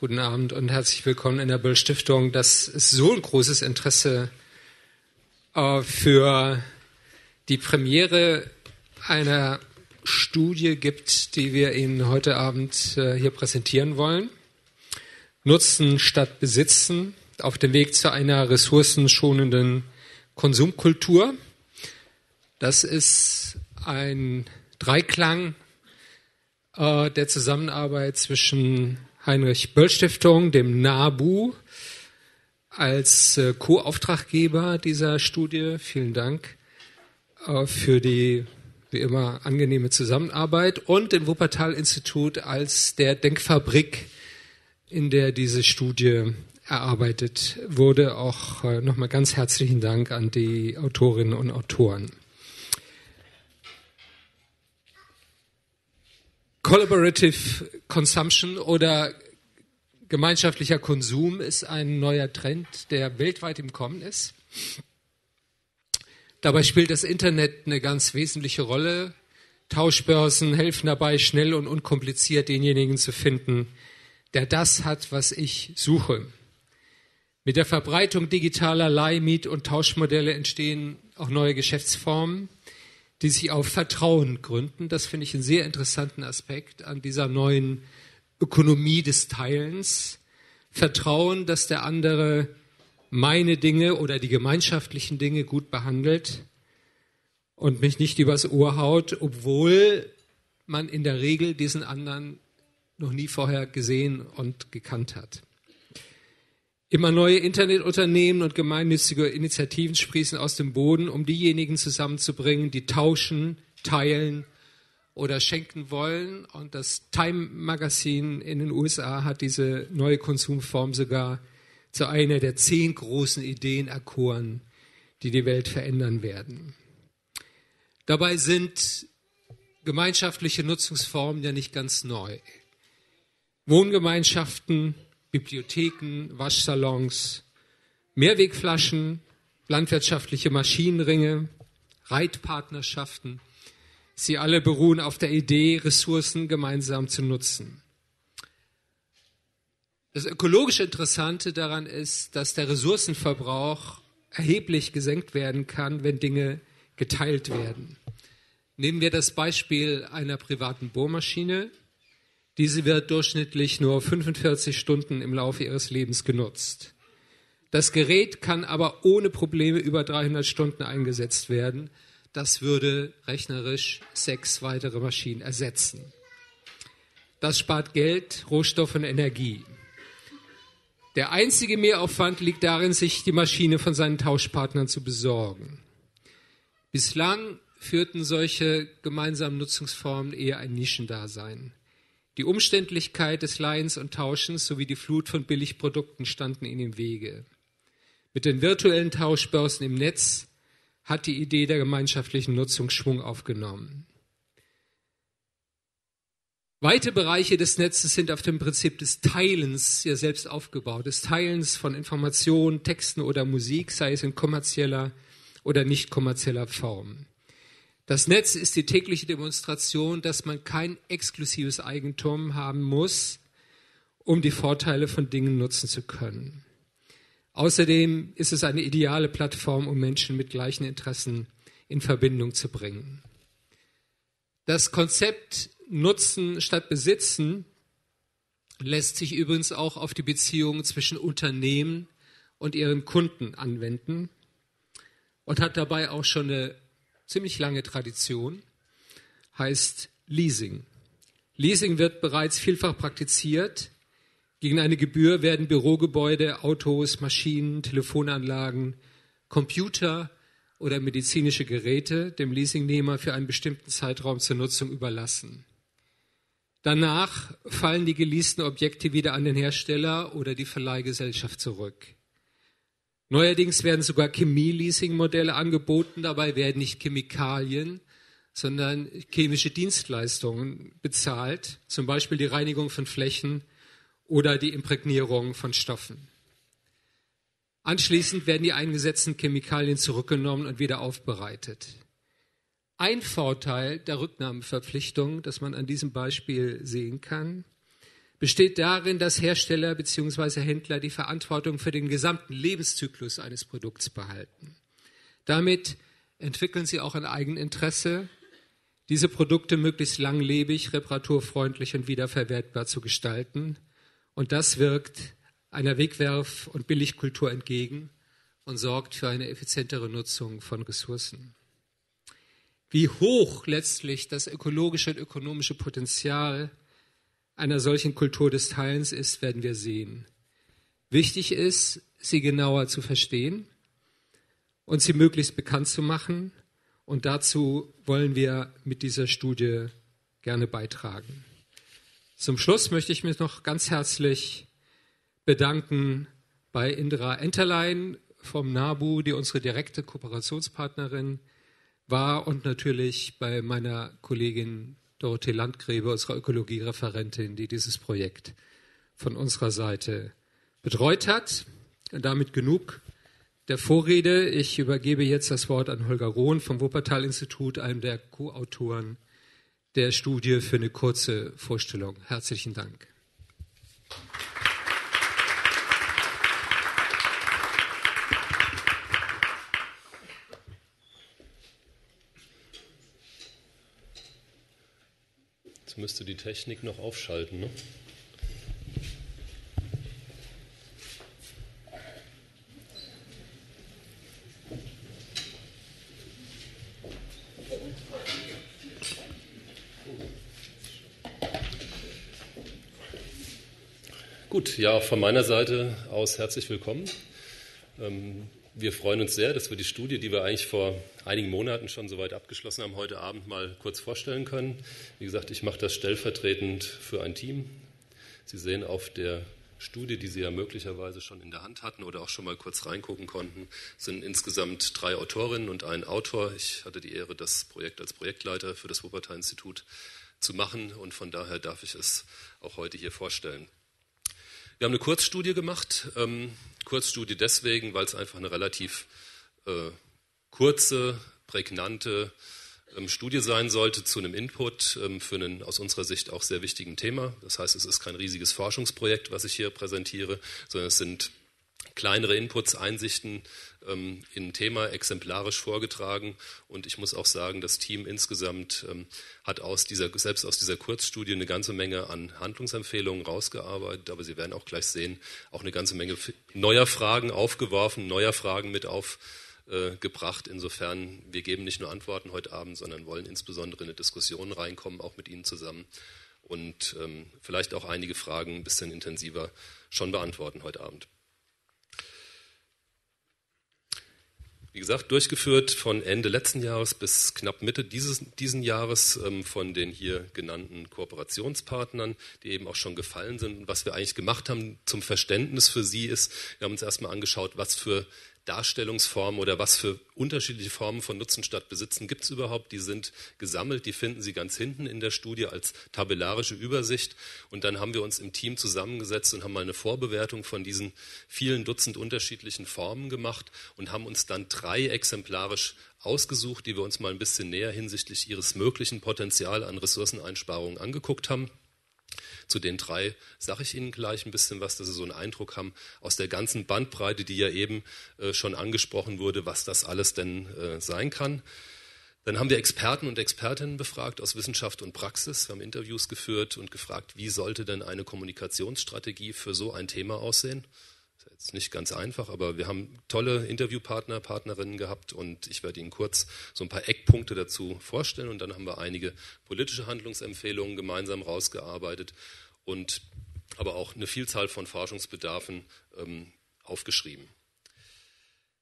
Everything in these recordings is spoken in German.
Guten Abend und herzlich willkommen in der Böll Stiftung, dass es so ein großes Interesse äh, für die Premiere einer Studie gibt, die wir Ihnen heute Abend äh, hier präsentieren wollen. Nutzen statt Besitzen auf dem Weg zu einer ressourcenschonenden Konsumkultur. Das ist ein Dreiklang äh, der Zusammenarbeit zwischen Heinrich Böll Stiftung, dem NABU, als äh, Co-Auftraggeber dieser Studie. Vielen Dank äh, für die wie immer angenehme Zusammenarbeit und dem Wuppertal Institut als der Denkfabrik, in der diese Studie erarbeitet wurde. Auch äh, nochmal ganz herzlichen Dank an die Autorinnen und Autoren. Collaborative Consumption oder gemeinschaftlicher Konsum ist ein neuer Trend, der weltweit im Kommen ist. Dabei spielt das Internet eine ganz wesentliche Rolle. Tauschbörsen helfen dabei, schnell und unkompliziert denjenigen zu finden, der das hat, was ich suche. Mit der Verbreitung digitaler Leih-, Miet- und Tauschmodelle entstehen auch neue Geschäftsformen die sich auf Vertrauen gründen. Das finde ich einen sehr interessanten Aspekt an dieser neuen Ökonomie des Teilens. Vertrauen, dass der andere meine Dinge oder die gemeinschaftlichen Dinge gut behandelt und mich nicht übers Ohr haut, obwohl man in der Regel diesen anderen noch nie vorher gesehen und gekannt hat. Immer neue Internetunternehmen und gemeinnützige Initiativen sprießen aus dem Boden, um diejenigen zusammenzubringen, die tauschen, teilen oder schenken wollen. Und das Time Magazine in den USA hat diese neue Konsumform sogar zu einer der zehn großen Ideen erkoren, die die Welt verändern werden. Dabei sind gemeinschaftliche Nutzungsformen ja nicht ganz neu. Wohngemeinschaften, Bibliotheken, Waschsalons, Mehrwegflaschen, landwirtschaftliche Maschinenringe, Reitpartnerschaften. Sie alle beruhen auf der Idee, Ressourcen gemeinsam zu nutzen. Das ökologisch Interessante daran ist, dass der Ressourcenverbrauch erheblich gesenkt werden kann, wenn Dinge geteilt werden. Nehmen wir das Beispiel einer privaten Bohrmaschine. Diese wird durchschnittlich nur 45 Stunden im Laufe ihres Lebens genutzt. Das Gerät kann aber ohne Probleme über 300 Stunden eingesetzt werden. Das würde rechnerisch sechs weitere Maschinen ersetzen. Das spart Geld, Rohstoff und Energie. Der einzige Mehraufwand liegt darin, sich die Maschine von seinen Tauschpartnern zu besorgen. Bislang führten solche gemeinsamen Nutzungsformen eher ein Nischendasein. Die Umständlichkeit des Leihens und Tauschens sowie die Flut von Billigprodukten standen ihnen im Wege. Mit den virtuellen Tauschbörsen im Netz hat die Idee der gemeinschaftlichen Nutzung Schwung aufgenommen. Weite Bereiche des Netzes sind auf dem Prinzip des Teilens ja selbst aufgebaut, des Teilens von Informationen, Texten oder Musik, sei es in kommerzieller oder nicht kommerzieller Form. Das Netz ist die tägliche Demonstration, dass man kein exklusives Eigentum haben muss, um die Vorteile von Dingen nutzen zu können. Außerdem ist es eine ideale Plattform, um Menschen mit gleichen Interessen in Verbindung zu bringen. Das Konzept Nutzen statt Besitzen lässt sich übrigens auch auf die Beziehungen zwischen Unternehmen und ihren Kunden anwenden und hat dabei auch schon eine ziemlich lange Tradition, heißt Leasing. Leasing wird bereits vielfach praktiziert. Gegen eine Gebühr werden Bürogebäude, Autos, Maschinen, Telefonanlagen, Computer oder medizinische Geräte dem Leasingnehmer für einen bestimmten Zeitraum zur Nutzung überlassen. Danach fallen die geleasten Objekte wieder an den Hersteller oder die Verleihgesellschaft zurück. Neuerdings werden sogar Chemie-Leasing-Modelle angeboten. Dabei werden nicht Chemikalien, sondern chemische Dienstleistungen bezahlt, zum Beispiel die Reinigung von Flächen oder die Imprägnierung von Stoffen. Anschließend werden die eingesetzten Chemikalien zurückgenommen und wieder aufbereitet. Ein Vorteil der Rücknahmeverpflichtung, das man an diesem Beispiel sehen kann, besteht darin, dass Hersteller bzw. Händler die Verantwortung für den gesamten Lebenszyklus eines Produkts behalten. Damit entwickeln sie auch ein Eigeninteresse, diese Produkte möglichst langlebig, reparaturfreundlich und wiederverwertbar zu gestalten. Und das wirkt einer Wegwerf- und Billigkultur entgegen und sorgt für eine effizientere Nutzung von Ressourcen. Wie hoch letztlich das ökologische und ökonomische Potenzial einer solchen Kultur des Teilens ist, werden wir sehen. Wichtig ist, sie genauer zu verstehen und sie möglichst bekannt zu machen. Und dazu wollen wir mit dieser Studie gerne beitragen. Zum Schluss möchte ich mich noch ganz herzlich bedanken bei Indra Enterlein vom NABU, die unsere direkte Kooperationspartnerin war und natürlich bei meiner Kollegin Dorothee Landgräbe, unserer Ökologiereferentin, die dieses Projekt von unserer Seite betreut hat. Und damit genug der Vorrede. Ich übergebe jetzt das Wort an Holger Rohn vom Wuppertal-Institut, einem der Co-Autoren der Studie, für eine kurze Vorstellung. Herzlichen Dank. Müsste die Technik noch aufschalten. Ne? Gut, ja, von meiner Seite aus herzlich willkommen. Ähm, wir freuen uns sehr, dass wir die Studie, die wir eigentlich vor einigen Monaten schon soweit abgeschlossen haben, heute Abend mal kurz vorstellen können. Wie gesagt, ich mache das stellvertretend für ein Team. Sie sehen auf der Studie, die Sie ja möglicherweise schon in der Hand hatten oder auch schon mal kurz reingucken konnten, sind insgesamt drei Autorinnen und ein Autor. Ich hatte die Ehre, das Projekt als Projektleiter für das Wuppertal-Institut zu machen und von daher darf ich es auch heute hier vorstellen. Wir haben eine Kurzstudie gemacht. Kurzstudie deswegen, weil es einfach eine relativ äh, kurze, prägnante ähm, Studie sein sollte zu einem Input ähm, für einen aus unserer Sicht auch sehr wichtigen Thema. Das heißt, es ist kein riesiges Forschungsprojekt, was ich hier präsentiere, sondern es sind kleinere Inputs, Einsichten ähm, in Thema exemplarisch vorgetragen. Und ich muss auch sagen, das Team insgesamt ähm, hat aus dieser, selbst aus dieser Kurzstudie eine ganze Menge an Handlungsempfehlungen rausgearbeitet. Aber Sie werden auch gleich sehen, auch eine ganze Menge neuer Fragen aufgeworfen, neuer Fragen mit aufgebracht. Insofern, wir geben nicht nur Antworten heute Abend, sondern wollen insbesondere in eine Diskussion reinkommen, auch mit Ihnen zusammen. Und ähm, vielleicht auch einige Fragen ein bisschen intensiver schon beantworten heute Abend. Wie gesagt, durchgeführt von Ende letzten Jahres bis knapp Mitte dieses diesen Jahres ähm, von den hier genannten Kooperationspartnern, die eben auch schon gefallen sind. Und was wir eigentlich gemacht haben zum Verständnis für sie ist, wir haben uns erstmal angeschaut, was für Darstellungsformen oder was für unterschiedliche Formen von Nutzen statt Besitzen gibt es überhaupt. Die sind gesammelt, die finden Sie ganz hinten in der Studie als tabellarische Übersicht. Und dann haben wir uns im Team zusammengesetzt und haben mal eine Vorbewertung von diesen vielen Dutzend unterschiedlichen Formen gemacht und haben uns dann drei exemplarisch ausgesucht, die wir uns mal ein bisschen näher hinsichtlich ihres möglichen Potenzial an Ressourceneinsparungen angeguckt haben. Zu den drei sage ich Ihnen gleich ein bisschen was, dass Sie so einen Eindruck haben aus der ganzen Bandbreite, die ja eben äh, schon angesprochen wurde, was das alles denn äh, sein kann. Dann haben wir Experten und Expertinnen befragt aus Wissenschaft und Praxis. Wir haben Interviews geführt und gefragt, wie sollte denn eine Kommunikationsstrategie für so ein Thema aussehen ist nicht ganz einfach, aber wir haben tolle Interviewpartner, Partnerinnen gehabt und ich werde Ihnen kurz so ein paar Eckpunkte dazu vorstellen und dann haben wir einige politische Handlungsempfehlungen gemeinsam rausgearbeitet und aber auch eine Vielzahl von Forschungsbedarfen ähm, aufgeschrieben.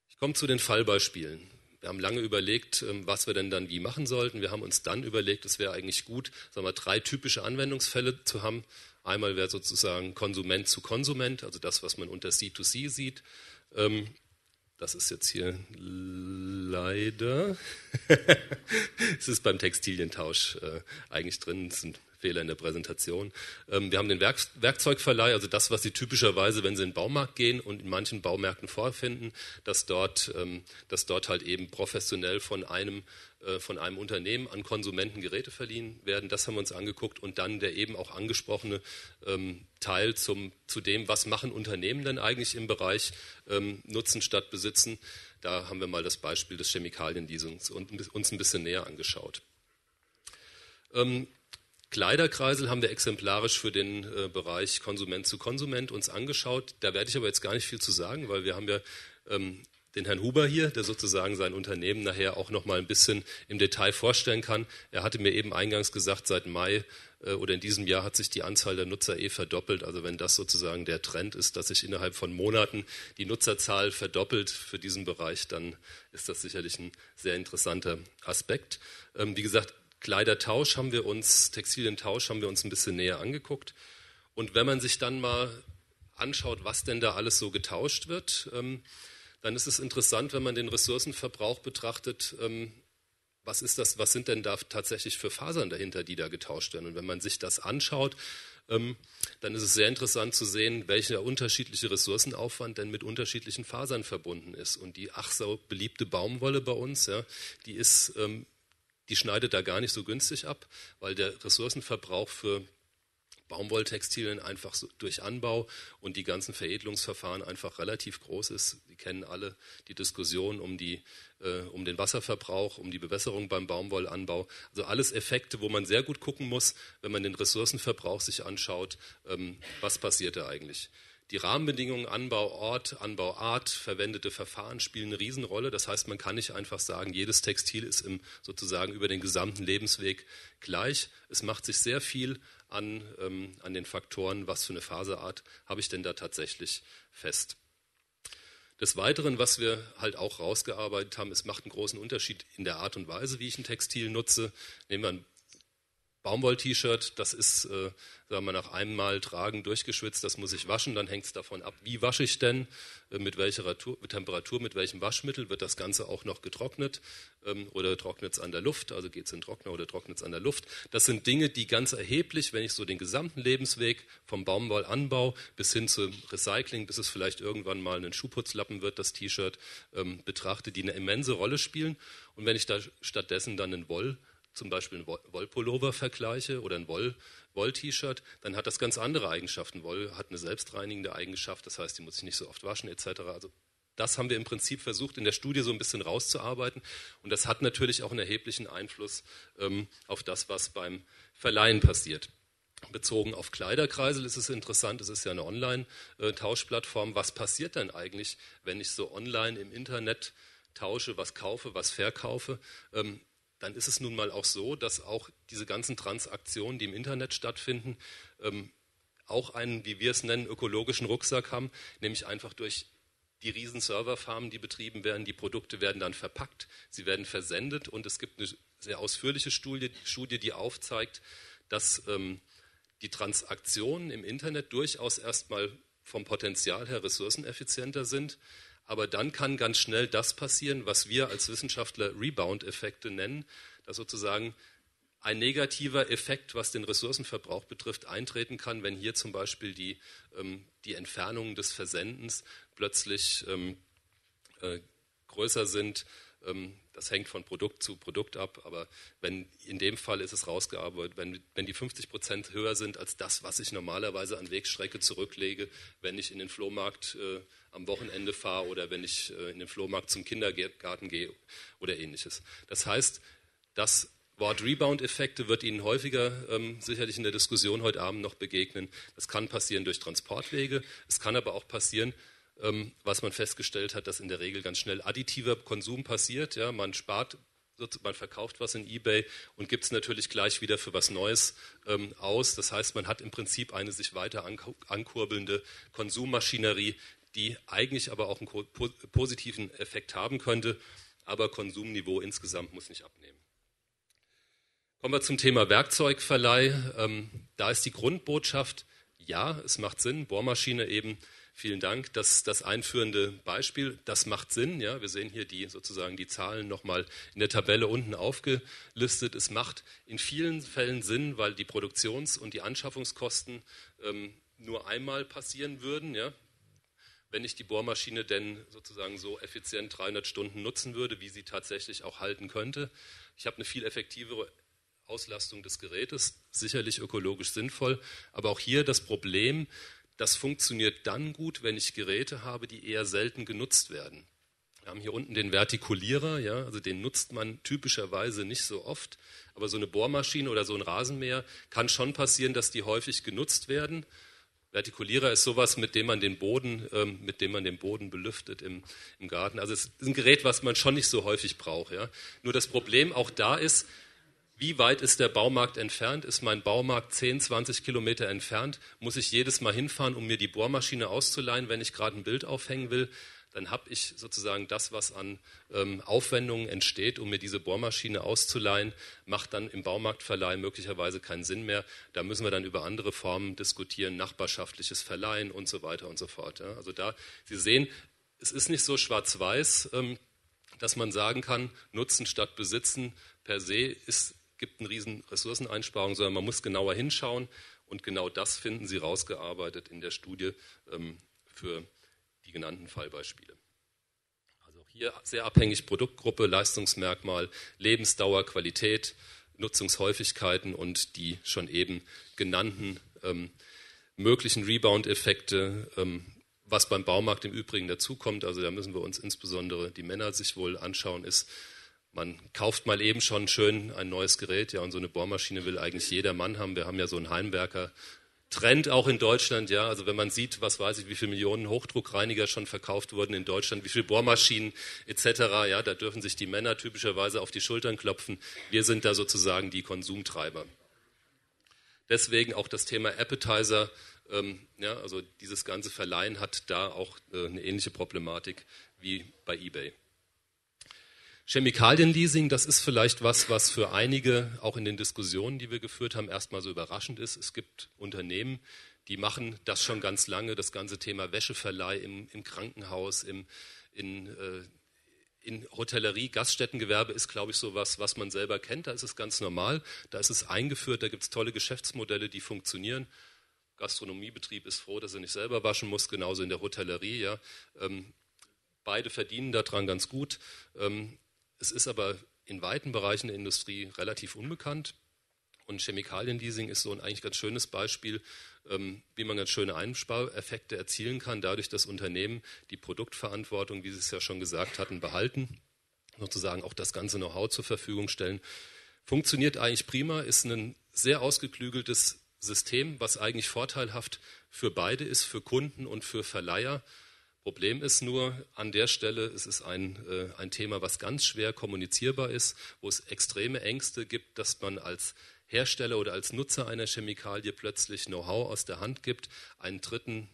Ich komme zu den Fallbeispielen. Wir haben lange überlegt, ähm, was wir denn dann wie machen sollten. Wir haben uns dann überlegt, es wäre eigentlich gut, sagen wir, drei typische Anwendungsfälle zu haben, Einmal wäre sozusagen Konsument zu Konsument, also das, was man unter C2C sieht. Ähm, das ist jetzt hier leider, es ist beim Textilientausch äh, eigentlich drin, es sind Fehler in der Präsentation. Ähm, wir haben den Werk Werkzeugverleih, also das, was Sie typischerweise, wenn Sie in den Baumarkt gehen und in manchen Baumärkten vorfinden, dass dort, ähm, dass dort halt eben professionell von einem äh, von einem Unternehmen an Konsumenten Geräte verliehen werden. Das haben wir uns angeguckt und dann der eben auch angesprochene ähm, Teil zum, zu dem, was machen Unternehmen denn eigentlich im Bereich ähm, Nutzen statt Besitzen. Da haben wir mal das Beispiel des Chemikalienleasings und uns ein bisschen näher angeschaut. Ähm, Kleiderkreisel haben wir exemplarisch für den äh, Bereich Konsument zu Konsument uns angeschaut. Da werde ich aber jetzt gar nicht viel zu sagen, weil wir haben ja ähm, den Herrn Huber hier, der sozusagen sein Unternehmen nachher auch noch mal ein bisschen im Detail vorstellen kann. Er hatte mir eben eingangs gesagt, seit Mai äh, oder in diesem Jahr hat sich die Anzahl der Nutzer eh verdoppelt. Also wenn das sozusagen der Trend ist, dass sich innerhalb von Monaten die Nutzerzahl verdoppelt für diesen Bereich, dann ist das sicherlich ein sehr interessanter Aspekt. Ähm, wie gesagt, Kleidertausch haben wir uns, Textilientausch haben wir uns ein bisschen näher angeguckt. Und wenn man sich dann mal anschaut, was denn da alles so getauscht wird, ähm, dann ist es interessant, wenn man den Ressourcenverbrauch betrachtet, ähm, was ist das, was sind denn da tatsächlich für Fasern dahinter, die da getauscht werden? Und wenn man sich das anschaut, ähm, dann ist es sehr interessant zu sehen, welcher unterschiedliche Ressourcenaufwand denn mit unterschiedlichen Fasern verbunden ist. Und die ach so beliebte Baumwolle bei uns, ja, die ist, ähm, die schneidet da gar nicht so günstig ab, weil der Ressourcenverbrauch für Baumwolltextilien einfach so durch Anbau und die ganzen Veredelungsverfahren einfach relativ groß ist. Sie kennen alle die Diskussion um, die, äh, um den Wasserverbrauch, um die Bewässerung beim Baumwollanbau. Also alles Effekte, wo man sehr gut gucken muss, wenn man den Ressourcenverbrauch sich anschaut, ähm, was passiert da eigentlich. Die Rahmenbedingungen, Anbauort, Anbauart, verwendete Verfahren spielen eine Riesenrolle. Das heißt, man kann nicht einfach sagen, jedes Textil ist im, sozusagen über den gesamten Lebensweg gleich. Es macht sich sehr viel an, ähm, an den Faktoren, was für eine Faserart habe ich denn da tatsächlich fest. Des Weiteren, was wir halt auch rausgearbeitet haben, es macht einen großen Unterschied in der Art und Weise, wie ich ein Textil nutze. Nehmen wir ein Baumwoll-T-Shirt, das ist, äh, sagen wir, nach einem Mal tragen durchgeschwitzt, das muss ich waschen, dann hängt es davon ab, wie wasche ich denn, äh, mit welcher Temperatur, mit welchem Waschmittel wird das Ganze auch noch getrocknet ähm, oder trocknet es an der Luft, also geht es in Trockner oder trocknet es an der Luft. Das sind Dinge, die ganz erheblich, wenn ich so den gesamten Lebensweg vom Baumwollanbau bis hin zum Recycling, bis es vielleicht irgendwann mal ein Schuhputzlappen wird, das T-Shirt, ähm, betrachte, die eine immense Rolle spielen. Und wenn ich da stattdessen dann einen Woll zum Beispiel einen Wollpullover vergleiche oder ein Woll-T-Shirt, dann hat das ganz andere Eigenschaften. Woll hat eine selbstreinigende Eigenschaft, das heißt, die muss ich nicht so oft waschen etc. Also das haben wir im Prinzip versucht in der Studie so ein bisschen rauszuarbeiten und das hat natürlich auch einen erheblichen Einfluss ähm, auf das, was beim Verleihen passiert. Bezogen auf Kleiderkreisel ist es interessant, es ist ja eine Online-Tauschplattform. Was passiert denn eigentlich, wenn ich so online im Internet tausche, was kaufe, was verkaufe? Ähm, dann ist es nun mal auch so, dass auch diese ganzen Transaktionen, die im Internet stattfinden, ähm, auch einen, wie wir es nennen, ökologischen Rucksack haben, nämlich einfach durch die riesen Serverfarmen, die betrieben werden, die Produkte werden dann verpackt, sie werden versendet. Und es gibt eine sehr ausführliche Studie, Studie die aufzeigt, dass ähm, die Transaktionen im Internet durchaus erstmal vom Potenzial her ressourceneffizienter sind, aber dann kann ganz schnell das passieren, was wir als Wissenschaftler Rebound-Effekte nennen, dass sozusagen ein negativer Effekt, was den Ressourcenverbrauch betrifft, eintreten kann, wenn hier zum Beispiel die, ähm, die Entfernungen des Versendens plötzlich ähm, äh, größer sind. Ähm, das hängt von Produkt zu Produkt ab, aber wenn in dem Fall ist es rausgearbeitet, wenn, wenn die 50 Prozent höher sind als das, was ich normalerweise an Wegstrecke zurücklege, wenn ich in den Flohmarkt äh, am Wochenende fahre oder wenn ich äh, in den Flohmarkt zum Kindergarten gehe oder ähnliches. Das heißt, das Wort Rebound-Effekte wird Ihnen häufiger ähm, sicherlich in der Diskussion heute Abend noch begegnen. Das kann passieren durch Transportwege, es kann aber auch passieren, ähm, was man festgestellt hat, dass in der Regel ganz schnell additiver Konsum passiert. Ja, man spart, man verkauft was in eBay und gibt es natürlich gleich wieder für was Neues ähm, aus. Das heißt, man hat im Prinzip eine sich weiter ankurbelnde Konsummaschinerie, die eigentlich aber auch einen positiven Effekt haben könnte. Aber Konsumniveau insgesamt muss nicht abnehmen. Kommen wir zum Thema Werkzeugverleih. Ähm, da ist die Grundbotschaft, ja, es macht Sinn. Bohrmaschine eben, vielen Dank. Das, das einführende Beispiel, das macht Sinn. Ja, wir sehen hier die sozusagen die Zahlen nochmal in der Tabelle unten aufgelistet. Es macht in vielen Fällen Sinn, weil die Produktions- und die Anschaffungskosten ähm, nur einmal passieren würden. Ja, wenn ich die Bohrmaschine denn sozusagen so effizient 300 Stunden nutzen würde, wie sie tatsächlich auch halten könnte. Ich habe eine viel effektivere Auslastung des Gerätes, sicherlich ökologisch sinnvoll, aber auch hier das Problem, das funktioniert dann gut, wenn ich Geräte habe, die eher selten genutzt werden. Wir haben hier unten den Vertikulierer, ja, also den nutzt man typischerweise nicht so oft, aber so eine Bohrmaschine oder so ein Rasenmäher kann schon passieren, dass die häufig genutzt werden Vertikulierer ist sowas, mit dem man den Boden, ähm, mit dem man den Boden belüftet im, im, Garten. Also es ist ein Gerät, was man schon nicht so häufig braucht. Ja. Nur das Problem auch da ist, wie weit ist der Baumarkt entfernt? Ist mein Baumarkt 10, 20 Kilometer entfernt? Muss ich jedes Mal hinfahren, um mir die Bohrmaschine auszuleihen, wenn ich gerade ein Bild aufhängen will? Dann habe ich sozusagen das, was an ähm, Aufwendungen entsteht, um mir diese Bohrmaschine auszuleihen, macht dann im Baumarktverleih möglicherweise keinen Sinn mehr. Da müssen wir dann über andere Formen diskutieren, nachbarschaftliches Verleihen und so weiter und so fort. Ja. Also da, Sie sehen, es ist nicht so schwarz-weiß, ähm, dass man sagen kann, Nutzen statt Besitzen per se ist, gibt eine riesen Ressourceneinsparung, sondern man muss genauer hinschauen und genau das finden Sie rausgearbeitet in der Studie ähm, für die genannten Fallbeispiele. Also auch hier sehr abhängig Produktgruppe, Leistungsmerkmal, Lebensdauer, Qualität, Nutzungshäufigkeiten und die schon eben genannten ähm, möglichen Rebound-Effekte, ähm, was beim Baumarkt im Übrigen dazukommt. Also da müssen wir uns insbesondere die Männer sich wohl anschauen, ist, man kauft mal eben schon schön ein neues Gerät, ja, und so eine Bohrmaschine will eigentlich jeder Mann haben. Wir haben ja so einen Heimwerker Trend auch in Deutschland, ja. Also wenn man sieht, was weiß ich, wie viele Millionen Hochdruckreiniger schon verkauft wurden in Deutschland, wie viele Bohrmaschinen etc., ja, da dürfen sich die Männer typischerweise auf die Schultern klopfen. Wir sind da sozusagen die Konsumtreiber. Deswegen auch das Thema Appetizer, ähm, ja, also dieses ganze Verleihen hat da auch äh, eine ähnliche Problematik wie bei eBay. Chemikalienleasing, das ist vielleicht was, was für einige auch in den Diskussionen, die wir geführt haben, erstmal so überraschend ist. Es gibt Unternehmen, die machen das schon ganz lange, das ganze Thema Wäscheverleih im, im Krankenhaus, im, in, äh, in Hotellerie, Gaststättengewerbe ist, glaube ich, so was, was man selber kennt. Da ist es ganz normal, da ist es eingeführt, da gibt es tolle Geschäftsmodelle, die funktionieren. Gastronomiebetrieb ist froh, dass er nicht selber waschen muss, genauso in der Hotellerie. Ja. Ähm, beide verdienen daran ganz gut. Ähm, es ist aber in weiten Bereichen der Industrie relativ unbekannt. Und Chemikalienleasing ist so ein eigentlich ganz schönes Beispiel, ähm, wie man ganz schöne Einspareffekte erzielen kann, dadurch, dass Unternehmen die Produktverantwortung, wie Sie es ja schon gesagt hatten, behalten, sozusagen auch das ganze Know-how zur Verfügung stellen. Funktioniert eigentlich prima, ist ein sehr ausgeklügeltes System, was eigentlich vorteilhaft für beide ist, für Kunden und für Verleiher. Problem ist nur, an der Stelle es ist ein, äh, ein Thema, was ganz schwer kommunizierbar ist, wo es extreme Ängste gibt, dass man als Hersteller oder als Nutzer einer Chemikalie plötzlich Know-how aus der Hand gibt, einen Dritten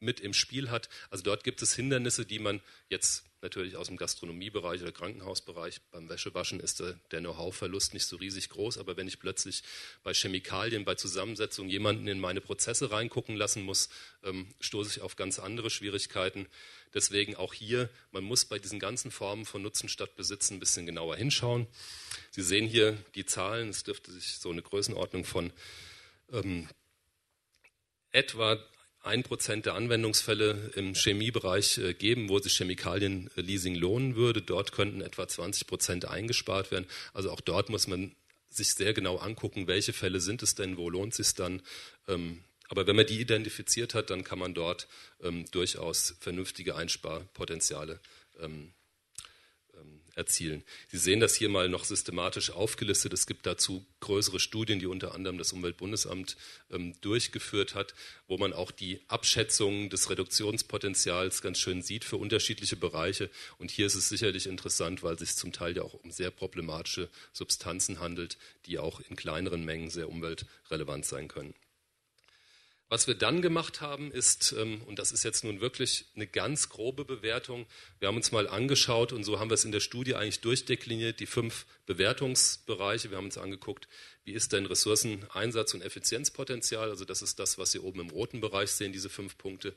mit im Spiel hat. Also dort gibt es Hindernisse, die man jetzt natürlich aus dem Gastronomiebereich oder Krankenhausbereich beim Wäschewaschen ist der, Know-how-Verlust nicht so riesig groß. Aber wenn ich plötzlich bei Chemikalien, bei Zusammensetzung jemanden in meine Prozesse reingucken lassen muss, ähm, stoße ich auf ganz andere Schwierigkeiten. Deswegen auch hier, man muss bei diesen ganzen Formen von Nutzen statt Besitzen ein bisschen genauer hinschauen. Sie sehen hier die Zahlen, es dürfte sich so eine Größenordnung von ähm, etwa ein Prozent der Anwendungsfälle im Chemiebereich äh, geben, wo sich Chemikalienleasing lohnen würde. Dort könnten etwa 20 Prozent eingespart werden. Also auch dort muss man sich sehr genau angucken, welche Fälle sind es denn, wo lohnt es sich dann. Ähm, aber wenn man die identifiziert hat, dann kann man dort ähm, durchaus vernünftige Einsparpotenziale ähm, erzielen. Sie sehen das hier mal noch systematisch aufgelistet. Es gibt dazu größere Studien, die unter anderem das Umweltbundesamt ähm, durchgeführt hat, wo man auch die Abschätzung des Reduktionspotenzials ganz schön sieht für unterschiedliche Bereiche. Und hier ist es sicherlich interessant, weil es sich zum Teil ja auch um sehr problematische Substanzen handelt, die auch in kleineren Mengen sehr umweltrelevant sein können. Was wir dann gemacht haben, ist, ähm, und das ist jetzt nun wirklich eine ganz grobe Bewertung, wir haben uns mal angeschaut und so haben wir es in der Studie eigentlich durchdekliniert, die fünf Bewertungsbereiche. Wir haben uns angeguckt, wie ist denn Ressourceneinsatz und Effizienzpotenzial, also das ist das, was Sie oben im roten Bereich sehen, diese fünf Punkte.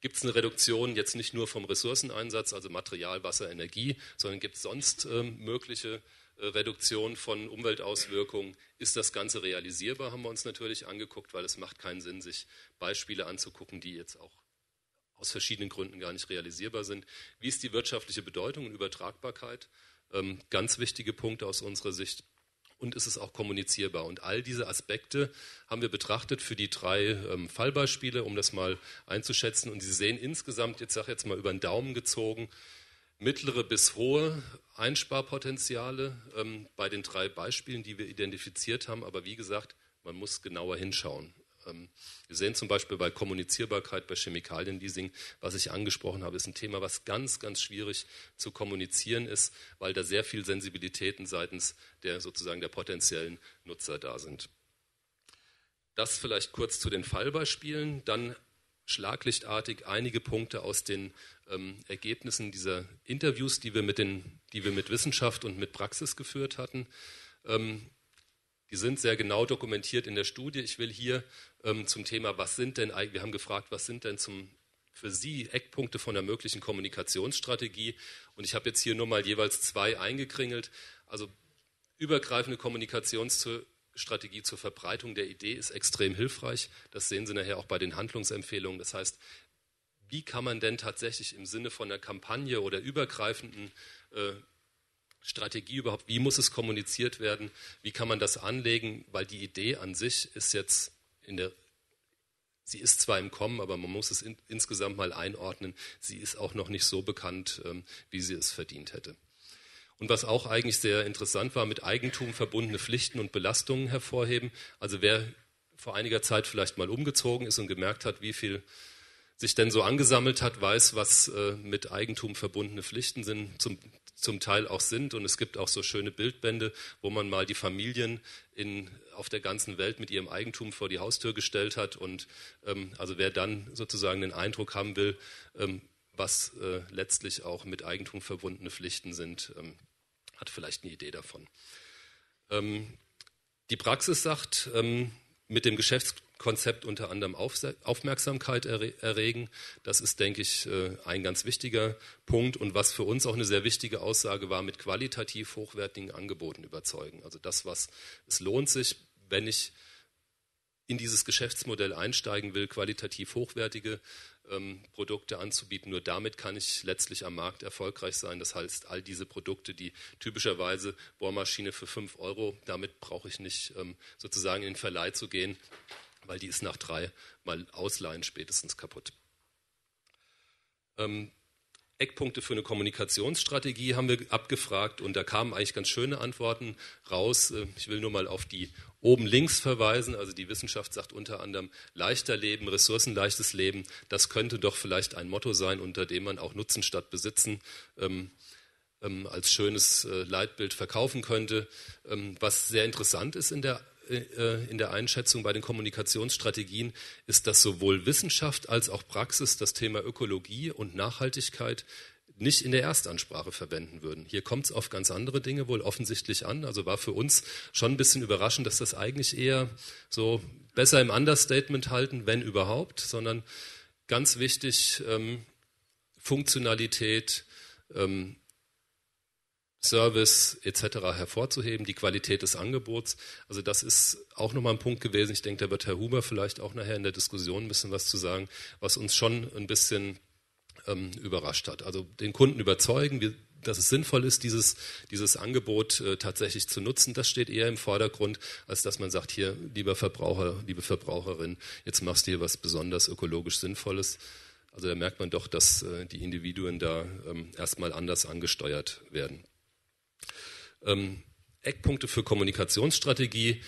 Gibt es eine Reduktion jetzt nicht nur vom Ressourceneinsatz, also Material, Wasser, Energie, sondern gibt es sonst ähm, mögliche äh, Reduktion von Umweltauswirkungen. Ist das Ganze realisierbar, haben wir uns natürlich angeguckt, weil es macht keinen Sinn, sich Beispiele anzugucken, die jetzt auch aus verschiedenen Gründen gar nicht realisierbar sind. Wie ist die wirtschaftliche Bedeutung und Übertragbarkeit? Ähm, ganz wichtige Punkte aus unserer Sicht. Und ist es auch kommunizierbar? Und all diese Aspekte haben wir betrachtet für die drei ähm, Fallbeispiele, um das mal einzuschätzen. Und Sie sehen insgesamt, jetzt sage ich jetzt mal über den Daumen gezogen, mittlere bis hohe Einsparpotenziale ähm, bei den drei Beispielen, die wir identifiziert haben. Aber wie gesagt, man muss genauer hinschauen. Ähm, wir sehen zum Beispiel bei Kommunizierbarkeit, bei Chemikalienleasing, was ich angesprochen habe, ist ein Thema, was ganz, ganz schwierig zu kommunizieren ist, weil da sehr viel Sensibilitäten seitens der sozusagen der potenziellen Nutzer da sind. Das vielleicht kurz zu den Fallbeispielen. Dann schlaglichtartig einige Punkte aus den ähm, Ergebnissen dieser Interviews, die wir, mit den, die wir mit Wissenschaft und mit Praxis geführt hatten. Ähm, die sind sehr genau dokumentiert in der Studie. Ich will hier ähm, zum Thema, was sind denn, wir haben gefragt, was sind denn zum, für Sie Eckpunkte von einer möglichen Kommunikationsstrategie? Und ich habe jetzt hier nur mal jeweils zwei eingekringelt. Also übergreifende Kommunikationsstrategie Strategie zur Verbreitung der Idee ist extrem hilfreich. Das sehen Sie nachher auch bei den Handlungsempfehlungen. Das heißt, wie kann man denn tatsächlich im Sinne von einer Kampagne oder übergreifenden äh, Strategie überhaupt, wie muss es kommuniziert werden, wie kann man das anlegen, weil die Idee an sich ist jetzt in der, sie ist zwar im Kommen, aber man muss es in, insgesamt mal einordnen, sie ist auch noch nicht so bekannt, ähm, wie sie es verdient hätte. Und was auch eigentlich sehr interessant war, mit Eigentum verbundene Pflichten und Belastungen hervorheben. Also wer vor einiger Zeit vielleicht mal umgezogen ist und gemerkt hat, wie viel sich denn so angesammelt hat, weiß, was äh, mit Eigentum verbundene Pflichten sind, zum, zum Teil auch sind. Und es gibt auch so schöne Bildbände, wo man mal die Familien in, auf der ganzen Welt mit ihrem Eigentum vor die Haustür gestellt hat. Und ähm, also wer dann sozusagen den Eindruck haben will, ähm, was äh, letztlich auch mit Eigentum verbundene Pflichten sind, ähm, hat vielleicht eine Idee davon. Ähm, die Praxis sagt, ähm, mit dem Geschäftskonzept unter anderem Aufmerksamkeit erregen. Das ist, denke ich, äh, ein ganz wichtiger Punkt und was für uns auch eine sehr wichtige Aussage war, mit qualitativ hochwertigen Angeboten überzeugen. Also das, was es lohnt sich, wenn ich in dieses Geschäftsmodell einsteigen will, qualitativ hochwertige ähm, Produkte anzubieten. Nur damit kann ich letztlich am Markt erfolgreich sein. Das heißt, all diese Produkte, die typischerweise Bohrmaschine für 5 Euro, damit brauche ich nicht ähm, sozusagen in den Verleih zu gehen, weil die ist nach drei Mal Ausleihen spätestens kaputt. Ähm, Eckpunkte für eine Kommunikationsstrategie haben wir abgefragt und da kamen eigentlich ganz schöne Antworten raus. Äh, ich will nur mal auf die oben links verweisen. Also die Wissenschaft sagt unter anderem leichter Leben, ressourcenleichtes Leben. Das könnte doch vielleicht ein Motto sein, unter dem man auch Nutzen statt Besitzen ähm, ähm, als schönes äh, Leitbild verkaufen könnte. Ähm, was sehr interessant ist in der in der Einschätzung bei den Kommunikationsstrategien ist, dass sowohl Wissenschaft als auch Praxis das Thema Ökologie und Nachhaltigkeit nicht in der Erstansprache verwenden würden. Hier kommt es auf ganz andere Dinge wohl offensichtlich an. Also war für uns schon ein bisschen überraschend, dass das eigentlich eher so besser im Understatement halten, wenn überhaupt, sondern ganz wichtig ähm, Funktionalität, ähm, Service etc. hervorzuheben, die Qualität des Angebots. Also das ist auch nochmal ein Punkt gewesen. Ich denke, da wird Herr Huber vielleicht auch nachher in der Diskussion ein bisschen was zu sagen, was uns schon ein bisschen ähm, überrascht hat. Also den Kunden überzeugen, wie, dass es sinnvoll ist, dieses, dieses Angebot äh, tatsächlich zu nutzen, das steht eher im Vordergrund, als dass man sagt, hier, lieber Verbraucher, liebe Verbraucherin, jetzt machst du hier was besonders ökologisch Sinnvolles. Also da merkt man doch, dass äh, die Individuen da ähm, erstmal anders angesteuert werden. Ähm, Eckpunkte für Kommunikationsstrategie.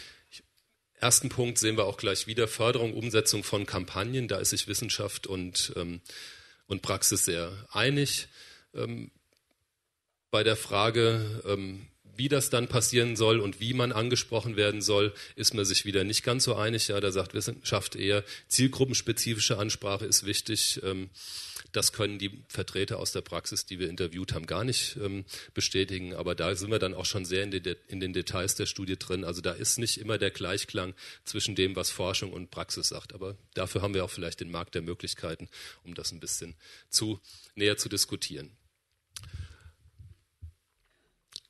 Ersten Punkt sehen wir auch gleich wieder, Förderung, Umsetzung von Kampagnen. Da ist sich Wissenschaft und, ähm, und Praxis sehr einig. Ähm, bei der Frage, ähm, wie das dann passieren soll und wie man angesprochen werden soll, ist man sich wieder nicht ganz so einig. Ja, da sagt Wissenschaft eher, zielgruppenspezifische Ansprache ist wichtig. Ähm, das können die Vertreter aus der Praxis, die wir interviewt haben, gar nicht ähm, bestätigen. Aber da sind wir dann auch schon sehr in, die, in, den Details der Studie drin. Also da ist nicht immer der Gleichklang zwischen dem, was Forschung und Praxis sagt. Aber dafür haben wir auch vielleicht den Markt der Möglichkeiten, um das ein bisschen zu näher zu diskutieren.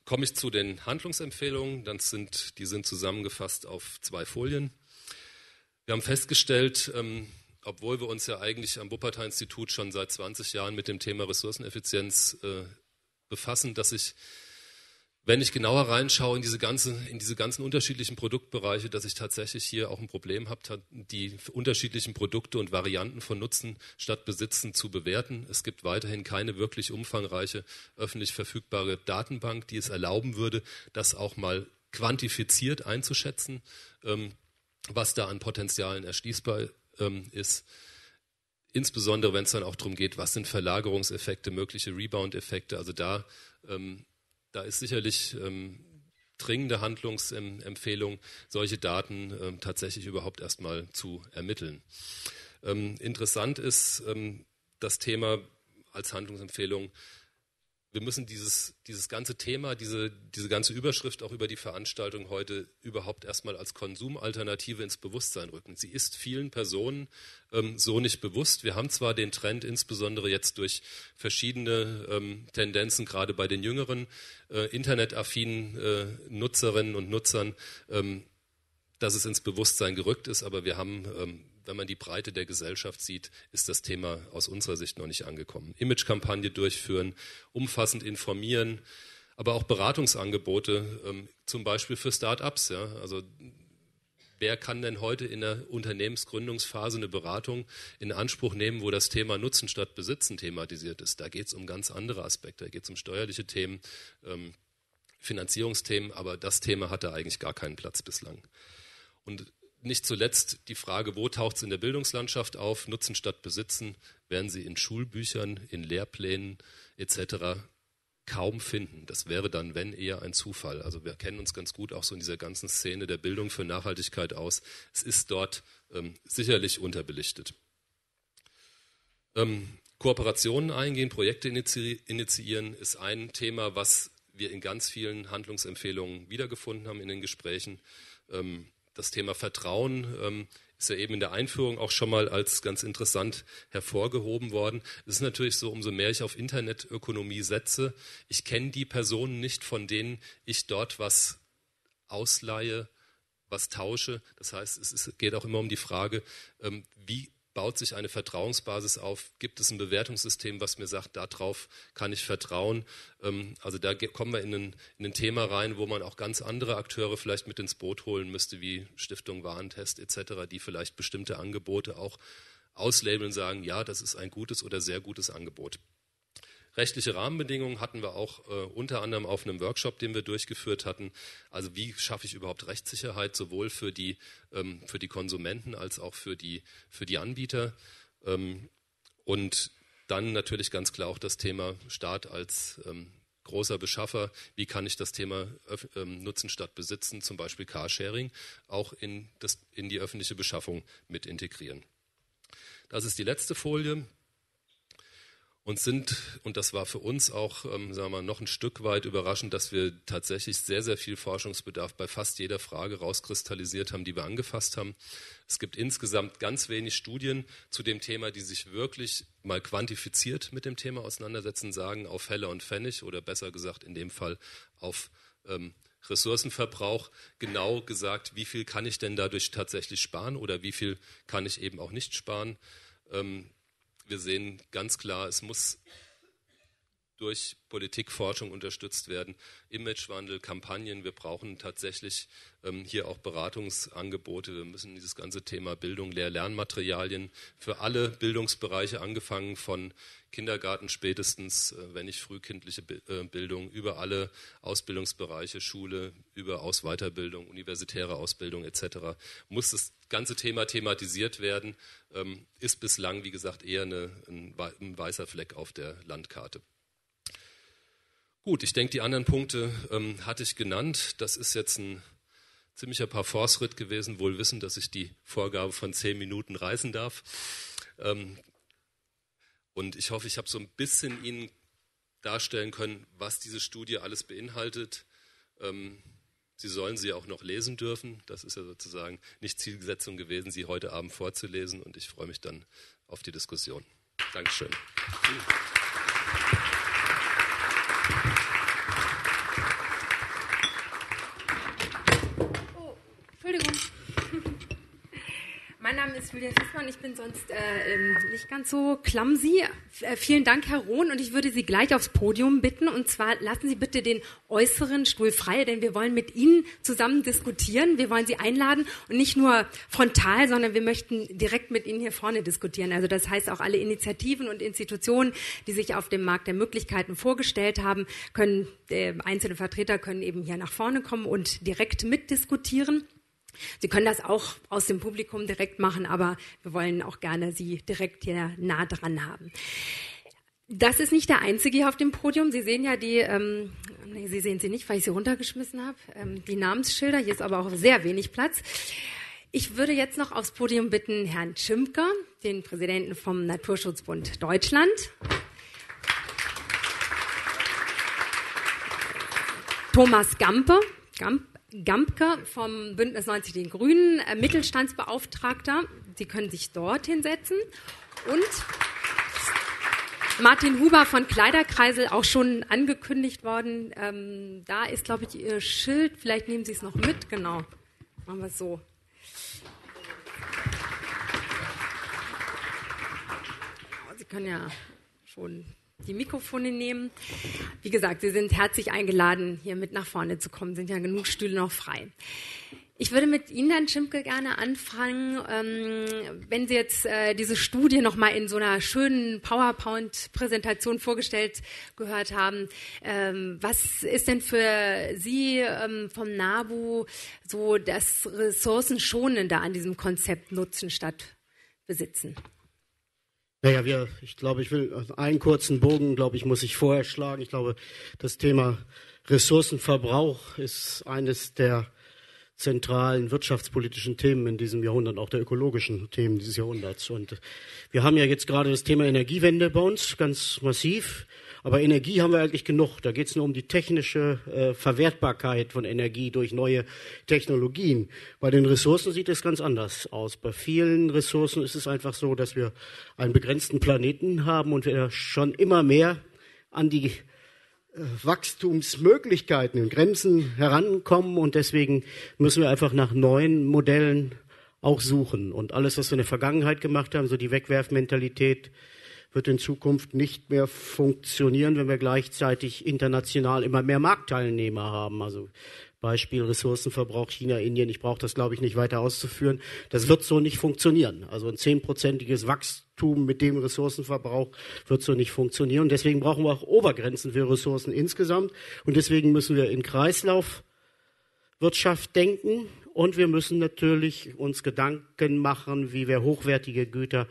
Komme ich zu den Handlungsempfehlungen, dann sind, die sind zusammengefasst auf zwei Folien. Wir haben festgestellt, ähm, obwohl wir uns ja eigentlich am Wuppertal-Institut schon seit 20 Jahren mit dem Thema Ressourceneffizienz äh, befassen, dass ich, wenn ich genauer reinschaue in diese, ganze, in diese ganzen unterschiedlichen Produktbereiche, dass ich tatsächlich hier auch ein Problem habe, die unterschiedlichen Produkte und Varianten von Nutzen statt Besitzen zu bewerten. Es gibt weiterhin keine wirklich umfangreiche öffentlich verfügbare Datenbank, die es erlauben würde, das auch mal quantifiziert einzuschätzen, ähm, was da an Potenzialen erschließbar ähm, ist, insbesondere wenn es dann auch darum geht, was sind Verlagerungseffekte, mögliche Rebound-Effekte. Also da, ähm, da ist sicherlich ähm, dringende Handlungsempfehlung, solche Daten ähm, tatsächlich überhaupt erstmal zu ermitteln. Ähm, interessant ist ähm, das Thema als Handlungsempfehlung wir müssen dieses, dieses ganze Thema, diese, diese ganze Überschrift auch über die Veranstaltung heute überhaupt erstmal als Konsumalternative ins Bewusstsein rücken. Sie ist vielen Personen ähm, so nicht bewusst. Wir haben zwar den Trend, insbesondere jetzt durch verschiedene ähm, Tendenzen, gerade bei den jüngeren, äh, internetaffinen äh, Nutzerinnen und Nutzern, ähm, dass es ins Bewusstsein gerückt ist, aber wir haben ähm, wenn man die Breite der Gesellschaft sieht, ist das Thema aus unserer Sicht noch nicht angekommen. Imagekampagne durchführen, umfassend informieren, aber auch Beratungsangebote, ähm, zum Beispiel für Start-ups. Ja? Also wer kann denn heute in der Unternehmensgründungsphase eine Beratung in Anspruch nehmen, wo das Thema Nutzen statt Besitzen thematisiert ist? Da geht es um ganz andere Aspekte, da geht es um steuerliche Themen, ähm, Finanzierungsthemen, aber das Thema hatte eigentlich gar keinen Platz bislang. Und nicht zuletzt die Frage, wo taucht es in der Bildungslandschaft auf? Nutzen statt Besitzen werden Sie in Schulbüchern, in Lehrplänen etc. kaum finden. Das wäre dann, wenn eher ein Zufall. Also wir kennen uns ganz gut auch so in dieser ganzen Szene der Bildung für Nachhaltigkeit aus. Es ist dort ähm, sicherlich unterbelichtet. Ähm, Kooperationen eingehen, Projekte initiieren ist ein Thema, was wir in ganz vielen Handlungsempfehlungen wiedergefunden haben in den Gesprächen. Ähm, das Thema Vertrauen ähm, ist ja eben in der Einführung auch schon mal als ganz interessant hervorgehoben worden. Es ist natürlich so, umso mehr ich auf Internetökonomie setze, ich kenne die Personen nicht, von denen ich dort was ausleihe, was tausche. Das heißt, es ist, geht auch immer um die Frage, ähm, wie baut sich eine Vertrauensbasis auf? Gibt es ein Bewertungssystem, was mir sagt, darauf kann ich vertrauen? Ähm, also da kommen wir in ein, in ein, Thema rein, wo man auch ganz andere Akteure vielleicht mit ins Boot holen müsste, wie Stiftung Warentest etc., die vielleicht bestimmte Angebote auch auslabeln, sagen, ja, das ist ein gutes oder sehr gutes Angebot. Rechtliche Rahmenbedingungen hatten wir auch äh, unter anderem auf einem Workshop, den wir durchgeführt hatten. Also wie schaffe ich überhaupt Rechtssicherheit sowohl für die, ähm, für die Konsumenten als auch für die, für die Anbieter. Ähm, und dann natürlich ganz klar auch das Thema Staat als ähm, großer Beschaffer. Wie kann ich das Thema ähm, Nutzen statt Besitzen, zum Beispiel Carsharing, auch in, das, in die öffentliche Beschaffung mit integrieren? Das ist die letzte Folie und sind, und das war für uns auch, ähm, sagen wir mal, noch ein Stück weit überraschend, dass wir tatsächlich sehr, sehr viel Forschungsbedarf bei fast jeder Frage rauskristallisiert haben, die wir angefasst haben. Es gibt insgesamt ganz wenig Studien zu dem Thema, die sich wirklich mal quantifiziert mit dem Thema auseinandersetzen, sagen auf Helle und Pfennig oder besser gesagt in dem Fall auf ähm, Ressourcenverbrauch genau gesagt, wie viel kann ich denn dadurch tatsächlich sparen oder wie viel kann ich eben auch nicht sparen. Ähm, wir sehen ganz klar, es muss durch Politikforschung unterstützt werden, Imagewandel, Kampagnen. Wir brauchen tatsächlich ähm, hier auch Beratungsangebote. Wir müssen dieses ganze Thema Bildung, Lehr-Lernmaterialien für alle Bildungsbereiche, angefangen von Kindergarten spätestens, äh, wenn nicht frühkindliche äh, Bildung, über alle Ausbildungsbereiche, Schule, über Aus Weiterbildung, universitäre Ausbildung etc. muss das ganze Thema thematisiert werden, ähm, ist bislang, wie gesagt, eher eine, ein weißer Fleck auf der Landkarte. Gut, ich denke, die anderen Punkte ähm, hatte ich genannt. Das ist jetzt ein ziemlicher Parforce-Ritt gewesen, wohl wissen, dass ich die Vorgabe von zehn Minuten reißen darf. Ähm, und ich hoffe, ich habe so ein bisschen Ihnen darstellen können, was diese Studie alles beinhaltet. Ähm, Sie sollen sie auch noch lesen dürfen. Das ist ja sozusagen nicht Zielsetzung gewesen, sie heute Abend vorzulesen. Und ich freue mich dann auf die Diskussion. Dankeschön. Mein Name ist Julia Fissmann. Ich bin sonst äh, ähm, nicht ganz so clumsy. Äh, vielen Dank, Herr Rohn. Und ich würde Sie gleich aufs Podium bitten. Und zwar lassen Sie bitte den äußeren Stuhl frei, denn wir wollen mit Ihnen zusammen diskutieren. Wir wollen Sie einladen und nicht nur frontal, sondern wir möchten direkt mit Ihnen hier vorne diskutieren. Also das heißt auch alle Initiativen und Institutionen, die sich auf dem Markt der Möglichkeiten vorgestellt haben, können, äh, einzelne Vertreter können eben hier nach vorne kommen und direkt mitdiskutieren. Sie können das auch aus dem Publikum direkt machen, aber wir wollen auch gerne Sie direkt hier nah dran haben. Das ist nicht der einzige hier auf dem Podium. Sie sehen ja die, ähm, nee, Sie sehen sie nicht, weil ich sie runtergeschmissen habe, ähm, die Namensschilder. Hier ist aber auch sehr wenig Platz. Ich würde jetzt noch aufs Podium bitten Herrn Schimker, den Präsidenten vom Naturschutzbund Deutschland. Thomas Gampe, Gamp, Gampke vom Bündnis 90 Den Grünen, äh, Mittelstandsbeauftragter. Sie können sich dort hinsetzen. Und Martin Huber von Kleiderkreisel, auch schon angekündigt worden. Ähm, da ist, glaube ich, Ihr Schild. Vielleicht nehmen Sie es noch mit. Genau. Machen wir es so. Sie können ja schon die Mikrofone nehmen. Wie gesagt, Sie sind herzlich eingeladen, hier mit nach vorne zu kommen. Sind ja genug Stühle noch frei. Ich würde mit Ihnen, Herrn Schimpke, gerne anfangen, ähm, wenn Sie jetzt äh, diese Studie nochmal in so einer schönen PowerPoint-Präsentation vorgestellt gehört haben. Ähm, was ist denn für Sie ähm, vom NABU so das Ressourcenschonende an diesem Konzept Nutzen statt Besitzen? Naja, wir, ich glaube, ich will einen kurzen Bogen, glaube ich, muss ich vorher schlagen. Ich glaube, das Thema Ressourcenverbrauch ist eines der zentralen wirtschaftspolitischen Themen in diesem Jahrhundert, auch der ökologischen Themen dieses Jahrhunderts. Und wir haben ja jetzt gerade das Thema Energiewende bei uns ganz massiv. Aber Energie haben wir eigentlich genug. Da geht es nur um die technische äh, Verwertbarkeit von Energie durch neue Technologien. Bei den Ressourcen sieht es ganz anders aus. Bei vielen Ressourcen ist es einfach so, dass wir einen begrenzten Planeten haben und wir schon immer mehr an die äh, Wachstumsmöglichkeiten und Grenzen herankommen und deswegen müssen wir einfach nach neuen Modellen auch suchen. Und alles, was wir in der Vergangenheit gemacht haben, so die Wegwerfmentalität, wird in Zukunft nicht mehr funktionieren, wenn wir gleichzeitig international immer mehr Marktteilnehmer haben. Also Beispiel Ressourcenverbrauch China, Indien. Ich brauche das, glaube ich, nicht weiter auszuführen. Das wird so nicht funktionieren. Also ein zehnprozentiges Wachstum mit dem Ressourcenverbrauch wird so nicht funktionieren. Deswegen brauchen wir auch Obergrenzen für Ressourcen insgesamt. Und deswegen müssen wir in Kreislaufwirtschaft denken und wir müssen natürlich uns Gedanken machen, wie wir hochwertige Güter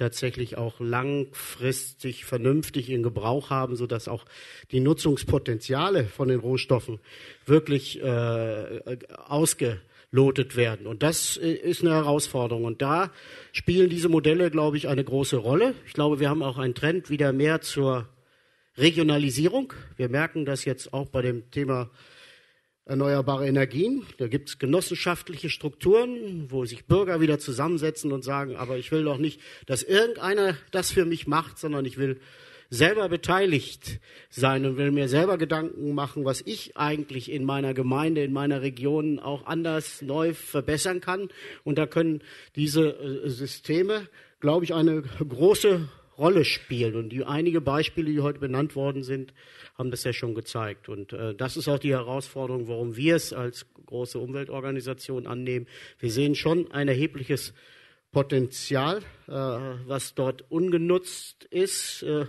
tatsächlich auch langfristig vernünftig in Gebrauch haben, sodass auch die Nutzungspotenziale von den Rohstoffen wirklich äh, ausgelotet werden. Und das ist eine Herausforderung. Und da spielen diese Modelle, glaube ich, eine große Rolle. Ich glaube, wir haben auch einen Trend wieder mehr zur Regionalisierung. Wir merken das jetzt auch bei dem Thema erneuerbare Energien. Da gibt es genossenschaftliche Strukturen, wo sich Bürger wieder zusammensetzen und sagen, aber ich will doch nicht, dass irgendeiner das für mich macht, sondern ich will selber beteiligt sein und will mir selber Gedanken machen, was ich eigentlich in meiner Gemeinde, in meiner Region auch anders neu verbessern kann. Und da können diese äh, Systeme, glaube ich, eine große Rolle spielen. Und die einige Beispiele, die heute benannt worden sind, haben das ja schon gezeigt. Und äh, das ist auch die Herausforderung, warum wir es als große Umweltorganisation annehmen. Wir sehen schon ein erhebliches Potenzial, äh, was dort ungenutzt ist. Äh,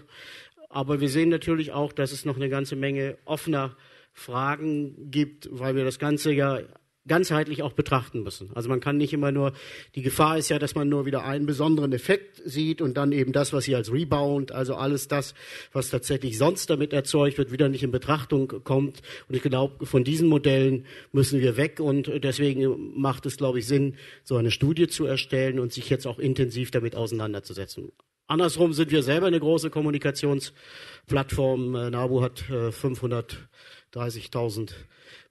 aber wir sehen natürlich auch, dass es noch eine ganze Menge offener Fragen gibt, weil wir das Ganze ja ganzheitlich auch betrachten müssen. Also man kann nicht immer nur, die Gefahr ist ja, dass man nur wieder einen besonderen Effekt sieht und dann eben das, was hier als Rebound, also alles das, was tatsächlich sonst damit erzeugt wird, wieder nicht in Betrachtung kommt. Und ich glaube, von diesen Modellen müssen wir weg und deswegen macht es, glaube ich, Sinn, so eine Studie zu erstellen und sich jetzt auch intensiv damit auseinanderzusetzen. Andersrum sind wir selber eine große Kommunikationsplattform. Äh, NABU hat 530.000 äh,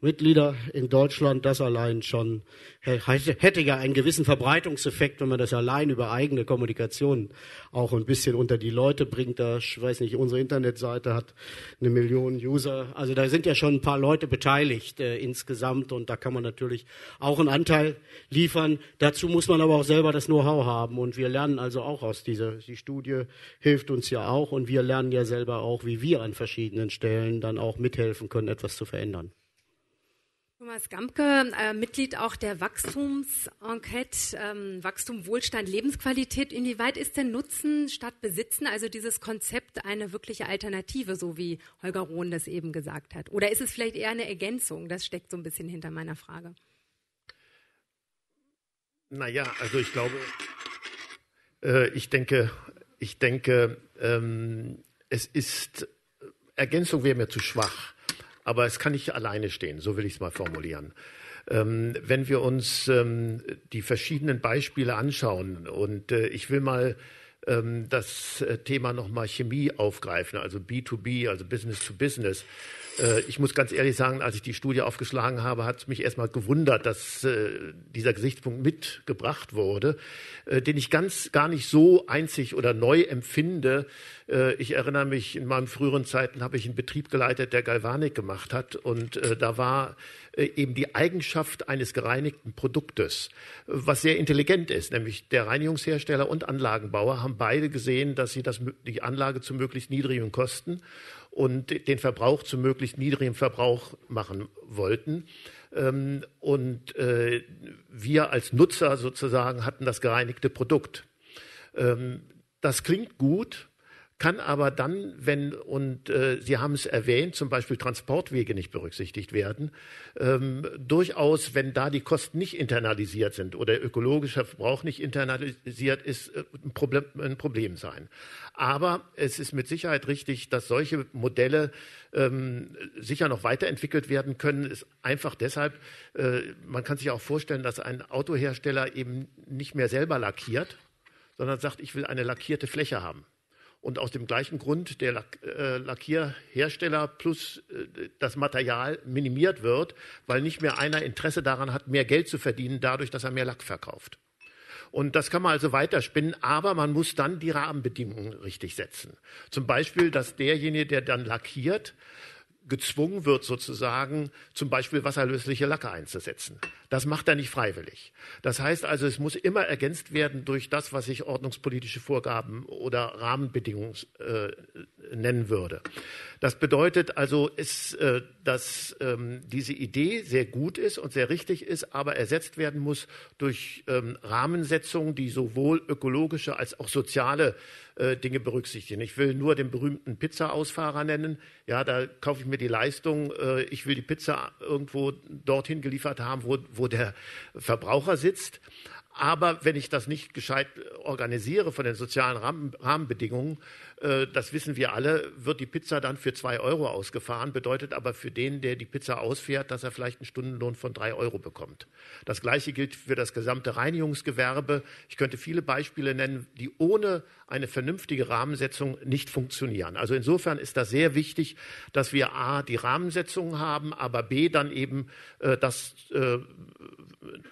Mitglieder in Deutschland. Das allein schon hätte ja einen gewissen Verbreitungseffekt, wenn man das allein über eigene Kommunikation auch ein bisschen unter die Leute bringt. Da, ich weiß nicht, unsere Internetseite hat eine Million User. Also da sind ja schon ein paar Leute beteiligt äh, insgesamt und da kann man natürlich auch einen Anteil liefern. Dazu muss man aber auch selber das Know-how haben und wir lernen also auch aus dieser, die Studie hilft uns ja auch und wir lernen ja selber auch, wie wir an verschiedenen Stellen dann auch mithelfen können, etwas zu verändern. Thomas Gamke, äh, Mitglied auch der Wachstumsenquete, ähm, Wachstum, Wohlstand, Lebensqualität. Inwieweit ist denn Nutzen statt Besitzen, also dieses Konzept, eine wirkliche Alternative, so wie Holger Rohn das eben gesagt hat? Oder ist es vielleicht eher eine Ergänzung? Das steckt so ein bisschen hinter meiner Frage. Naja, also ich glaube, äh, ich denke, ich denke, ähm, es ist, Ergänzung wäre mir zu schwach aber es kann nicht alleine stehen, so will ich es mal formulieren. Ähm, wenn wir uns ähm, die verschiedenen Beispiele anschauen und äh, ich will mal ähm, das äh, Thema nochmal Chemie aufgreifen, also B2B, also Business to Business. Äh, ich muss ganz ehrlich sagen, als ich die Studie aufgeschlagen habe, hat es mich erstmal gewundert, dass äh, dieser Gesichtspunkt mitgebracht wurde, äh, den ich ganz gar nicht so einzig oder neu empfinde. Ich erinnere mich, in meinen früheren Zeiten habe ich einen Betrieb geleitet, der Galvanik gemacht hat. Und da war eben die Eigenschaft eines gereinigten Produktes, was sehr intelligent ist, nämlich der Reinigungshersteller und Anlagenbauer haben beide gesehen, dass sie das, die Anlage zu möglichst niedrigen Kosten und den Verbrauch zu möglichst niedrigem Verbrauch machen wollten. Ähm, und äh, wir als Nutzer sozusagen hatten das gereinigte Produkt. Ähm, das klingt gut, kann aber dann, wenn, und äh, Sie haben es erwähnt, zum Beispiel Transportwege nicht berücksichtigt werden, ähm, durchaus, wenn da die Kosten nicht internalisiert sind oder ökologischer Verbrauch nicht internalisiert ist, äh, ein, Problem, ein Problem sein. Aber es ist mit Sicherheit richtig, dass solche Modelle ähm, sicher noch weiterentwickelt werden können. Ist einfach deshalb, äh, man kann sich auch vorstellen, dass ein Autohersteller eben nicht mehr selber lackiert, sondern sagt, ich will eine lackierte Fläche haben. Und aus dem gleichen Grund der Lack, äh, Lackierhersteller plus äh, das Material minimiert wird, weil nicht mehr einer Interesse daran hat, mehr Geld zu verdienen, dadurch, dass er mehr Lack verkauft. Und das kann man also weiterspinnen, aber man muss dann die Rahmenbedingungen richtig setzen. Zum Beispiel, dass derjenige, der dann lackiert, gezwungen wird, sozusagen zum Beispiel wasserlösliche Lacke einzusetzen. Das macht er nicht freiwillig. Das heißt also, es muss immer ergänzt werden durch das, was ich ordnungspolitische Vorgaben oder Rahmenbedingungen äh, nennen würde. Das bedeutet also, ist, äh, dass ähm, diese Idee sehr gut ist und sehr richtig ist, aber ersetzt werden muss durch ähm, Rahmensetzungen, die sowohl ökologische als auch soziale äh, Dinge berücksichtigen. Ich will nur den berühmten Pizza-Ausfahrer nennen. Ja, da kaufe ich mir die Leistung. Äh, ich will die Pizza irgendwo dorthin geliefert haben, wo, wo der Verbraucher sitzt. Aber wenn ich das nicht gescheit organisiere von den sozialen Rahmenbedingungen, äh, das wissen wir alle, wird die Pizza dann für zwei Euro ausgefahren, bedeutet aber für den, der die Pizza ausfährt, dass er vielleicht einen Stundenlohn von drei Euro bekommt. Das Gleiche gilt für das gesamte Reinigungsgewerbe. Ich könnte viele Beispiele nennen, die ohne eine vernünftige Rahmensetzung nicht funktionieren. Also insofern ist das sehr wichtig, dass wir A, die Rahmensetzung haben, aber B, dann eben äh, das äh,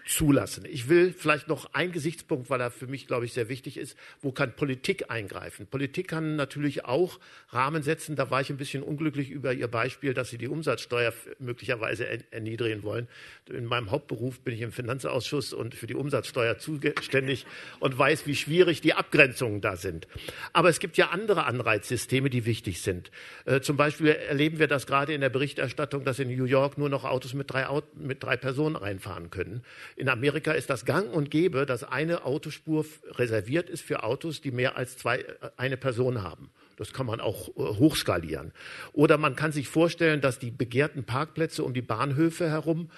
zulassen. Ich will vielleicht noch einen Gesichtspunkt, weil er für mich, glaube ich, sehr wichtig ist. Wo kann Politik eingreifen? Politik kann natürlich auch Rahmen setzen. Da war ich ein bisschen unglücklich über Ihr Beispiel, dass Sie die Umsatzsteuer möglicherweise erniedrigen wollen. In meinem Hauptberuf bin ich im Finanzausschuss und für die Umsatzsteuer zuständig und weiß, wie schwierig die Abgrenzungen da sind. Aber es gibt ja andere Anreizsysteme, die wichtig sind. Äh, zum Beispiel erleben wir das gerade in der Berichterstattung, dass in New York nur noch Autos mit drei, mit drei Personen reinfahren können. In Amerika ist das gang und gäbe, dass eine Autospur reserviert ist für Autos, die mehr als zwei, äh, eine Person haben. Das kann man auch äh, hochskalieren. Oder man kann sich vorstellen, dass die begehrten Parkplätze um die Bahnhöfe herum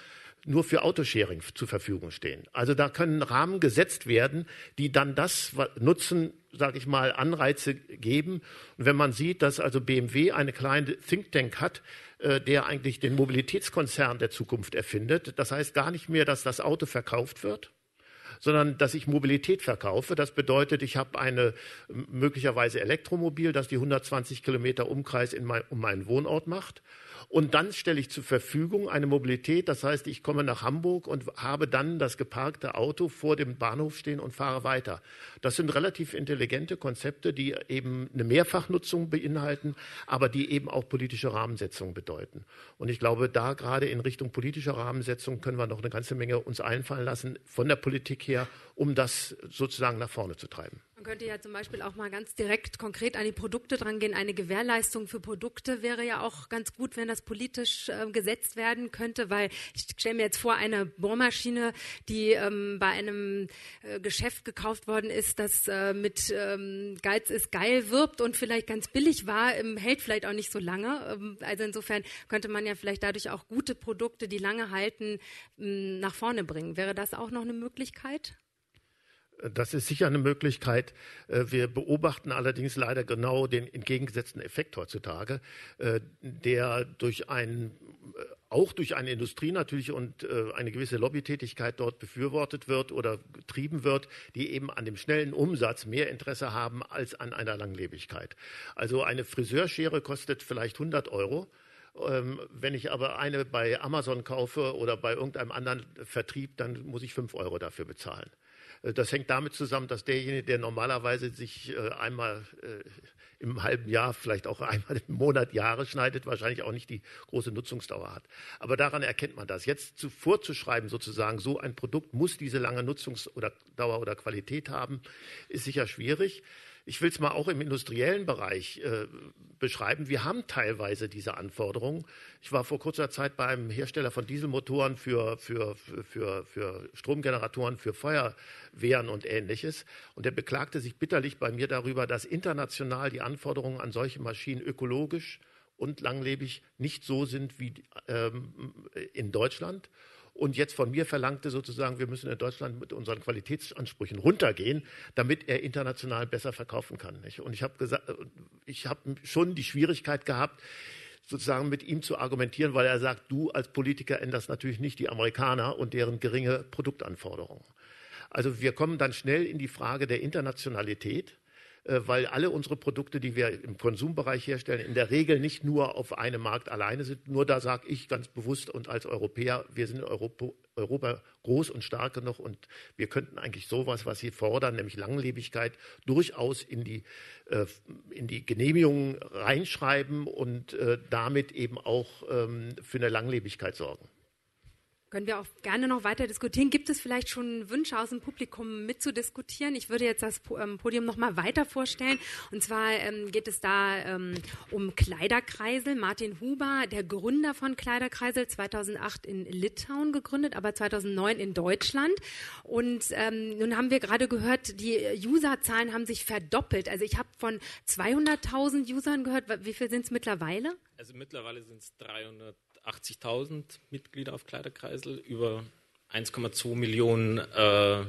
nur für Autosharing zur Verfügung stehen. Also da können Rahmen gesetzt werden, die dann das nutzen, sage ich mal, Anreize geben. Und wenn man sieht, dass also BMW eine kleine Think Tank hat, der eigentlich den Mobilitätskonzern der Zukunft erfindet, das heißt gar nicht mehr, dass das Auto verkauft wird, sondern dass ich Mobilität verkaufe. Das bedeutet, ich habe eine möglicherweise Elektromobil, das die 120 Kilometer Umkreis mein, um meinen Wohnort macht. Und dann stelle ich zur Verfügung eine Mobilität. Das heißt, ich komme nach Hamburg und habe dann das geparkte Auto vor dem Bahnhof stehen und fahre weiter. Das sind relativ intelligente Konzepte, die eben eine Mehrfachnutzung beinhalten, aber die eben auch politische Rahmensetzung bedeuten. Und ich glaube, da gerade in Richtung politischer Rahmensetzung können wir noch eine ganze Menge uns einfallen lassen von der Politik her, um das sozusagen nach vorne zu treiben. Man könnte ja zum Beispiel auch mal ganz direkt konkret an die Produkte drangehen. Eine Gewährleistung für Produkte wäre ja auch ganz gut, wenn das politisch äh, gesetzt werden könnte, weil ich stelle mir jetzt vor, eine Bohrmaschine, die ähm, bei einem äh, Geschäft gekauft worden ist, das äh, mit ähm, Geiz ist geil wirbt und vielleicht ganz billig war, ähm, hält vielleicht auch nicht so lange. Ähm, also insofern könnte man ja vielleicht dadurch auch gute Produkte, die lange halten, ähm, nach vorne bringen. Wäre das auch noch eine Möglichkeit? Das ist sicher eine Möglichkeit. Äh, wir beobachten allerdings leider genau den entgegengesetzten Effekt heutzutage, äh, der durch ein, äh, auch durch eine Industrie natürlich und eine gewisse Lobbytätigkeit dort befürwortet wird oder getrieben wird, die eben an dem schnellen Umsatz mehr Interesse haben als an einer Langlebigkeit. Also eine Friseurschere kostet vielleicht 100 Euro. Ähm, wenn ich aber eine bei Amazon kaufe oder bei irgendeinem anderen Vertrieb, dann muss ich 5 Euro dafür bezahlen. Äh, das hängt damit zusammen, dass derjenige, der normalerweise sich äh, einmal äh, im halben Jahr, vielleicht auch einmal im Monat Jahre schneidet, wahrscheinlich auch nicht die große Nutzungsdauer hat. Aber daran erkennt man das. Jetzt zu, vorzuschreiben, sozusagen, so ein Produkt muss diese lange Nutzungsdauer oder Qualität haben, ist sicher schwierig. Ich will es mal auch im industriellen Bereich äh, beschreiben. Wir haben teilweise diese Anforderungen. Ich war vor kurzer Zeit beim Hersteller von Dieselmotoren für, für, für, für Stromgeneratoren, für Feuerwehren und ähnliches. Und der beklagte sich bitterlich bei mir darüber, dass international die Anforderungen an solche Maschinen ökologisch und langlebig nicht so sind wie ähm, in Deutschland und jetzt von mir verlangte sozusagen, wir müssen in Deutschland mit unseren Qualitätsansprüchen runtergehen, damit er international besser verkaufen kann. Nicht? Und ich habe gesagt, ich habe schon die Schwierigkeit gehabt, sozusagen mit ihm zu argumentieren, weil er sagt, du als Politiker änderst natürlich nicht die Amerikaner und deren geringe Produktanforderungen. Also wir kommen dann schnell in die Frage der Internationalität. Äh, weil alle unsere Produkte, die wir im Konsumbereich herstellen, in der Regel nicht nur auf einem Markt alleine sind. Nur da sage ich ganz bewusst und als Europäer, wir sind in Europa, Europa groß und stark genug und wir könnten eigentlich sowas, was Sie fordern, nämlich Langlebigkeit, durchaus in die, äh, in die Genehmigungen reinschreiben und äh, damit eben auch ähm, für eine Langlebigkeit sorgen. Können wir auch gerne noch weiter diskutieren. Gibt es vielleicht schon Wünsche aus dem Publikum mitzudiskutieren? Ich würde jetzt das ähm, Podium noch mal weiter vorstellen. Und zwar ähm, geht es da ähm, um Kleiderkreisel. Martin Huber, der Gründer von Kleiderkreisel, 2008 in Litauen gegründet, aber 2009 in Deutschland. Und ähm, nun haben wir gerade gehört, die Userzahlen haben sich verdoppelt. Also ich habe von 200.000 Usern gehört. Wie viel sind es mittlerweile? Also mittlerweile sind es 300. 80.000 Mitglieder auf Kleiderkreisel, über 1,2 Millionen äh,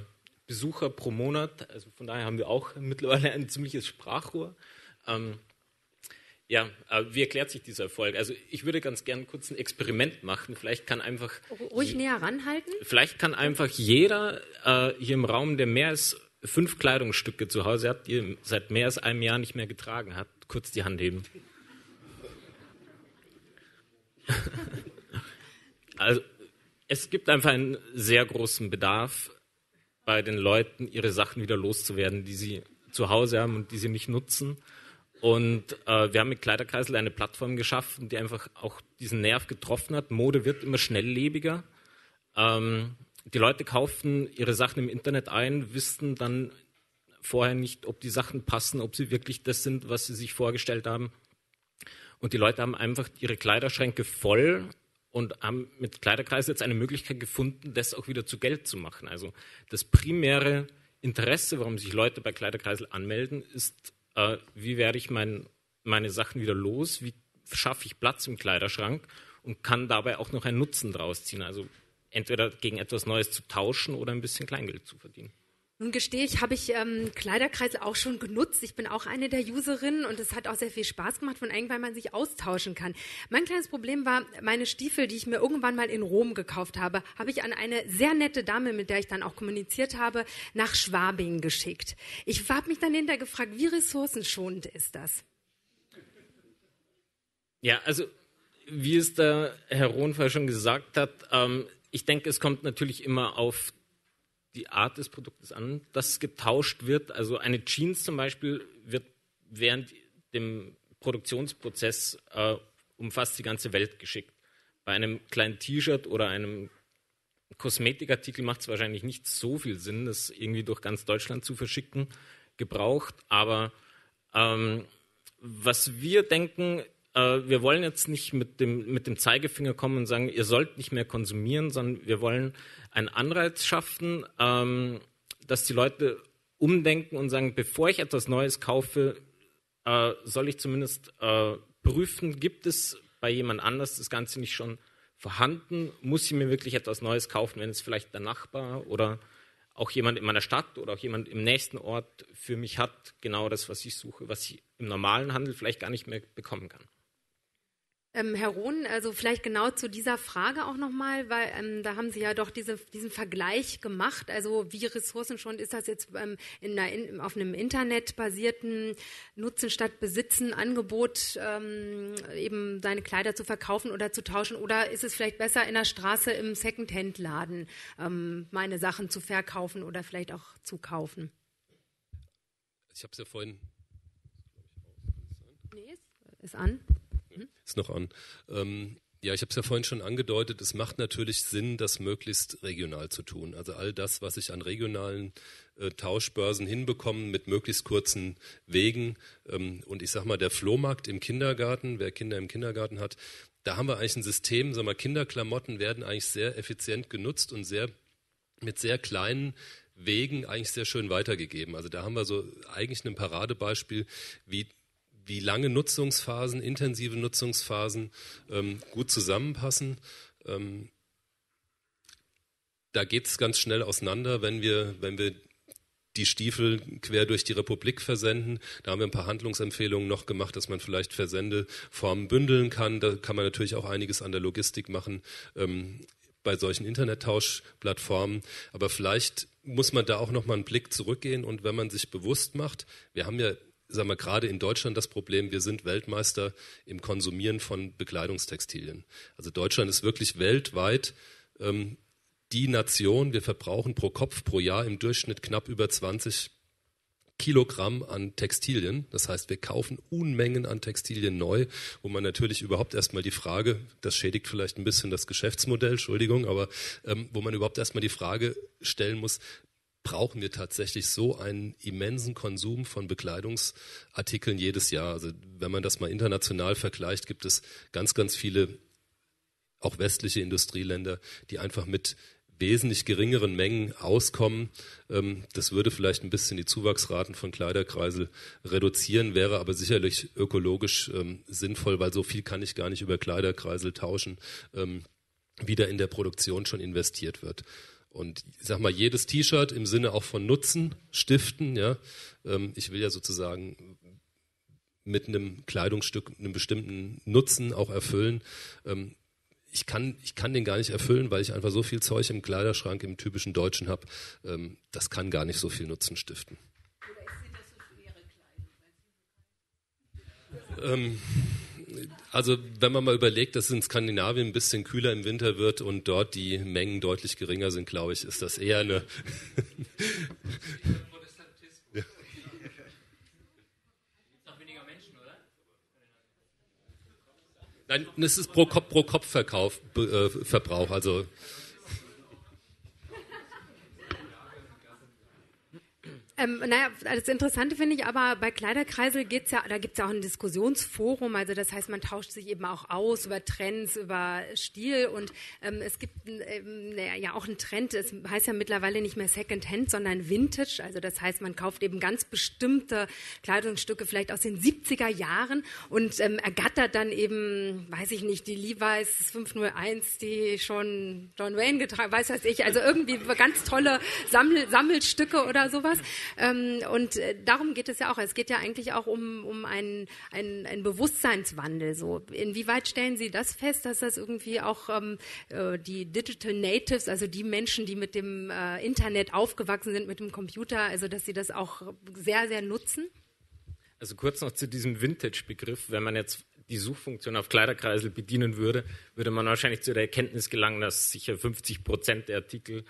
Besucher pro Monat. Also von daher haben wir auch mittlerweile ein ziemliches Sprachrohr. Ähm, ja, äh, wie erklärt sich dieser Erfolg? Also ich würde ganz gerne kurz ein Experiment machen. Vielleicht kann einfach ruhig näher ranhalten. Vielleicht kann einfach jeder äh, hier im Raum, der mehr als fünf Kleidungsstücke zu Hause hat, die seit mehr als einem Jahr nicht mehr getragen hat, kurz die Hand heben. also es gibt einfach einen sehr großen Bedarf bei den Leuten, ihre Sachen wieder loszuwerden, die sie zu Hause haben und die sie nicht nutzen. Und äh, wir haben mit Kleiderkreisel eine Plattform geschaffen, die einfach auch diesen Nerv getroffen hat. Mode wird immer schnelllebiger. Ähm, die Leute kaufen ihre Sachen im Internet ein, wissen dann vorher nicht, ob die Sachen passen, ob sie wirklich das sind, was sie sich vorgestellt haben. Und die Leute haben einfach ihre Kleiderschränke voll und haben mit Kleiderkreis jetzt eine Möglichkeit gefunden, das auch wieder zu Geld zu machen. Also das primäre Interesse, warum sich Leute bei Kleiderkreisel anmelden, ist, äh, wie werde ich mein, meine Sachen wieder los, wie schaffe ich Platz im Kleiderschrank und kann dabei auch noch einen Nutzen draus ziehen. Also entweder gegen etwas Neues zu tauschen oder ein bisschen Kleingeld zu verdienen. Nun gestehe ich, habe ich ähm, Kleiderkreisel auch schon genutzt. Ich bin auch eine der Userinnen und es hat auch sehr viel Spaß gemacht, von weil man sich austauschen kann. Mein kleines Problem war, meine Stiefel, die ich mir irgendwann mal in Rom gekauft habe, habe ich an eine sehr nette Dame, mit der ich dann auch kommuniziert habe, nach Schwabing geschickt. Ich habe mich dann hinterher gefragt, wie ressourcenschonend ist das? Ja, also wie es der Herr Rohnfall schon gesagt hat, ähm, ich denke, es kommt natürlich immer auf die Art des Produktes an, das getauscht wird. Also eine Jeans zum Beispiel wird während dem Produktionsprozess äh, um fast die ganze Welt geschickt. Bei einem kleinen T-Shirt oder einem Kosmetikartikel macht es wahrscheinlich nicht so viel Sinn, das irgendwie durch ganz Deutschland zu verschicken, gebraucht. Aber ähm, was wir denken, wir wollen jetzt nicht mit dem, mit dem Zeigefinger kommen und sagen, ihr sollt nicht mehr konsumieren, sondern wir wollen einen Anreiz schaffen, ähm, dass die Leute umdenken und sagen, bevor ich etwas Neues kaufe, äh, soll ich zumindest äh, prüfen, gibt es bei jemand anders das Ganze nicht schon vorhanden? Muss ich mir wirklich etwas Neues kaufen, wenn es vielleicht der Nachbar oder auch jemand in meiner Stadt oder auch jemand im nächsten Ort für mich hat, genau das, was ich suche, was ich im normalen Handel vielleicht gar nicht mehr bekommen kann. Ähm, Herr Rohn, also vielleicht genau zu dieser Frage auch nochmal, weil ähm, da haben Sie ja doch diese, diesen Vergleich gemacht. Also wie ressourcenschonend ist das jetzt ähm, in einer, in, auf einem internetbasierten Nutzen statt Besitzen Angebot, ähm, eben seine Kleider zu verkaufen oder zu tauschen? Oder ist es vielleicht besser in der Straße im Secondhand-Laden ähm, meine Sachen zu verkaufen oder vielleicht auch zu kaufen? Ich habe es ja vorhin. Nee, ist an. Ist noch an. Ähm, ja, ich habe es ja vorhin schon angedeutet, es macht natürlich Sinn, das möglichst regional zu tun. Also all das, was ich an regionalen äh, Tauschbörsen hinbekommen mit möglichst kurzen Wegen. Ähm, und ich sag mal, der Flohmarkt im Kindergarten, wer Kinder im Kindergarten hat, da haben wir eigentlich ein System, sag mal, Kinderklamotten werden eigentlich sehr effizient genutzt und sehr mit sehr kleinen Wegen eigentlich sehr schön weitergegeben. Also da haben wir so eigentlich ein Paradebeispiel, wie wie lange Nutzungsphasen, intensive Nutzungsphasen ähm, gut zusammenpassen. Ähm, da geht es ganz schnell auseinander, wenn wir, wenn wir die Stiefel quer durch die Republik versenden. Da haben wir ein paar Handlungsempfehlungen noch gemacht, dass man vielleicht Versendeformen bündeln kann. Da kann man natürlich auch einiges an der Logistik machen ähm, bei solchen Internettauschplattformen. Aber vielleicht muss man da auch noch mal einen Blick zurückgehen und wenn man sich bewusst macht, wir haben ja sagen wir gerade in Deutschland das Problem, wir sind Weltmeister im Konsumieren von Bekleidungstextilien. Also Deutschland ist wirklich weltweit ähm, die Nation, wir verbrauchen pro Kopf pro Jahr im Durchschnitt knapp über 20 Kilogramm an Textilien. Das heißt, wir kaufen Unmengen an Textilien neu, wo man natürlich überhaupt erstmal die Frage, das schädigt vielleicht ein bisschen das Geschäftsmodell, Entschuldigung, aber ähm, wo man überhaupt erstmal die Frage stellen muss, brauchen wir tatsächlich so einen immensen Konsum von Bekleidungsartikeln jedes Jahr. Also wenn man das mal international vergleicht, gibt es ganz, ganz viele auch westliche Industrieländer, die einfach mit wesentlich geringeren Mengen auskommen. Ähm, das würde vielleicht ein bisschen die Zuwachsraten von Kleiderkreisel reduzieren, wäre aber sicherlich ökologisch ähm, sinnvoll, weil so viel kann ich gar nicht über Kleiderkreisel tauschen, ähm, wie da in der Produktion schon investiert wird. Und ich sag mal, jedes T-Shirt im Sinne auch von Nutzen stiften, ja. Ähm, ich will ja sozusagen mit einem Kleidungsstück einen bestimmten Nutzen auch erfüllen. Ähm, ich kann, ich kann den gar nicht erfüllen, weil ich einfach so viel Zeug im Kleiderschrank im typischen Deutschen habe. Ähm, das kann gar nicht so viel Nutzen stiften. Oder ist das so schwere Kleidung? Also wenn man mal überlegt, dass es in Skandinavien ein bisschen kühler im Winter wird und dort die Mengen deutlich geringer sind, glaube ich, ist das eher eine... Nein, es ist pro Kopf, pro Kopf Verkauf, äh, Verbrauch, also Ähm, naja, das Interessante finde ich aber, bei Kleiderkreisel geht's ja, da gibt's ja auch ein Diskussionsforum, also das heißt, man tauscht sich eben auch aus über Trends, über Stil. Und ähm, es gibt ähm, ja auch einen Trend, es heißt ja mittlerweile nicht mehr Secondhand, sondern Vintage, also das heißt, man kauft eben ganz bestimmte Kleidungsstücke vielleicht aus den 70er Jahren und ähm, ergattert dann eben, weiß ich nicht, die Levi's 501, die schon John Wayne getragen, weiß was ich, also irgendwie ganz tolle Sammel Sammelstücke oder sowas. Ähm, und äh, darum geht es ja auch. Es geht ja eigentlich auch um, um einen, einen, einen Bewusstseinswandel. So. Inwieweit stellen Sie das fest, dass das irgendwie auch ähm, äh, die Digital Natives, also die Menschen, die mit dem äh, Internet aufgewachsen sind, mit dem Computer, also dass sie das auch sehr, sehr nutzen? Also kurz noch zu diesem Vintage-Begriff. Wenn man jetzt die Suchfunktion auf Kleiderkreisel bedienen würde, würde man wahrscheinlich zu der Erkenntnis gelangen, dass sicher 50 Prozent der Artikel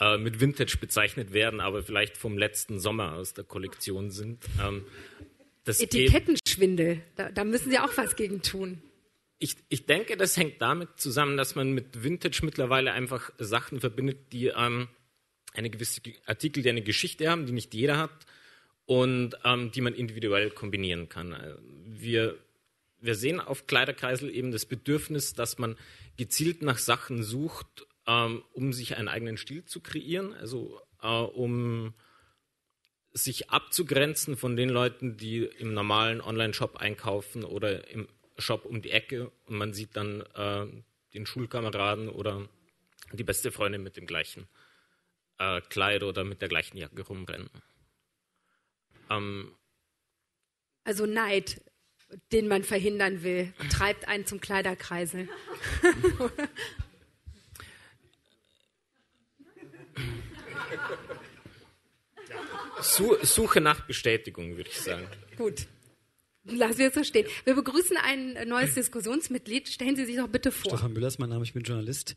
äh, mit Vintage bezeichnet werden, aber vielleicht vom letzten Sommer aus der Kollektion sind. Ähm, Etikettenschwindel, da, da, müssen Sie auch was gegen tun. Ich, ich, denke, das hängt damit zusammen, dass man mit Vintage mittlerweile einfach Sachen verbindet, die ähm, eine gewisse Artikel, die eine Geschichte haben, die nicht jeder hat und ähm, die man individuell kombinieren kann. Äh, wir wir sehen auf Kleiderkreisel eben das Bedürfnis, dass man gezielt nach Sachen sucht, ähm, um sich einen eigenen Stil zu kreieren, also äh, um sich abzugrenzen von den Leuten, die im normalen Online-Shop einkaufen oder im Shop um die Ecke und man sieht dann äh, den Schulkameraden oder die beste Freundin mit dem gleichen äh, Kleid oder mit der gleichen Jacke rumrennen. Ähm, also Neid den man verhindern will, treibt einen zum Kleiderkreisel. Suche nach Bestätigung, würde ich sagen. Gut. Lassen wir es so stehen. Wir begrüßen ein neues Diskussionsmitglied. Stellen Sie sich doch bitte vor. Stefan Müller ist mein Name, ich bin Journalist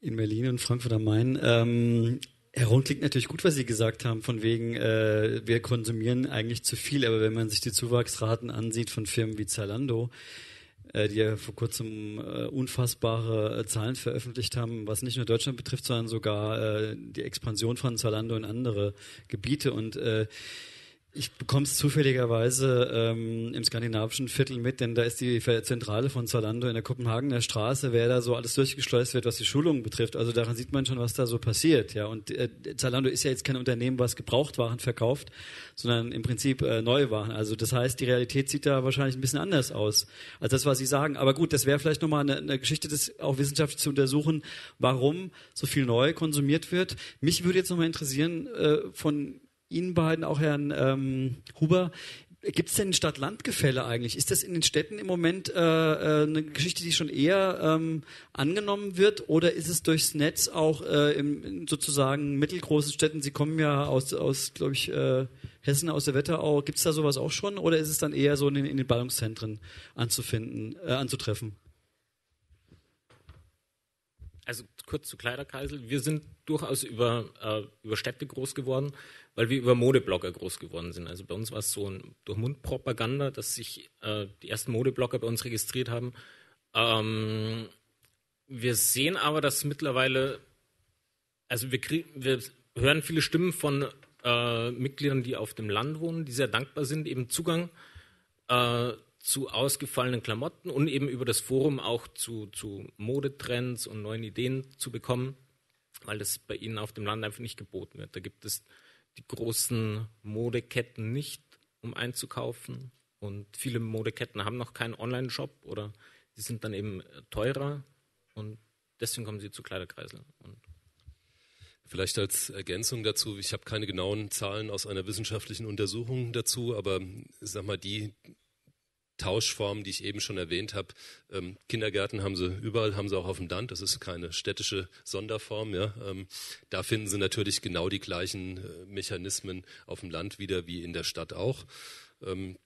in Berlin und Frankfurt am Main. Ähm, Herr Rund klingt natürlich gut, was Sie gesagt haben, von wegen, äh, wir konsumieren eigentlich zu viel, aber wenn man sich die Zuwachsraten ansieht von Firmen wie Zalando, äh, die ja vor kurzem äh, unfassbare äh, Zahlen veröffentlicht haben, was nicht nur Deutschland betrifft, sondern sogar äh, die Expansion von Zalando in andere Gebiete. Und äh, ich bekomme es zufälligerweise ähm, im skandinavischen Viertel mit, denn da ist die Zentrale von Zalando in der Kopenhagener Straße, wer da so alles durchgeschleust wird, was die Schulungen betrifft. Also daran sieht man schon, was da so passiert. Ja, und äh, Zalando ist ja jetzt kein Unternehmen, was Gebrauchtwaren verkauft, sondern im Prinzip äh, Neuwaren. Also das heißt, die Realität sieht da wahrscheinlich ein bisschen anders aus als das, was Sie sagen. Aber gut, das wäre vielleicht nochmal eine, eine Geschichte, das auch wissenschaftlich zu untersuchen, warum so viel neu konsumiert wird. Mich würde jetzt nochmal interessieren äh, von Ihnen beiden, auch Herrn ähm, Huber, Gibt es denn Stadt-Land-Gefälle eigentlich? Ist das in den Städten im Moment äh, äh, eine Geschichte, die schon eher ähm, angenommen wird? Oder ist es durchs Netz auch äh, in sozusagen mittelgroßen Städten? Sie kommen ja aus, aus glaube ich, äh, Hessen, aus der Wetterau. Gibt es da sowas auch schon? Oder ist es dann eher so in, in den Ballungszentren anzufinden, äh, anzutreffen? Also kurz zu Kleiderkreisel. Wir sind durchaus über, äh, über Städte groß geworden weil wir über Modeblogger groß geworden sind. Also bei uns war es so ein durch Mundpropaganda, dass sich äh, die ersten Modeblogger bei uns registriert haben. Ähm, wir sehen aber, dass mittlerweile, also wir, krieg, wir hören viele Stimmen von äh, Mitgliedern, die auf dem Land wohnen, die sehr dankbar sind, eben Zugang äh, zu ausgefallenen Klamotten und eben über das Forum auch zu, zu Modetrends und neuen Ideen zu bekommen, weil das bei ihnen auf dem Land einfach nicht geboten wird. Da gibt es die großen Modeketten nicht, um einzukaufen. Und viele Modeketten haben noch keinen Online-Shop oder die sind dann eben teurer und deswegen kommen sie zu Kleiderkreisel. Vielleicht als Ergänzung dazu, ich habe keine genauen Zahlen aus einer wissenschaftlichen Untersuchung dazu, aber sag mal, die Tauschformen, die ich eben schon erwähnt habe. Ähm, Kindergärten haben sie überall, haben sie auch auf dem Land. Das ist keine städtische Sonderform. Ja. Ähm, da finden sie natürlich genau die gleichen äh, Mechanismen auf dem Land wieder wie in der Stadt auch. Ähm,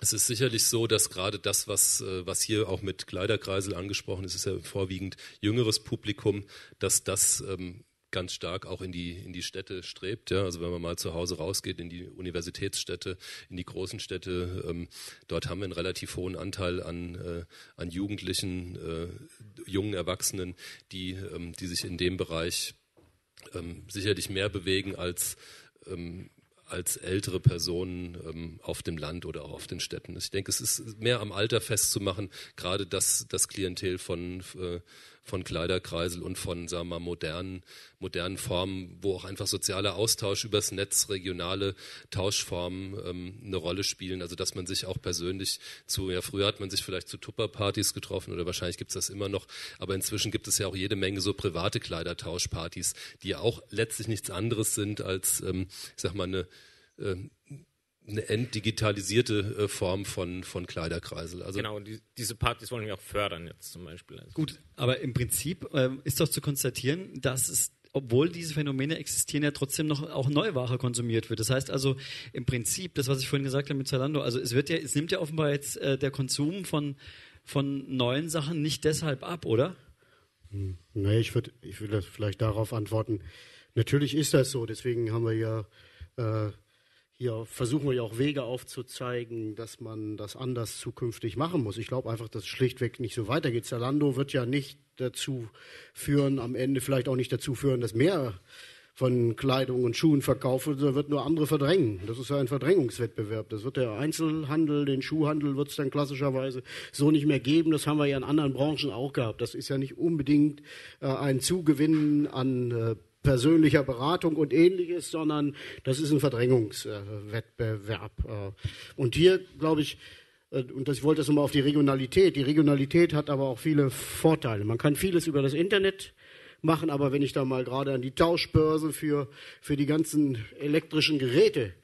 es ist sicherlich so, dass gerade das, was, äh, was hier auch mit Kleiderkreisel angesprochen ist, ist ja vorwiegend jüngeres Publikum, dass das ähm, ganz stark auch in die, in die Städte strebt. Ja? Also wenn man mal zu Hause rausgeht, in die Universitätsstädte, in die großen Städte, ähm, dort haben wir einen relativ hohen Anteil an, äh, an Jugendlichen, äh, jungen Erwachsenen, die, ähm, die sich in dem Bereich ähm, sicherlich mehr bewegen als ähm, als ältere Personen ähm, auf dem Land oder auch auf den Städten. Ich denke, es ist mehr am Alter festzumachen, gerade das, das Klientel von, äh, von Kleiderkreisel und von sagen wir mal, modernen, modernen Formen, wo auch einfach sozialer Austausch übers Netz, regionale Tauschformen ähm, eine Rolle spielen. Also dass man sich auch persönlich zu, ja früher hat man sich vielleicht zu Tupperpartys getroffen oder wahrscheinlich gibt es das immer noch, aber inzwischen gibt es ja auch jede Menge so private Kleidertauschpartys, die auch letztlich nichts anderes sind als, ähm, ich sag mal, eine äh, eine entdigitalisierte äh, Form von, von Kleiderkreisel. Also genau, die, diese Partys wollen wir auch fördern jetzt zum Beispiel. Also Gut, aber im Prinzip äh, ist doch zu konstatieren, dass es obwohl diese Phänomene existieren, ja trotzdem noch auch Neuware konsumiert wird. Das heißt also im Prinzip, das was ich vorhin gesagt habe mit Zalando, also es wird ja, es nimmt ja offenbar jetzt äh, der Konsum von von neuen Sachen nicht deshalb ab, oder? Hm, nee, ich würde ich würde vielleicht darauf antworten. Natürlich ist das so. Deswegen haben wir ja äh, hier versuchen wir ja auch Wege aufzuzeigen, dass man das anders zukünftig machen muss. Ich glaube einfach, dass es schlichtweg nicht so weitergeht. Zalando wird ja nicht dazu führen, am Ende vielleicht auch nicht dazu führen, dass mehr von Kleidung und Schuhen verkauft wird, sondern wird nur andere verdrängen. Das ist ja ein Verdrängungswettbewerb. Das wird der Einzelhandel, den Schuhhandel wird es dann klassischerweise so nicht mehr geben. Das haben wir ja in anderen Branchen auch gehabt. Das ist ja nicht unbedingt äh, ein Zugewinnen an äh, persönlicher Beratung und ähnliches, sondern das ist ein Verdrängungswettbewerb. Äh, und hier, glaube ich, äh, und ich wollte das nochmal auf die Regionalität. Die Regionalität hat aber auch viele Vorteile. Man kann vieles über das Internet machen, aber wenn ich da mal gerade an die Tauschbörse für, für die ganzen elektrischen Geräte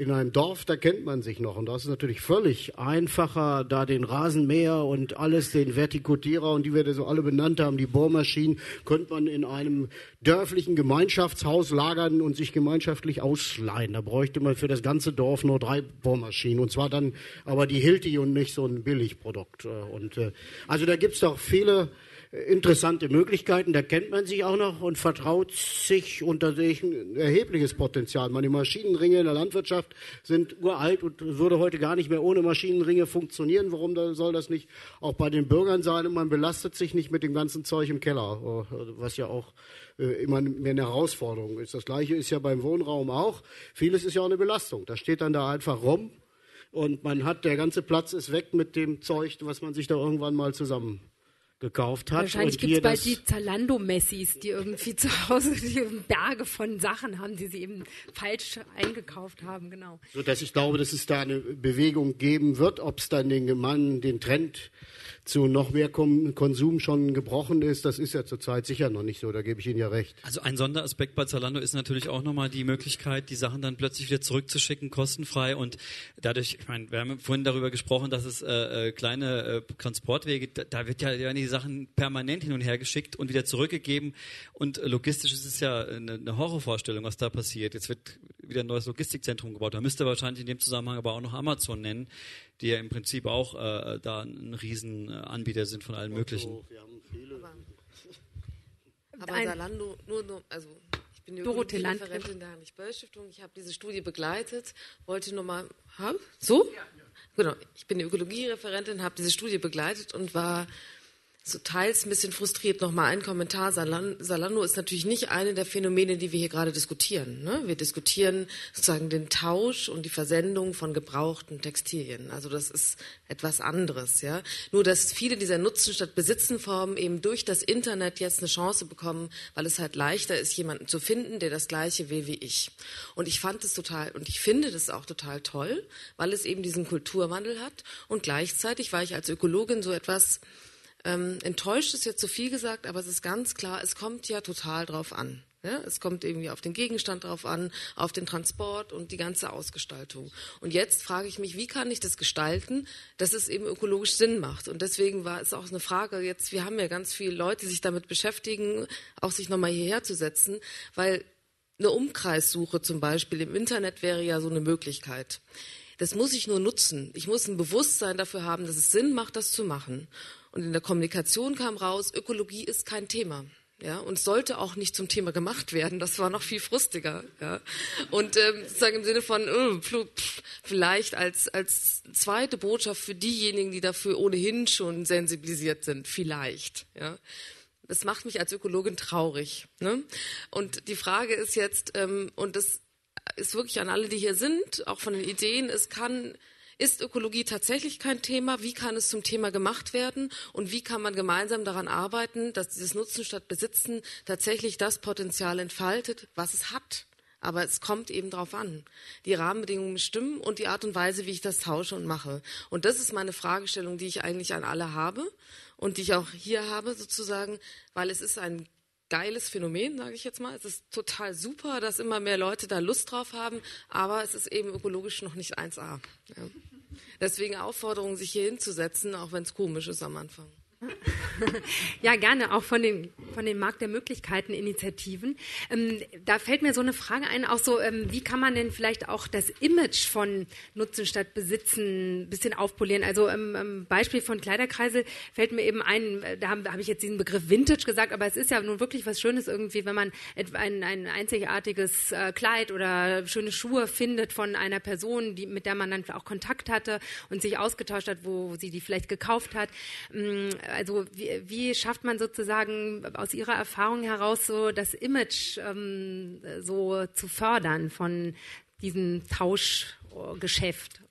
in einem Dorf, da kennt man sich noch. Und das ist natürlich völlig einfacher, da den Rasenmäher und alles, den Vertikutierer und die wir da so alle benannt haben, die Bohrmaschinen, könnte man in einem dörflichen Gemeinschaftshaus lagern und sich gemeinschaftlich ausleihen. Da bräuchte man für das ganze Dorf nur drei Bohrmaschinen. Und zwar dann aber die Hilti und nicht so ein Billigprodukt. Und, äh, also da gibt's doch viele interessante Möglichkeiten. Da kennt man sich auch noch und vertraut sich und da sehe ich ein erhebliches Potenzial. Meine Maschinenringe in der Landwirtschaft sind uralt und würde heute gar nicht mehr ohne Maschinenringe funktionieren. Warum soll das nicht auch bei den Bürgern sein? Und man belastet sich nicht mit dem ganzen Zeug im Keller, was ja auch äh, immer mehr eine Herausforderung ist. Das Gleiche ist ja beim Wohnraum auch. Vieles ist ja auch eine Belastung. Da steht dann da einfach rum und man hat, der ganze Platz ist weg mit dem Zeug, was man sich da irgendwann mal zusammen gekauft hat. Wahrscheinlich gibt es bald die Zalando-Messis, die irgendwie zu Hause die Berge von Sachen haben, die sie eben falsch eingekauft haben, genau. So dass ich glaube, dass es da eine Bewegung geben wird, ob es dann den Mann, den Trend zu noch mehr Konsum schon gebrochen ist, das ist ja zurzeit sicher noch nicht so, da gebe ich Ihnen ja recht. Also ein Sonderaspekt bei Zalando ist natürlich auch nochmal die Möglichkeit, die Sachen dann plötzlich wieder zurückzuschicken, kostenfrei und dadurch, ich meine, wir haben vorhin darüber gesprochen, dass es äh, äh kleine äh, Transportwege, da, da, wird ja werden die Sachen permanent hin und her geschickt und wieder zurückgegeben und logistisch ist es ja eine, eine Horrorvorstellung, was da passiert. Jetzt wird wieder ein neues Logistikzentrum gebaut, da müsste wahrscheinlich in dem Zusammenhang aber auch noch Amazon nennen, die ja im Prinzip auch äh, da ein Riesenanbieter sind von allen möglichen. Aber, aber Salando, nur, nur, also ich bin die Referentin der Heinrich-Böll-Stiftung. Ich habe diese Studie begleitet, wollte nur mal, hab? so? Ja, ja. Genau, ich bin die Ökologiereferentin, habe diese Studie begleitet und war so teils ein bisschen frustriert. Nochmal ein Kommentar. Salando ist natürlich nicht eine der Phänomene, die wir hier gerade diskutieren. Ne? Wir diskutieren sozusagen den Tausch und die Versendung von gebrauchten Textilien. Also das ist etwas anderes. Ja? Nur, dass viele dieser Nutzen statt Besitzenformen eben durch das Internet jetzt eine Chance bekommen, weil es halt leichter ist, jemanden zu finden, der das Gleiche will wie ich. Und ich fand es total, und ich finde das auch total toll, weil es eben diesen Kulturwandel hat. Und gleichzeitig war ich als Ökologin so etwas, ähm, enttäuscht ist jetzt zu viel gesagt, aber es ist ganz klar, es kommt ja total drauf an. Ja, es kommt irgendwie auf den Gegenstand drauf an, auf den Transport und die ganze Ausgestaltung. Und jetzt frage ich mich, wie kann ich das gestalten, dass es eben ökologisch Sinn macht? Und deswegen war es auch eine Frage jetzt, wir haben ja ganz viele Leute, die sich damit beschäftigen, auch sich nochmal hierher zu setzen, weil eine Umkreissuche zum Beispiel im Internet wäre ja so eine Möglichkeit. Das muss ich nur nutzen. Ich muss ein Bewusstsein dafür haben, dass es Sinn macht, das zu machen. Und in der Kommunikation kam raus, Ökologie ist kein Thema. Ja, und sollte auch nicht zum Thema gemacht werden. Das war noch viel frustiger. Ja. Und ähm, sozusagen im Sinne von äh, vielleicht als als zweite Botschaft für diejenigen, die dafür ohnehin schon sensibilisiert sind, vielleicht. Ja. Das macht mich als Ökologin traurig. Ne? Und die Frage ist jetzt, ähm, und das ist wirklich an alle, die hier sind, auch von den Ideen, es kann ist Ökologie tatsächlich kein Thema? Wie kann es zum Thema gemacht werden? Und wie kann man gemeinsam daran arbeiten, dass dieses Nutzen statt Besitzen tatsächlich das Potenzial entfaltet, was es hat? Aber es kommt eben darauf an. Die Rahmenbedingungen stimmen und die Art und Weise, wie ich das tausche und mache. Und das ist meine Fragestellung, die ich eigentlich an alle habe und die ich auch hier habe sozusagen, weil es ist ein geiles Phänomen, sage ich jetzt mal. Es ist total super, dass immer mehr Leute da Lust drauf haben, aber es ist eben ökologisch noch nicht 1A. Ja. Deswegen Aufforderung, sich hier hinzusetzen, auch wenn es komisch ist am Anfang. Ja, gerne, auch von den, von den Markt der Möglichkeiten Initiativen. Ähm, da fällt mir so eine Frage ein, auch so, ähm, wie kann man denn vielleicht auch das Image von Nutzen statt Besitzen ein bisschen aufpolieren? Also ähm, ähm Beispiel von Kleiderkreisel fällt mir eben ein, äh, da habe hab ich jetzt diesen Begriff Vintage gesagt, aber es ist ja nun wirklich was Schönes irgendwie, wenn man ein, ein einzigartiges äh, Kleid oder schöne Schuhe findet von einer Person, die, mit der man dann auch Kontakt hatte und sich ausgetauscht hat, wo sie die vielleicht gekauft hat. Ähm, also wie, wie, schafft man sozusagen aus Ihrer Erfahrung heraus so das Image ähm, so zu fördern von diesem Tauschgeschäft?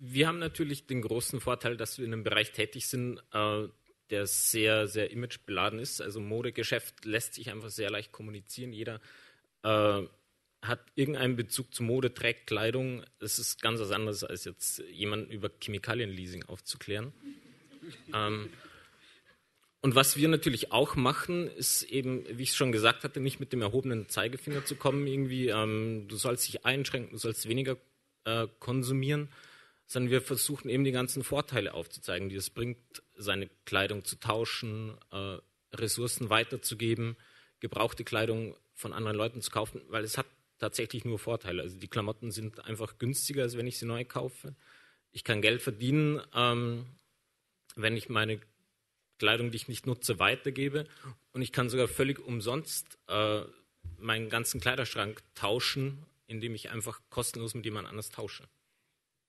Wir haben natürlich den großen Vorteil, dass wir in einem Bereich tätig sind, äh, der sehr, sehr imagebeladen ist. Also Modegeschäft lässt sich einfach sehr leicht kommunizieren. Jeder äh, hat irgendeinen Bezug zu Mode, trägt Kleidung. Das ist ganz was anderes, als jetzt jemanden über Chemikalienleasing aufzuklären. Ähm, und was wir natürlich auch machen, ist eben, wie ich schon gesagt hatte, nicht mit dem erhobenen Zeigefinger zu kommen, irgendwie, ähm, du sollst dich einschränken, du sollst weniger äh, konsumieren, sondern wir versuchen eben die ganzen Vorteile aufzuzeigen, die es bringt, seine Kleidung zu tauschen, äh, Ressourcen weiterzugeben, gebrauchte Kleidung von anderen Leuten zu kaufen, weil es hat tatsächlich nur Vorteile. Also die Klamotten sind einfach günstiger, als wenn ich sie neu kaufe. Ich kann Geld verdienen, ähm, wenn ich meine Kleidung, die ich nicht nutze, weitergebe. Und ich kann sogar völlig umsonst äh, meinen ganzen Kleiderschrank tauschen, indem ich einfach kostenlos mit jemand anders tausche.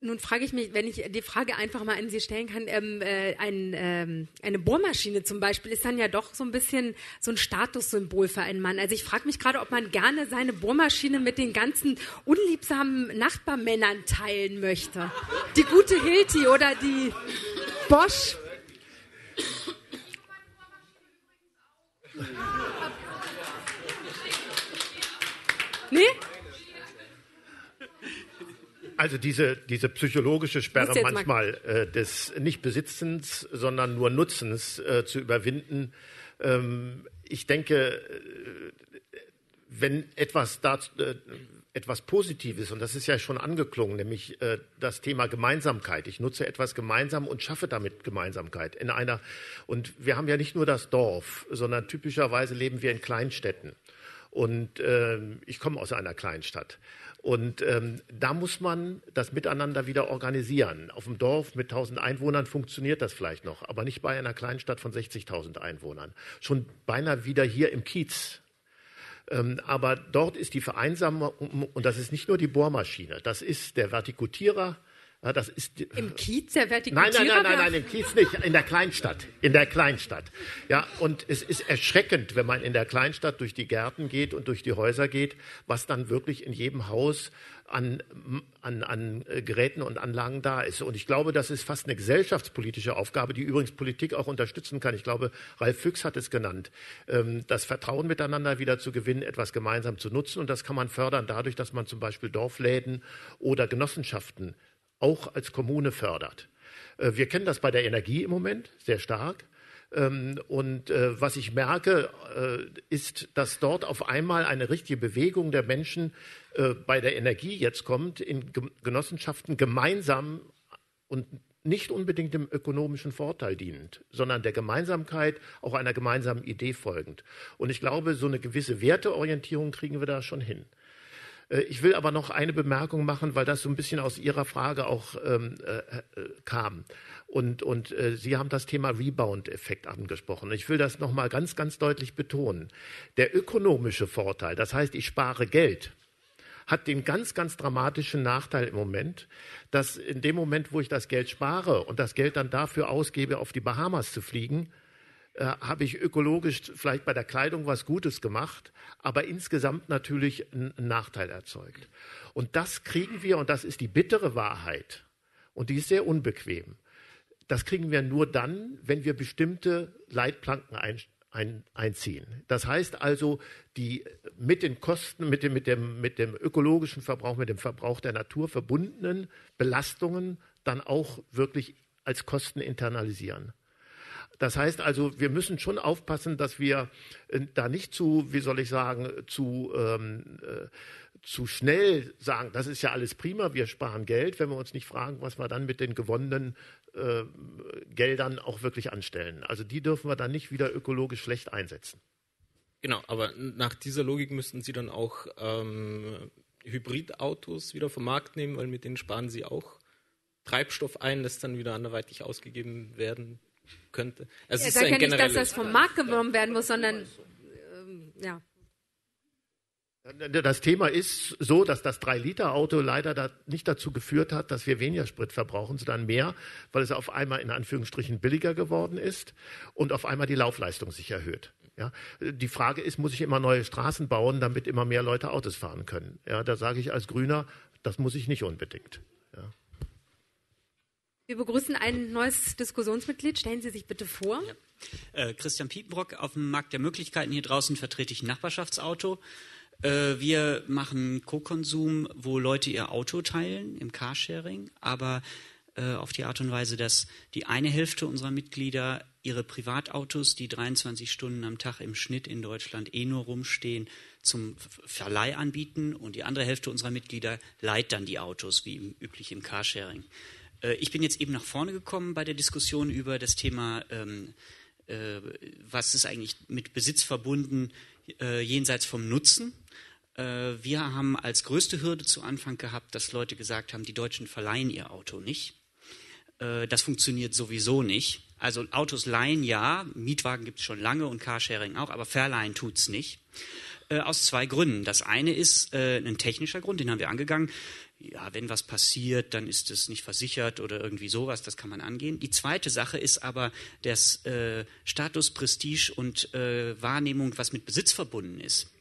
Nun frage ich mich, wenn ich die Frage einfach mal an Sie stellen kann, ähm, äh, ein, ähm, eine Bohrmaschine zum Beispiel ist dann ja doch so ein bisschen so ein Statussymbol für einen Mann. Also ich frage mich gerade, ob man gerne seine Bohrmaschine mit den ganzen unliebsamen Nachbarmännern teilen möchte. Die gute Hilti oder die Bosch. Nee? Also diese, diese psychologische Sperre manchmal äh, des Nicht-Besitzens, sondern nur Nutzens äh, zu überwinden. Ähm, ich denke, äh, wenn etwas, da, äh, etwas Positives, und das ist ja schon angeklungen, nämlich äh, das Thema Gemeinsamkeit. Ich nutze etwas gemeinsam und schaffe damit Gemeinsamkeit in einer. Und wir haben ja nicht nur das Dorf, sondern typischerweise leben wir in Kleinstädten. Und äh, ich komme aus einer Kleinstadt. Und ähm, da muss man das miteinander wieder organisieren. Auf dem Dorf mit 1000 Einwohnern funktioniert das vielleicht noch, aber nicht bei einer Kleinstadt von 60.000 Einwohnern. Schon beinahe wieder hier im Kiez. Ähm, aber dort ist die Vereinsamung, und das ist nicht nur die Bohrmaschine, das ist der Vertikutierer, das ist, Im Kiez der Vertikutierer? Nein, nein, nein, nein, nein, im Kiez nicht, in der Kleinstadt. In der Kleinstadt. Ja, und es ist erschreckend, wenn man in der Kleinstadt durch die Gärten geht und durch die Häuser geht, was dann wirklich in jedem Haus an, an, an Geräten und Anlagen da ist. Und ich glaube, das ist fast eine gesellschaftspolitische Aufgabe, die übrigens Politik auch unterstützen kann. Ich glaube, Ralf Füchs hat es genannt, ähm, das Vertrauen miteinander wieder zu gewinnen, etwas gemeinsam zu nutzen. Und das kann man fördern dadurch, dass man zum Beispiel Dorfläden oder Genossenschaften auch als Kommune fördert. Äh, wir kennen das bei der Energie im Moment sehr stark. Ähm, und äh, was ich merke, äh, ist, dass dort auf einmal eine richtige Bewegung der Menschen bei der Energie jetzt kommt, in Genossenschaften gemeinsam und nicht unbedingt dem ökonomischen Vorteil dienend, sondern der Gemeinsamkeit, auch einer gemeinsamen Idee folgend. Und ich glaube, so eine gewisse Werteorientierung kriegen wir da schon hin. Äh, ich will aber noch eine Bemerkung machen, weil das so ein bisschen aus Ihrer Frage auch ähm, äh, äh, kam. Und, und äh, Sie haben das Thema Rebound-Effekt angesprochen. Ich will das noch mal ganz, ganz deutlich betonen. Der ökonomische Vorteil, das heißt, ich spare Geld, hat den ganz, ganz dramatischen Nachteil im Moment, dass in dem Moment, wo ich das Geld spare und das Geld dann dafür ausgebe, auf die Bahamas zu fliegen, äh, habe ich ökologisch vielleicht bei der Kleidung was Gutes gemacht, aber insgesamt natürlich einen Nachteil erzeugt. Und das kriegen wir, und das ist die bittere Wahrheit, und die ist sehr unbequem. Das kriegen wir nur dann, wenn wir bestimmte Leitplanken ein, ein, einziehen. Das heißt also, die mit den Kosten, mit dem, mit, dem, mit dem ökologischen Verbrauch, mit dem Verbrauch der Natur verbundenen Belastungen dann auch wirklich als Kosten internalisieren. Das heißt also, wir müssen schon aufpassen, dass wir äh, da nicht zu, wie soll ich sagen, zu, ähm, äh, zu schnell sagen, das ist ja alles prima, wir sparen Geld, wenn wir uns nicht fragen, was wir dann mit den gewonnenen äh, Geldern auch wirklich anstellen. Also die dürfen wir dann nicht wieder ökologisch schlecht einsetzen. Genau, aber nach dieser Logik müssten Sie dann auch ähm, Hybridautos wieder vom Markt nehmen, weil mit denen sparen Sie auch Treibstoff ein, das dann wieder anderweitig ausgegeben werden könnte. Es ja, ist sage ja nicht, dass das vom Markt genommen werden muss, sondern ähm, ja. Das Thema ist so, dass das 3-Liter-Auto leider da nicht dazu geführt hat, dass wir weniger Sprit verbrauchen, sondern mehr, weil es auf einmal in Anführungsstrichen billiger geworden ist und auf einmal die Laufleistung sich erhöht. Ja, die Frage ist, muss ich immer neue Straßen bauen, damit immer mehr Leute Autos fahren können? Ja, da sage ich als Grüner, das muss ich nicht unbedingt. Wir begrüßen ein neues Diskussionsmitglied. Stellen Sie sich bitte vor. Ja. Äh, Christian Piepenbrock auf dem Markt der Möglichkeiten. Hier draußen vertrete ich ein Nachbarschaftsauto. Äh, wir machen Co-Konsum, wo Leute ihr Auto teilen im Carsharing, aber äh, auf die Art und Weise, dass die eine Hälfte unserer Mitglieder ihre Privatautos, die 23 Stunden am Tag im Schnitt in Deutschland eh nur rumstehen, zum Verleih anbieten und die andere Hälfte unserer Mitglieder leiht dann die Autos, wie üblich im Carsharing. Äh, ich bin jetzt eben nach vorne gekommen bei der Diskussion über das Thema, ähm, äh, was ist eigentlich mit Besitz verbunden äh, jenseits vom Nutzen. Äh, wir haben als größte Hürde zu Anfang gehabt, dass Leute gesagt haben, die Deutschen verleihen ihr Auto nicht. Äh, das funktioniert sowieso nicht. Also Autos leihen ja, Mietwagen gibt es schon lange und Carsharing auch, aber verleihen tut es nicht. Äh, aus zwei Gründen. Das eine ist äh, ein technischer Grund, den haben wir angegangen ja, wenn was passiert, dann ist es nicht versichert oder irgendwie sowas, das kann man angehen. Die zweite Sache ist aber das äh, Status, Prestige und äh, Wahrnehmung, was mit Besitz verbunden ist.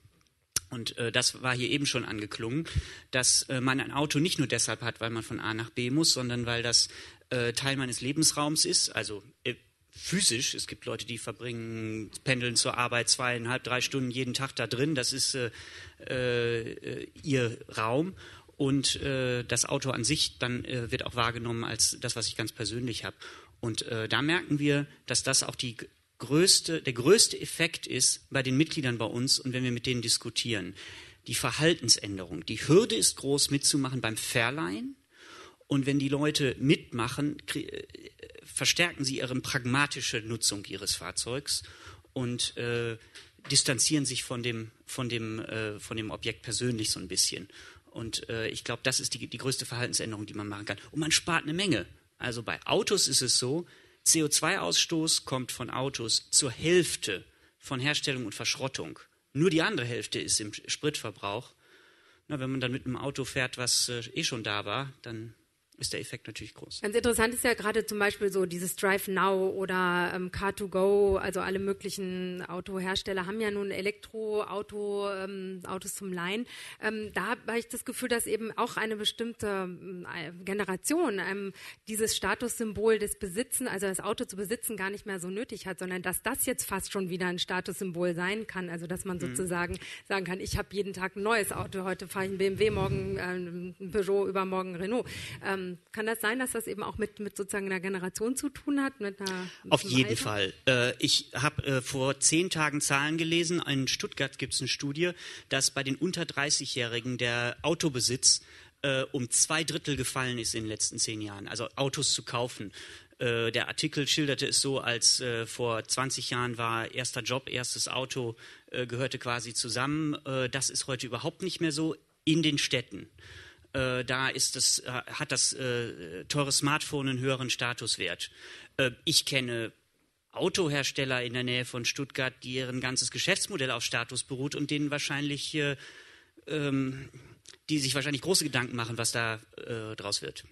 Und äh, das war hier eben schon angeklungen, dass äh, man ein Auto nicht nur deshalb hat, weil man von A nach B muss, sondern weil das äh, Teil meines Lebensraums ist, also äh, physisch. Es gibt Leute, die verbringen, pendeln zur Arbeit zweieinhalb, drei Stunden jeden Tag da drin. Das ist äh, äh, ihr Raum und äh, das Auto an sich dann äh, wird auch wahrgenommen als das, was ich ganz persönlich habe. Und äh, da merken wir, dass das auch die größte, der größte Effekt ist bei den Mitgliedern bei uns und wenn wir mit denen diskutieren. Die Verhaltensänderung. Die Hürde ist groß mitzumachen beim Verleihen. Und wenn die Leute mitmachen, äh, verstärken sie ihre pragmatische Nutzung ihres Fahrzeugs und äh, distanzieren sich von dem, von, dem, äh, von dem Objekt persönlich so ein bisschen. Und äh, ich glaube, das ist die, die größte Verhaltensänderung, die man machen kann. Und man spart eine Menge. Also bei Autos ist es so, CO2-Ausstoß kommt von Autos zur Hälfte von Herstellung und Verschrottung. Nur die andere Hälfte ist im Spritverbrauch. Na, wenn man dann mit einem Auto fährt, was äh, eh schon da war, dann ist der Effekt natürlich groß. Ganz interessant ist ja gerade zum Beispiel so dieses Drive Now oder ähm, Car2Go, also alle möglichen Autohersteller haben ja nun Elektroauto, ähm, Autos zum Leihen. Ähm, da habe ich das Gefühl, dass eben auch eine bestimmte äh, Generation ähm, dieses Statussymbol des Besitzen, also das Auto zu besitzen, gar nicht mehr so nötig hat, sondern dass das jetzt fast schon wieder ein Statussymbol sein kann. Also dass man mhm. sozusagen sagen kann, ich habe jeden Tag ein neues Auto, heute fahre ich ein BMW, morgen äh, ein Peugeot, übermorgen Renault. Ähm, kann das sein, dass das eben auch mit, mit sozusagen einer Generation zu tun hat? Mit einer, mit Auf jeden Alter? Fall. Äh, ich habe äh, vor zehn Tagen Zahlen gelesen. In Stuttgart gibt es eine Studie, dass bei den unter 30-Jährigen der Autobesitz äh, um zwei Drittel gefallen ist in den letzten zehn Jahren. Also Autos zu kaufen. Äh, der Artikel schilderte es so, als äh, vor 20 Jahren war erster Job, erstes Auto, äh, gehörte quasi zusammen. das ist heute überhaupt nicht mehr so in den Städten äh, da ist das, äh, hat das äh, teure Smartphone einen höheren Statuswert. Äh, ich kenne Autohersteller in der Nähe von Stuttgart, deren ganzes Geschäftsmodell auf Status beruht und denen wahrscheinlich, äh, ähm, die sich wahrscheinlich große Gedanken machen, was da draus wird.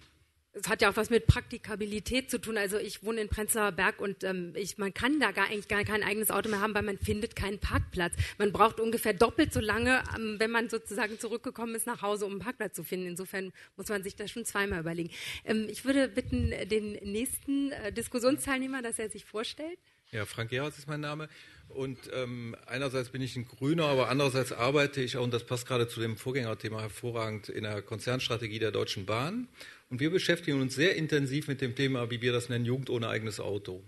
Es hat ja auch was mit Praktikabilität zu tun. Also ich wohne in Prenzlauer Berg und ähm, ich, man kann da gar eigentlich gar kein eigenes Auto mehr haben, weil man findet keinen Parkplatz. Man braucht ungefähr doppelt so lange, ähm, wenn man sozusagen zurückgekommen ist nach Hause, um einen Parkplatz zu finden. Insofern muss man sich das schon zweimal überlegen. Ähm, ich würde bitten den nächsten äh, Diskussionsteilnehmer, dass er sich vorstellt. Ja, Frank Gerhardt ist mein Name. Und ähm, einerseits bin ich ein Grüner, aber andererseits arbeite ich auch, und das passt gerade zu dem Vorgängerthema hervorragend, in der Konzernstrategie der Deutschen Bahn. Und wir beschäftigen uns sehr intensiv mit dem Thema, wie wir das nennen, Jugend ohne eigenes Auto.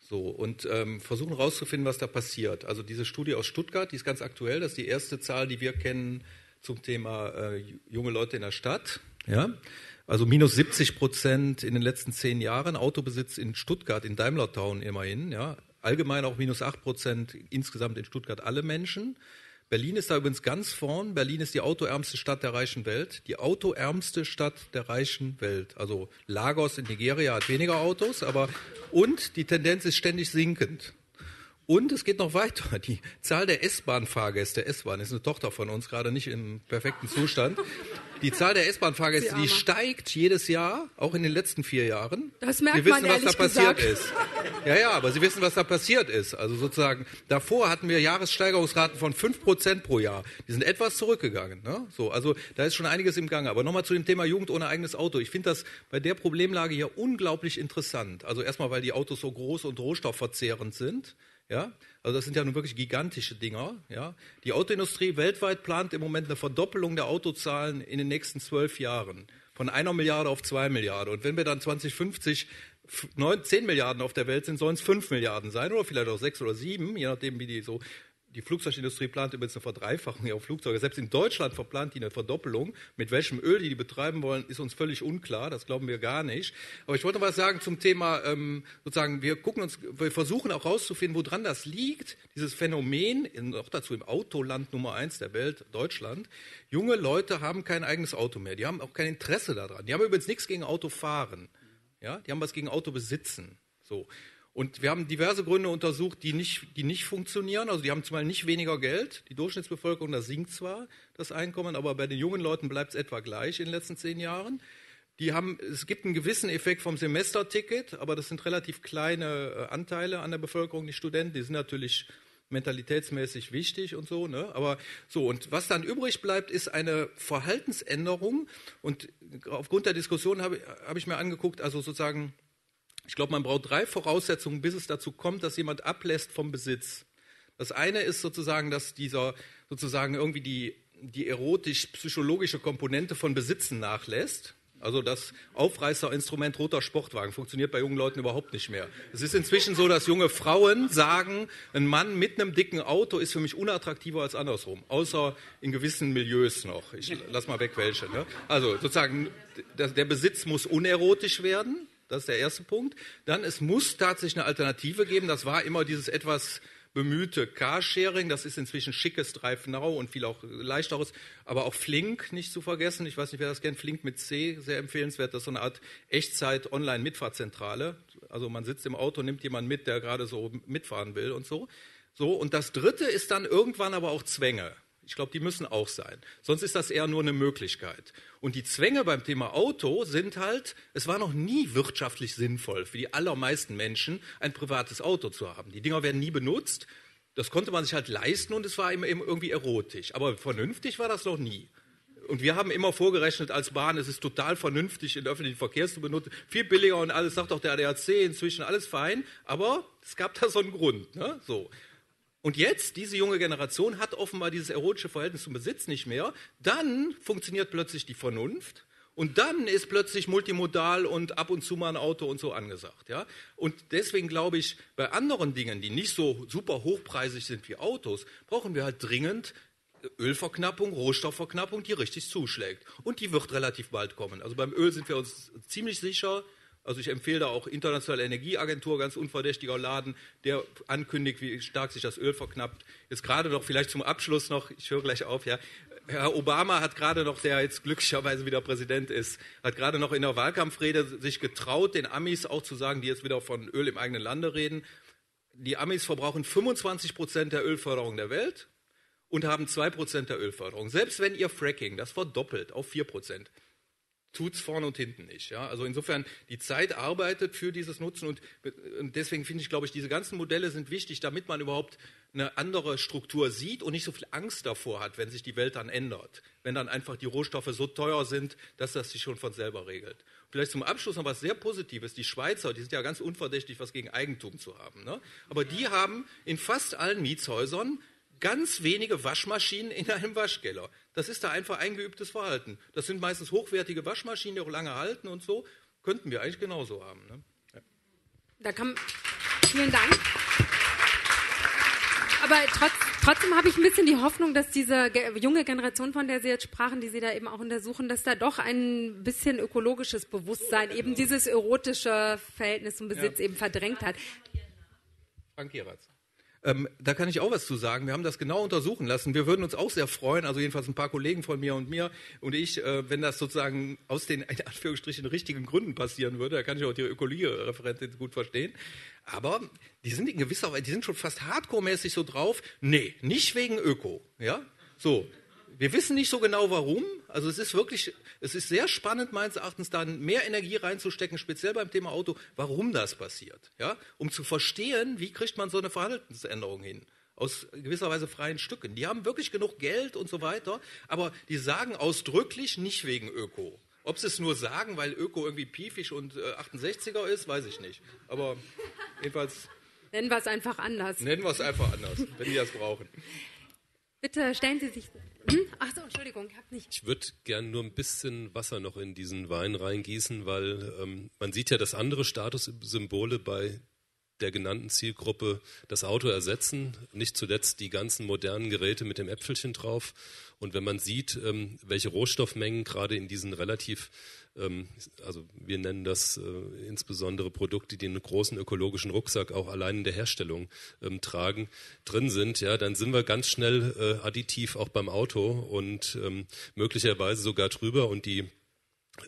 So, und ähm, versuchen herauszufinden, was da passiert. Also diese Studie aus Stuttgart, die ist ganz aktuell, das ist die erste Zahl, die wir kennen zum Thema äh, junge Leute in der Stadt. Ja? Also minus 70 Prozent in den letzten zehn Jahren Autobesitz in Stuttgart, in Daimler Town immerhin. Ja? Allgemein auch minus 8 Prozent insgesamt in Stuttgart alle Menschen. Berlin ist da übrigens ganz vorn. Berlin ist die autoärmste Stadt der reichen Welt. Die autoärmste Stadt der reichen Welt. Also Lagos in Nigeria hat weniger Autos, aber und die Tendenz ist ständig sinkend. Und es geht noch weiter. Die Zahl der S-Bahn-Fahrgäste, S-Bahn ist eine Tochter von uns, gerade nicht im perfekten Zustand. Die Zahl der S-Bahn-Fahrgäste, die steigt jedes Jahr, auch in den letzten vier Jahren. Das merkt Sie wissen, man was da passiert gesagt. ist. Ja, ja, aber Sie wissen, was da passiert ist. Also sozusagen, davor hatten wir Jahressteigerungsraten von fünf Prozent pro Jahr. Die sind etwas zurückgegangen. Ne? So, also da ist schon einiges im Gange. Aber nochmal zu dem Thema Jugend ohne eigenes Auto. Ich finde das bei der Problemlage hier unglaublich interessant. Also erstmal, weil die Autos so groß und rohstoffverzehrend sind. Ja, also das sind ja nun wirklich gigantische Dinger. Ja, die Autoindustrie weltweit plant im Moment eine Verdoppelung der Autozahlen in den nächsten zwölf Jahren von einer Milliarde auf zwei Milliarden. Und wenn wir dann 2050 neun, zehn Milliarden auf der Welt sind, sollen es fünf Milliarden sein oder vielleicht auch sechs oder sieben, je nachdem, wie die so die Flugzeugindustrie plant übrigens eine Verdreifachung ihrer Flugzeuge. Selbst in Deutschland verplant die eine Verdoppelung. Mit welchem Öl die die betreiben wollen, ist uns völlig unklar. Das glauben wir gar nicht. Aber ich wollte noch was sagen zum Thema, ähm, sozusagen, wir gucken uns, wir versuchen auch herauszufinden, woran das liegt. Dieses Phänomen, noch dazu im Autoland Nummer eins der Welt, Deutschland. Junge Leute haben kein eigenes Auto mehr. Die haben auch kein Interesse daran. Die haben übrigens nichts gegen Autofahren. Ja, die haben was gegen Autobesitzen. So. Und wir haben diverse Gründe untersucht, die nicht, die nicht funktionieren. Also die haben zum Beispiel nicht weniger Geld. Die Durchschnittsbevölkerung, das sinkt zwar das Einkommen, aber bei den jungen Leuten bleibt es etwa gleich in den letzten zehn Jahren. Die haben, es gibt einen gewissen Effekt vom Semesterticket, aber das sind relativ kleine äh, Anteile an der Bevölkerung, die Studenten. Die sind natürlich mentalitätsmäßig wichtig und so. Ne? Aber so, und was dann übrig bleibt, ist eine Verhaltensänderung. Und aufgrund der Diskussion habe, habe ich mir angeguckt, also sozusagen, ich glaube, man braucht drei Voraussetzungen, bis es dazu kommt, dass jemand ablässt vom Besitz. Das eine ist sozusagen, dass dieser sozusagen irgendwie die, die erotisch-psychologische Komponente von Besitzen nachlässt. Also das Aufreißerinstrument roter Sportwagen funktioniert bei jungen Leuten überhaupt nicht mehr. Es ist inzwischen so, dass junge Frauen sagen, ein Mann mit einem dicken Auto ist für mich unattraktiver als andersrum, außer in gewissen Milieus noch. Ich lass mal weg welche. Ne? Also sozusagen, der Besitz muss unerotisch werden. Das ist der erste Punkt. Dann, es muss tatsächlich eine Alternative geben. Das war immer dieses etwas bemühte Carsharing. Das ist inzwischen schickes Drive und viel auch leichteres. Aber auch Flink nicht zu vergessen. Ich weiß nicht, wer das kennt. Flink mit C, sehr empfehlenswert. Das ist so eine Art Echtzeit-Online-Mitfahrzentrale. Also man sitzt im Auto, nimmt jemanden mit, der gerade so mitfahren will und so. So. Und das dritte ist dann irgendwann aber auch Zwänge. Ich glaube, die müssen auch sein. Sonst ist das eher nur eine Möglichkeit. Und die Zwänge beim Thema Auto sind halt, es war noch nie wirtschaftlich sinnvoll für die allermeisten Menschen, ein privates Auto zu haben. Die Dinger werden nie benutzt. Das konnte man sich halt leisten und es war eben irgendwie erotisch. Aber vernünftig war das noch nie. Und wir haben immer vorgerechnet als Bahn, es ist total vernünftig, in öffentlichen Verkehr zu benutzen. Viel billiger und alles, sagt auch der ADAC inzwischen, alles fein. Aber es gab da so einen Grund. Ne? So. Und jetzt, diese junge Generation hat offenbar dieses erotische Verhältnis zum Besitz nicht mehr. Dann funktioniert plötzlich die Vernunft. Und dann ist plötzlich multimodal und ab und zu mal ein Auto und so angesagt. Ja? Und deswegen glaube ich, bei anderen Dingen, die nicht so super hochpreisig sind wie Autos, brauchen wir halt dringend Ölverknappung, Rohstoffverknappung, die richtig zuschlägt. Und die wird relativ bald kommen. Also beim Öl sind wir uns ziemlich sicher, also ich empfehle da auch Internationale Energieagentur, ganz unverdächtiger Laden, der ankündigt, wie stark sich das Öl verknappt. Jetzt gerade noch vielleicht zum Abschluss noch, ich höre gleich auf, ja. Herr Obama hat gerade noch, der jetzt glücklicherweise wieder Präsident ist, hat gerade noch in der Wahlkampfrede sich getraut, den Amis auch zu sagen, die jetzt wieder von Öl im eigenen Lande reden. Die Amis verbrauchen 25 Prozent der Ölförderung der Welt und haben 2 Prozent der Ölförderung. Selbst wenn ihr Fracking das verdoppelt auf 4 Tut es vorne und hinten nicht. Ja? Also insofern, die Zeit arbeitet für dieses Nutzen und, und deswegen finde ich, glaube ich, diese ganzen Modelle sind wichtig, damit man überhaupt eine andere Struktur sieht und nicht so viel Angst davor hat, wenn sich die Welt dann ändert. Wenn dann einfach die Rohstoffe so teuer sind, dass das sich schon von selber regelt. Vielleicht zum Abschluss noch was sehr Positives. Die Schweizer, die sind ja ganz unverdächtig, was gegen Eigentum zu haben. Ne? Aber die haben in fast allen Mietshäusern ganz wenige Waschmaschinen in einem Waschkeller. Das ist da einfach eingeübtes Verhalten. Das sind meistens hochwertige Waschmaschinen, die auch lange halten und so. Könnten wir eigentlich genauso haben. Ne? Ja. Da kann, vielen Dank. Aber trotz, trotzdem habe ich ein bisschen die Hoffnung, dass diese junge Generation, von der Sie jetzt sprachen, die Sie da eben auch untersuchen, dass da doch ein bisschen ökologisches Bewusstsein, eben dieses erotische Verhältnis zum Besitz ja. eben verdrängt hat. Frank Geratz. Ähm, da kann ich auch was zu sagen. Wir haben das genau untersuchen lassen. Wir würden uns auch sehr freuen, also jedenfalls ein paar Kollegen von mir und mir und ich, äh, wenn das sozusagen aus den in Anführungsstrichen richtigen Gründen passieren würde. Da kann ich auch die Ökologie-Referentin gut verstehen. Aber die sind in gewisser Weise, die sind schon fast hardcore-mäßig so drauf. Nee, nicht wegen Öko. Ja, so. Wir wissen nicht so genau warum. Also es ist wirklich, es ist sehr spannend meines Erachtens, da mehr Energie reinzustecken, speziell beim Thema Auto, warum das passiert. Ja? Um zu verstehen, wie kriegt man so eine Verhaltensänderung hin aus gewisser Weise freien Stücken. Die haben wirklich genug Geld und so weiter, aber die sagen ausdrücklich nicht wegen Öko. Ob sie es nur sagen, weil Öko irgendwie piefig und äh, 68er ist, weiß ich nicht. Aber jedenfalls. Nennen wir es einfach anders. Nennen wir es einfach anders, wenn die das brauchen. Bitte stellen Sie sich. Ach so, Entschuldigung, ich habe nicht. Ich würde gerne nur ein bisschen Wasser noch in diesen Wein reingießen, weil ähm, man sieht ja, dass andere Statussymbole bei der genannten Zielgruppe das Auto ersetzen. Nicht zuletzt die ganzen modernen Geräte mit dem Äpfelchen drauf. Und wenn man sieht, ähm, welche Rohstoffmengen gerade in diesen relativ, also wir nennen das äh, insbesondere Produkte, die einen großen ökologischen Rucksack auch allein in der Herstellung ähm, tragen, drin sind, ja, dann sind wir ganz schnell äh, additiv auch beim Auto und möglicherweise sogar drüber und die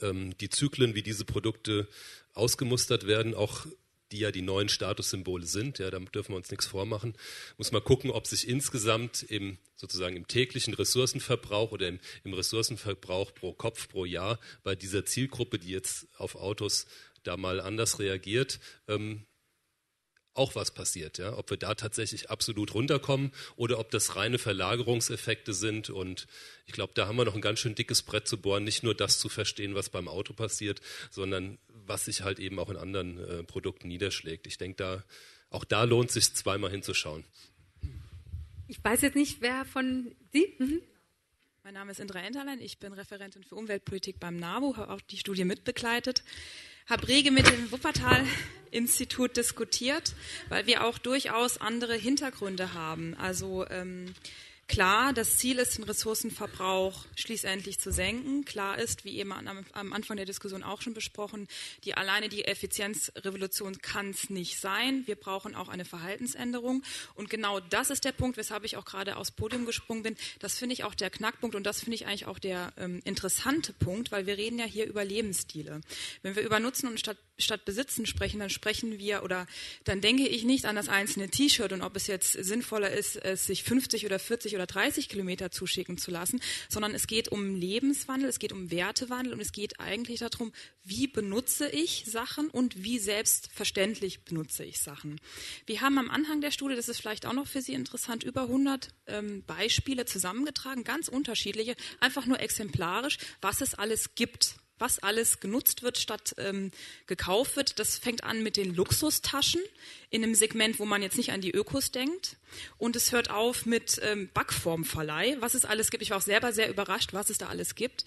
die Zyklen, wie diese Produkte ausgemustert werden, auch die ja die neuen Statussymbole sind, ja, da dürfen wir uns nichts vormachen, muss man gucken, ob sich insgesamt im sozusagen im täglichen Ressourcenverbrauch oder im, im Ressourcenverbrauch pro Kopf pro Jahr bei dieser Zielgruppe, die jetzt auf Autos da mal anders reagiert, ähm, auch was passiert, ja? ob wir da tatsächlich absolut runterkommen oder ob das reine Verlagerungseffekte sind. Und ich glaube, da haben wir noch ein ganz schön dickes Brett zu bohren, nicht nur das zu verstehen, was beim Auto passiert, sondern was sich halt eben auch in anderen äh, Produkten niederschlägt. Ich denke, da, auch da lohnt es sich zweimal hinzuschauen. Ich weiß jetzt nicht, wer von Sie? Mhm. Mein Name ist Indra Enterlein, ich bin Referentin für Umweltpolitik beim NABU, habe auch die Studie mitbegleitet habe rege mit dem Wuppertal-Institut diskutiert, weil wir auch durchaus andere Hintergründe haben. Also ähm, Klar, das Ziel ist, den Ressourcenverbrauch schließlich zu senken. Klar ist, wie eben am, am Anfang der Diskussion auch schon besprochen, die alleine die Effizienzrevolution kann es nicht sein. Wir brauchen auch eine Verhaltensänderung. Und genau das ist der Punkt, weshalb ich auch gerade aufs Podium gesprungen bin. Das finde ich auch der Knackpunkt und das finde ich eigentlich auch der ähm, interessante Punkt, weil wir reden ja hier über Lebensstile. Wenn wir über Nutzen und statt, statt Besitzen sprechen, dann sprechen wir oder dann denke ich nicht an das einzelne T-Shirt und ob es jetzt sinnvoller ist, es sich 50 oder 40 oder oder 30 Kilometer zuschicken zu lassen, sondern es geht um Lebenswandel, es geht um Wertewandel und es geht eigentlich darum, wie benutze ich Sachen und wie selbstverständlich benutze ich Sachen. Wir haben am Anfang der Studie, das ist vielleicht auch noch für Sie interessant, über 100 ähm, Beispiele zusammengetragen, ganz unterschiedliche, einfach nur exemplarisch, was es alles gibt was alles genutzt wird statt ähm, gekauft wird. Das fängt an mit den Luxustaschen in einem Segment, wo man jetzt nicht an die Ökos denkt. Und es hört auf mit ähm, Backformverleih, was es alles gibt. Ich war auch selber sehr überrascht, was es da alles gibt.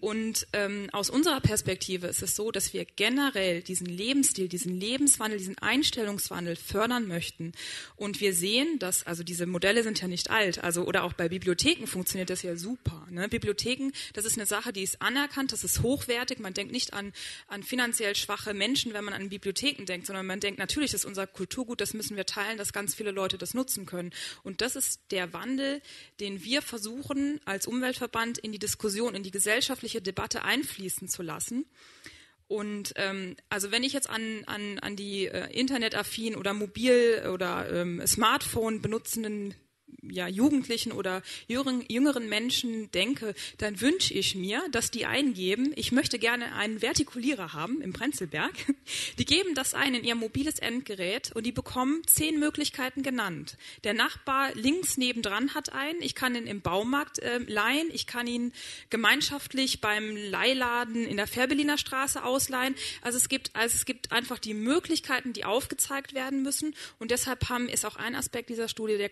Und ähm, aus unserer Perspektive ist es so, dass wir generell diesen Lebensstil, diesen Lebenswandel, diesen Einstellungswandel fördern möchten. Und wir sehen, dass, also diese Modelle sind ja nicht alt, also oder auch bei Bibliotheken funktioniert das ja super. Ne? Bibliotheken, das ist eine Sache, die ist anerkannt, das ist hochwertig. Man denkt nicht an, an finanziell schwache Menschen, wenn man an Bibliotheken denkt, sondern man denkt natürlich, das ist unser Kulturgut, das müssen wir teilen, dass ganz viele Leute das nutzen können. Und das ist der Wandel, den wir versuchen als Umweltverband in die Diskussion, in die gesellschaftliche öffentliche Debatte einfließen zu lassen. Und ähm, also wenn ich jetzt an, an, an die äh, internetaffinen oder mobil oder ähm, Smartphone benutzenden ja, Jugendlichen oder jüngeren, Menschen denke, dann wünsche ich mir, dass die eingeben, ich möchte gerne einen Vertikulierer haben im Prenzlberg. Die geben das ein in ihr mobiles Endgerät und die bekommen zehn Möglichkeiten genannt. Der Nachbar links nebendran hat einen, ich kann ihn im Baumarkt äh, leihen, ich kann ihn gemeinschaftlich beim Leihladen in der Färbeliner Straße ausleihen. Also es gibt, also es gibt einfach die Möglichkeiten, die aufgezeigt werden müssen und deshalb haben, ist auch ein Aspekt dieser Studie der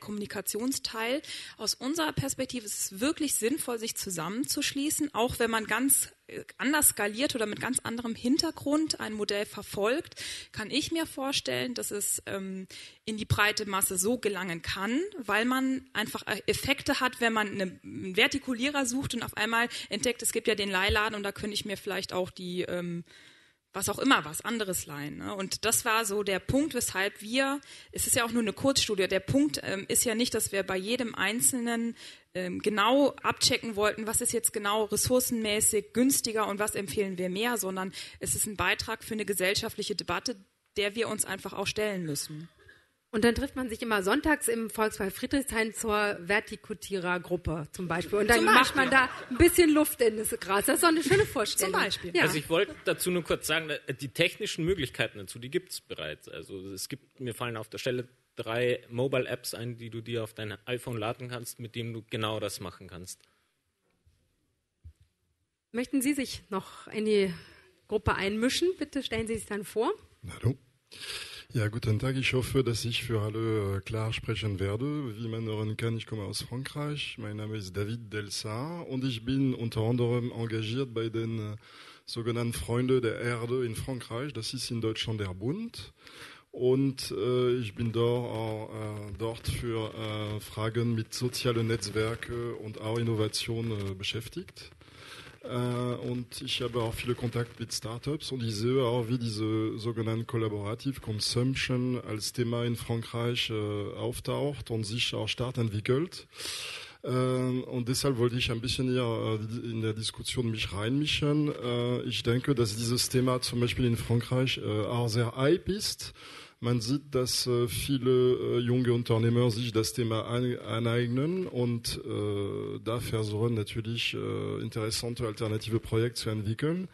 Kommunikationsteil. Aus unserer Perspektive ist es wirklich sinnvoll, sich zusammenzuschließen, auch wenn man ganz äh, anders skaliert oder mit ganz anderem Hintergrund ein Modell verfolgt, kann ich mir vorstellen, dass es ähm, in die breite Masse so gelangen kann, weil man einfach äh, Effekte hat, wenn man einen Vertikulierer sucht und auf einmal entdeckt, es gibt ja den Leihladen und da könnte ich mir vielleicht auch die ähm, was auch immer, was anderes leihen. Ne? Und das war so der Punkt, weshalb wir, es ist ja auch nur eine Kurzstudie, der Punkt ähm, ist ja nicht, dass wir bei jedem Einzelnen ähm, genau abchecken wollten, was ist jetzt genau ressourcenmäßig günstiger und was empfehlen wir mehr, sondern es ist ein Beitrag für eine gesellschaftliche Debatte, der wir uns einfach auch stellen müssen. Und dann trifft man sich immer sonntags im Volkspark Friedrichshain zur Vertikutierer-Gruppe zum Beispiel. Und dann Beispiel. macht man da ein bisschen Luft in das Gras. Das ist doch eine schöne Vorstellung. Zum Beispiel. Ja. Also ich wollte dazu nur kurz sagen, äh, die technischen Möglichkeiten dazu, die gibt es bereits. Also es gibt, mir fallen auf der Stelle drei Mobile-Apps ein, die du dir auf dein iPhone laden kannst, mit denen du genau das machen kannst. Möchten Sie sich noch in die Gruppe einmischen? Bitte stellen Sie sich dann vor. Hallo. Ja, guten Tag. Ich hoffe, dass ich für alle äh, klar sprechen werde. Wie man hören kann, ich komme aus Frankreich. Mein Name ist David Delsar und ich bin unter anderem engagiert bei den äh, sogenannten Freunde der Erde in Frankreich. Das ist in Deutschland der Bund. Und äh, ich bin dort, äh, dort für äh, Fragen mit sozialen Netzwerken und auch Innovation äh, beschäftigt. Äh, und ich habe auch viele Kontakte mit Startups und ich sehe auch, wie diese sogenannte Collaborative Consumption als Thema in Frankreich äh, auftaucht und sich auch stark entwickelt. Äh, und deshalb wollte ich ein bisschen hier in der Diskussion mich reinmischen. Ich denke, dass dieses Thema zum Beispiel in Frankreich auch sehr hype ist man sieht, dass äh, viele äh, junge Unternehmer sich das Thema aneignen und äh, da versuchen natürlich interessante alternative Projekte zu entwickeln.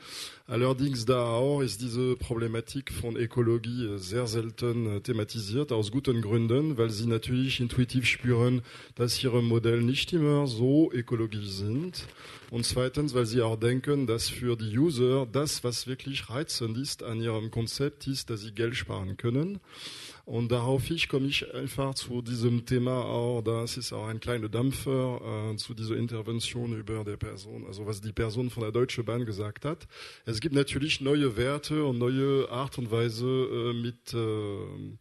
Allerdings da auch ist diese Problematik von Ökologie sehr selten thematisiert, aus guten Gründen, weil sie natürlich intuitiv spüren, dass ihre Modelle nicht immer so ökologisch sind. Und zweitens, weil sie auch denken, dass für die User das, was wirklich reizend ist an ihrem Konzept, ist, dass sie Geld sparen können. Und darauf ich komme ich einfach zu diesem Thema auch, das ist auch ein kleiner Dampfer äh, zu dieser Intervention über der Person, also was die Person von der Deutschen Bahn gesagt hat. Es gibt natürlich neue Werte und neue Art und Weise äh, mit äh,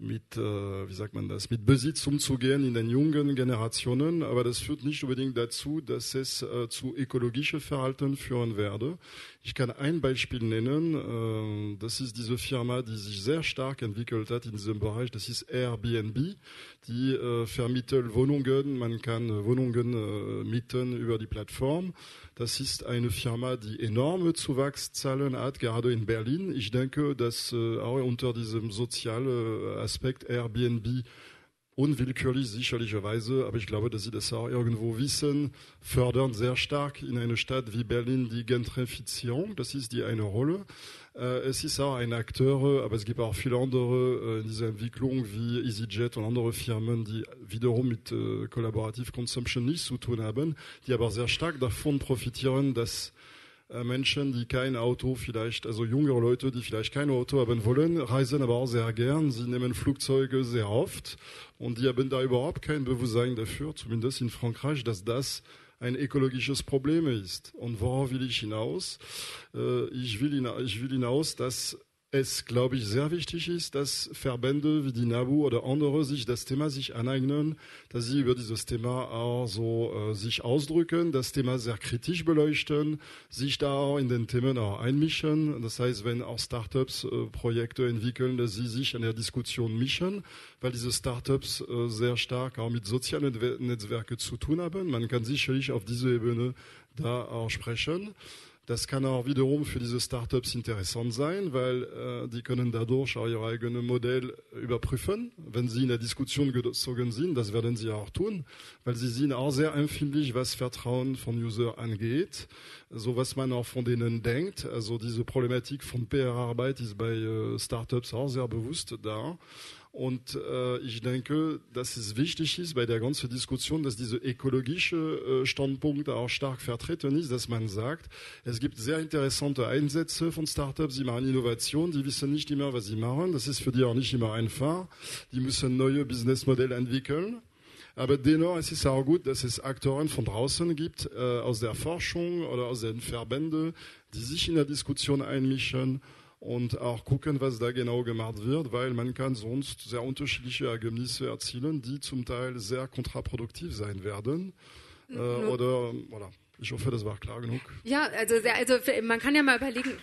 mit, äh, wie sagt man das, mit Besitz umzugehen in den jungen Generationen, aber das führt nicht unbedingt dazu, dass es äh, zu ökologischen Verhalten führen werde. Ich kann ein Beispiel nennen, äh, das ist diese Firma, die sich sehr stark entwickelt hat in diesem Bereich, das ist Airbnb, die äh, vermittelt Wohnungen, man kann Wohnungen äh, mieten über die Plattform. Das ist eine Firma, die enorme Zuwachszahlen hat, gerade in Berlin. Ich denke, dass äh, auch unter diesem sozialen Aspekt Airbnb unwillkürlich sicherlicherweise, aber ich glaube, dass Sie das auch irgendwo wissen, fördern sehr stark in einer Stadt wie Berlin die Gentrifizierung. Das ist die eine Rolle. Es ist auch ein Akteur, aber es gibt auch viele andere in dieser Entwicklung wie EasyJet und andere Firmen, die wiederum mit äh, Collaborative Consumption nichts zu tun haben, die aber sehr stark davon profitieren, dass Menschen, die kein Auto vielleicht, also jüngere Leute, die vielleicht kein Auto haben wollen, reisen aber auch sehr gern. Sie nehmen Flugzeuge sehr oft und die haben da überhaupt kein Bewusstsein dafür, zumindest in Frankreich, dass das ein ökologisches Problem ist. Und worauf will ich hinaus? Äh, ich will hinaus, dass es, glaube ich, sehr wichtig ist, dass Verbände wie die NABU oder andere sich das Thema sich aneignen, dass sie über dieses Thema auch so äh, sich ausdrücken, das Thema sehr kritisch beleuchten, sich da auch in den Themen auch einmischen. Das heißt, wenn auch Startups äh, Projekte entwickeln, dass sie sich an der Diskussion mischen, weil diese Startups äh, sehr stark auch mit sozialen Netzwerken zu tun haben. Man kann sicherlich auf dieser Ebene da auch sprechen. Das kann auch wiederum für diese Startups interessant sein, weil äh, die können dadurch auch ihr eigenes Modell überprüfen. Wenn sie in der Diskussion gezogen sind, das werden sie auch tun, weil sie sind auch sehr empfindlich, was Vertrauen von User angeht, so was man auch von denen denkt. Also diese Problematik von PR-Arbeit ist bei äh, Startups auch sehr bewusst da. Und äh, ich denke, dass es wichtig ist bei der ganzen Diskussion, dass dieser ökologische äh, Standpunkt auch stark vertreten ist, dass man sagt, es gibt sehr interessante Einsätze von Startups, die machen Innovation, die wissen nicht immer, was sie machen. Das ist für die auch nicht immer einfach. Die müssen neue Businessmodelle entwickeln. Aber dennoch es ist es auch gut, dass es Aktoren von draußen gibt, äh, aus der Forschung oder aus den Verbänden, die sich in der Diskussion einmischen und auch gucken, was da genau gemacht wird, weil man kann sonst sehr unterschiedliche Ergebnisse erzielen, die zum Teil sehr kontraproduktiv sein werden. Äh, oder, oder ich hoffe, das war klar genug. Ja, also, sehr, also man kann ja mal überlegen.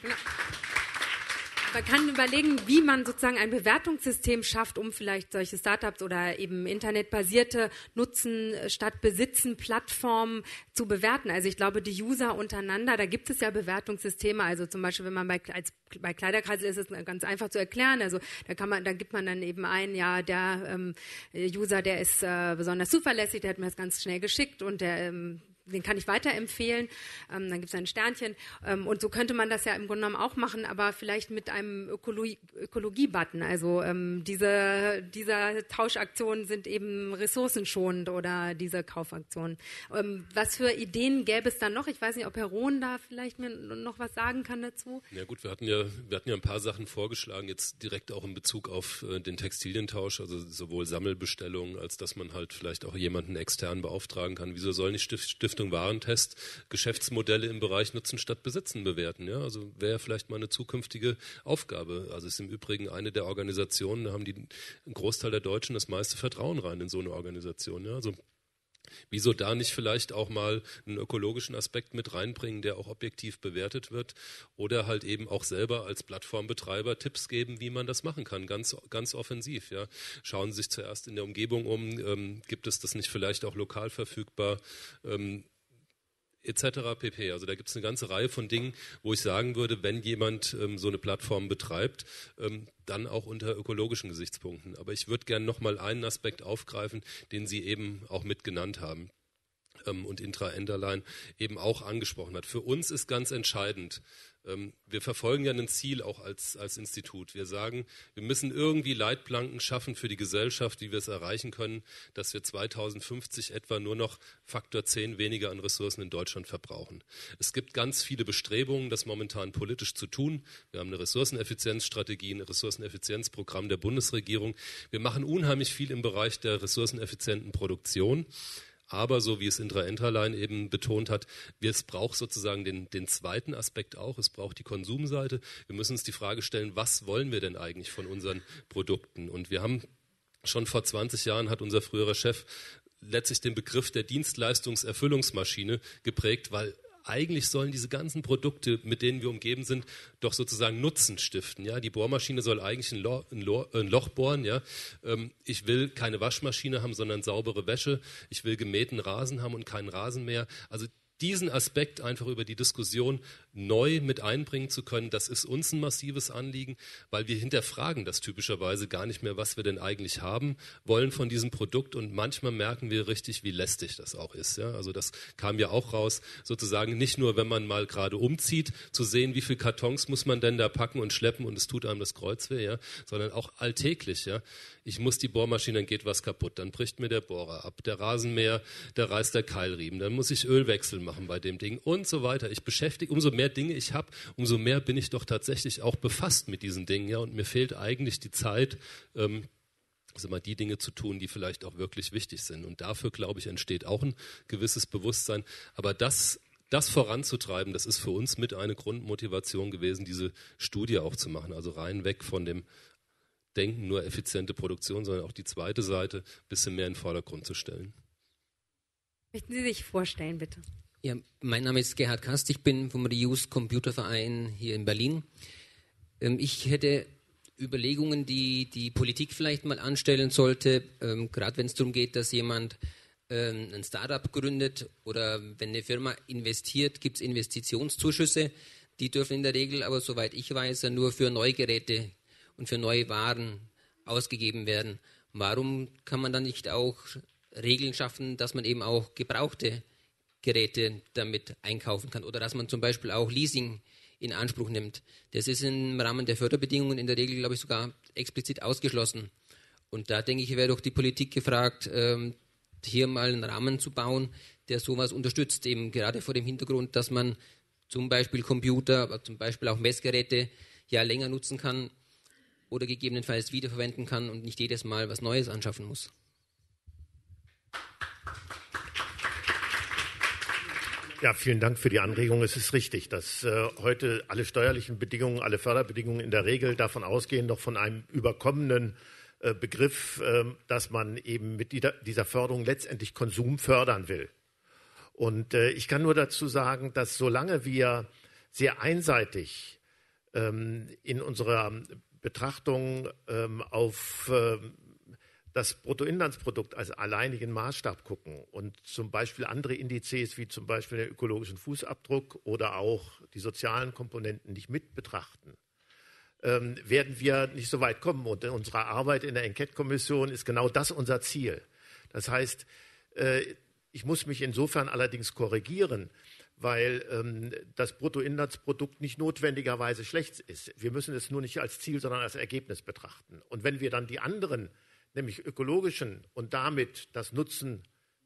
Man kann überlegen, wie man sozusagen ein Bewertungssystem schafft, um vielleicht solche Startups oder eben internetbasierte Nutzen statt Besitzen Plattformen zu bewerten. Also ich glaube, die User untereinander, da gibt es ja Bewertungssysteme. Also zum Beispiel, wenn man bei, als, bei Kleiderkreisel ist es ganz einfach zu erklären. Also da kann man, da gibt man dann eben ein, ja, der ähm, User, der ist äh, besonders zuverlässig, der hat mir das ganz schnell geschickt und der ähm, den kann ich weiterempfehlen. Ähm, dann gibt es ein Sternchen. Ähm, und so könnte man das ja im Grunde genommen auch machen, aber vielleicht mit einem Ökologie-Button. Also ähm, diese, diese Tauschaktionen sind eben ressourcenschonend oder diese Kaufaktionen. Ähm, was für Ideen gäbe es dann noch? Ich weiß nicht, ob Herr Rohn da vielleicht mir noch was sagen kann dazu. Ja gut, wir hatten ja, wir hatten ja ein paar Sachen vorgeschlagen, jetzt direkt auch in Bezug auf äh, den Textilientausch, also sowohl Sammelbestellungen, als dass man halt vielleicht auch jemanden extern beauftragen kann. Wieso soll nicht Stift, Stift Stiftung Warentest Geschäftsmodelle im Bereich Nutzen statt Besitzen bewerten. Ja? Also wäre vielleicht mal eine zukünftige Aufgabe. Also ist im Übrigen eine der Organisationen, da haben die ein Großteil der Deutschen das meiste Vertrauen rein in so eine Organisation. Ja? Also Wieso da nicht vielleicht auch mal einen ökologischen Aspekt mit reinbringen, der auch objektiv bewertet wird oder halt eben auch selber als Plattformbetreiber Tipps geben, wie man das machen kann, ganz, ganz offensiv. Ja. Schauen Sie sich zuerst in der Umgebung um, ähm, gibt es das nicht vielleicht auch lokal verfügbar? Ähm, etc. pp. Also da gibt es eine ganze Reihe von Dingen, wo ich sagen würde, wenn jemand ähm, so eine Plattform betreibt, ähm, dann auch unter ökologischen Gesichtspunkten. Aber ich würde gerne noch mal einen Aspekt aufgreifen, den Sie eben auch mitgenannt haben ähm, und Intra Enderlein eben auch angesprochen hat. Für uns ist ganz entscheidend, wir verfolgen ja ein Ziel auch als, als Institut. Wir sagen, wir müssen irgendwie Leitplanken schaffen für die Gesellschaft, wie wir es erreichen können, dass wir 2050 etwa nur noch Faktor 10 weniger an Ressourcen in Deutschland verbrauchen. Es gibt ganz viele Bestrebungen, das momentan politisch zu tun. Wir haben eine Ressourceneffizienzstrategie, ein Ressourceneffizienzprogramm der Bundesregierung. Wir machen unheimlich viel im Bereich der ressourceneffizienten Produktion. Aber so wie es Indra Enterlein eben betont hat, es braucht sozusagen den, den zweiten Aspekt auch. Es braucht die Konsumseite. Wir müssen uns die Frage stellen, was wollen wir denn eigentlich von unseren Produkten? Und wir haben schon vor 20 Jahren hat unser früherer Chef letztlich den Begriff der Dienstleistungserfüllungsmaschine geprägt, weil eigentlich sollen diese ganzen Produkte, mit denen wir umgeben sind, doch sozusagen Nutzen stiften. Ja, die Bohrmaschine soll eigentlich ein Loch, ein Loch, ein Loch bohren. Ja, ähm, ich will keine Waschmaschine haben, sondern saubere Wäsche. Ich will gemähten Rasen haben und keinen Rasen mehr. Also diesen Aspekt einfach über die Diskussion neu mit einbringen zu können, das ist uns ein massives Anliegen, weil wir hinterfragen das typischerweise gar nicht mehr, was wir denn eigentlich haben wollen von diesem Produkt und manchmal merken wir richtig, wie lästig das auch ist. Ja? Also das kam ja auch raus, sozusagen nicht nur, wenn man mal gerade umzieht, zu sehen, wie viele Kartons muss man denn da packen und schleppen und es tut einem das Kreuz weh, ja? sondern auch alltäglich. Ja? Ich muss die Bohrmaschine, dann geht was kaputt, dann bricht mir der Bohrer ab, der Rasenmäher, da reißt der Keilriemen, dann muss ich Ölwechsel machen bei dem Ding und so weiter. Ich beschäftige, umso mehr Dinge ich habe, umso mehr bin ich doch tatsächlich auch befasst mit diesen Dingen. Ja, und mir fehlt eigentlich die Zeit, ähm, also mal die Dinge zu tun, die vielleicht auch wirklich wichtig sind. Und dafür, glaube ich, entsteht auch ein gewisses Bewusstsein. Aber das das voranzutreiben, das ist für uns mit eine Grundmotivation gewesen, diese Studie auch zu machen. Also rein weg von dem Denken, nur effiziente Produktion, sondern auch die zweite Seite ein bisschen mehr in den Vordergrund zu stellen. Möchten Sie sich vorstellen, bitte? Ja, mein Name ist Gerhard Kast, ich bin vom Reuse Computer Verein hier in Berlin. Ähm, ich hätte Überlegungen, die die Politik vielleicht mal anstellen sollte, ähm, gerade wenn es darum geht, dass jemand ähm, ein Startup gründet oder wenn eine Firma investiert, gibt es Investitionszuschüsse. Die dürfen in der Regel aber, soweit ich weiß, nur für Neugeräte und für neue Waren ausgegeben werden. Warum kann man dann nicht auch Regeln schaffen, dass man eben auch gebrauchte Geräte damit einkaufen kann oder dass man zum Beispiel auch Leasing in Anspruch nimmt? Das ist im Rahmen der Förderbedingungen in der Regel, glaube ich, sogar explizit ausgeschlossen. Und da denke ich, wäre doch die Politik gefragt, ähm, hier mal einen Rahmen zu bauen, der sowas unterstützt, eben gerade vor dem Hintergrund, dass man zum Beispiel Computer, aber zum Beispiel auch Messgeräte ja länger nutzen kann oder gegebenenfalls wiederverwenden kann und nicht jedes Mal was Neues anschaffen muss. Ja, vielen Dank für die Anregung. Es ist richtig, dass äh, heute alle steuerlichen Bedingungen, alle Förderbedingungen in der Regel davon ausgehen, doch von einem überkommenen äh, Begriff, äh, dass man eben mit dieser, dieser Förderung letztendlich Konsum fördern will. Und äh, ich kann nur dazu sagen, dass solange wir sehr einseitig ähm, in unserer Betrachtung ähm, auf ähm, das Bruttoinlandsprodukt als alleinigen Maßstab gucken und zum Beispiel andere Indizes wie zum Beispiel den ökologischen Fußabdruck oder auch die sozialen Komponenten nicht mit betrachten, ähm, werden wir nicht so weit kommen. Und in unserer Arbeit in der Enquete-Kommission ist genau das unser Ziel. Das heißt, äh, ich muss mich insofern allerdings korrigieren, weil ähm, das Bruttoinlandsprodukt nicht notwendigerweise schlecht ist. Wir müssen es nur nicht als Ziel, sondern als Ergebnis betrachten. Und wenn wir dann die anderen nämlich ökologischen und damit das Nutzen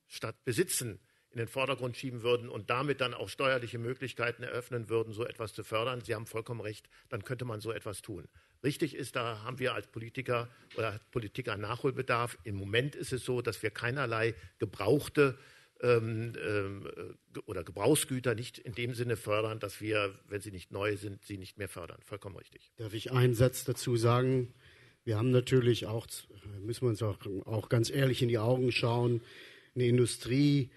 statt Besitzen in den Vordergrund schieben würden und damit dann auch steuerliche Möglichkeiten eröffnen würden, so etwas zu fördern. Sie haben vollkommen recht, dann könnte man so etwas tun. Richtig ist, da haben wir als Politiker oder Politiker Nachholbedarf. Im Moment ist es so, dass wir keinerlei gebrauchte ähm, ähm, oder Gebrauchsgüter nicht in dem Sinne fördern, dass wir, wenn sie nicht neu sind, sie nicht mehr fördern. Vollkommen richtig. Darf ich einen Satz dazu sagen? Wir haben natürlich auch, müssen wir uns auch, auch ganz ehrlich in die Augen schauen, eine Industrie,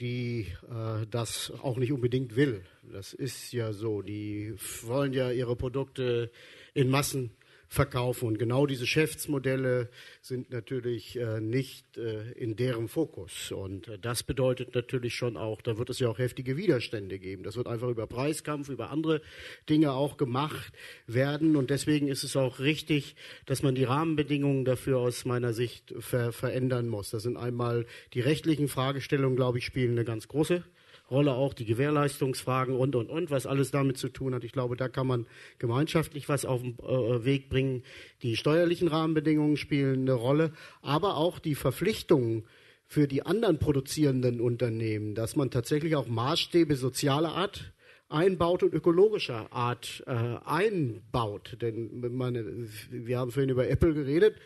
die äh, das auch nicht unbedingt will. Das ist ja so. Die wollen ja ihre Produkte in Massen verkaufen. Und genau diese Geschäftsmodelle sind natürlich äh, nicht äh, in deren Fokus. Und äh, das bedeutet natürlich schon auch, da wird es ja auch heftige Widerstände geben. Das wird einfach über Preiskampf, über andere Dinge auch gemacht werden. Und deswegen ist es auch richtig, dass man die Rahmenbedingungen dafür aus meiner Sicht ver verändern muss. Das sind einmal die rechtlichen Fragestellungen, glaube ich, spielen eine ganz große Rolle auch die Gewährleistungsfragen und, und, und, was alles damit zu tun hat. Ich glaube, da kann man gemeinschaftlich was auf den äh, Weg bringen. Die steuerlichen Rahmenbedingungen spielen eine Rolle, aber auch die Verpflichtungen für die anderen produzierenden Unternehmen, dass man tatsächlich auch Maßstäbe sozialer Art einbaut und ökologischer Art äh, einbaut. Denn meine, wir haben vorhin über Apple geredet.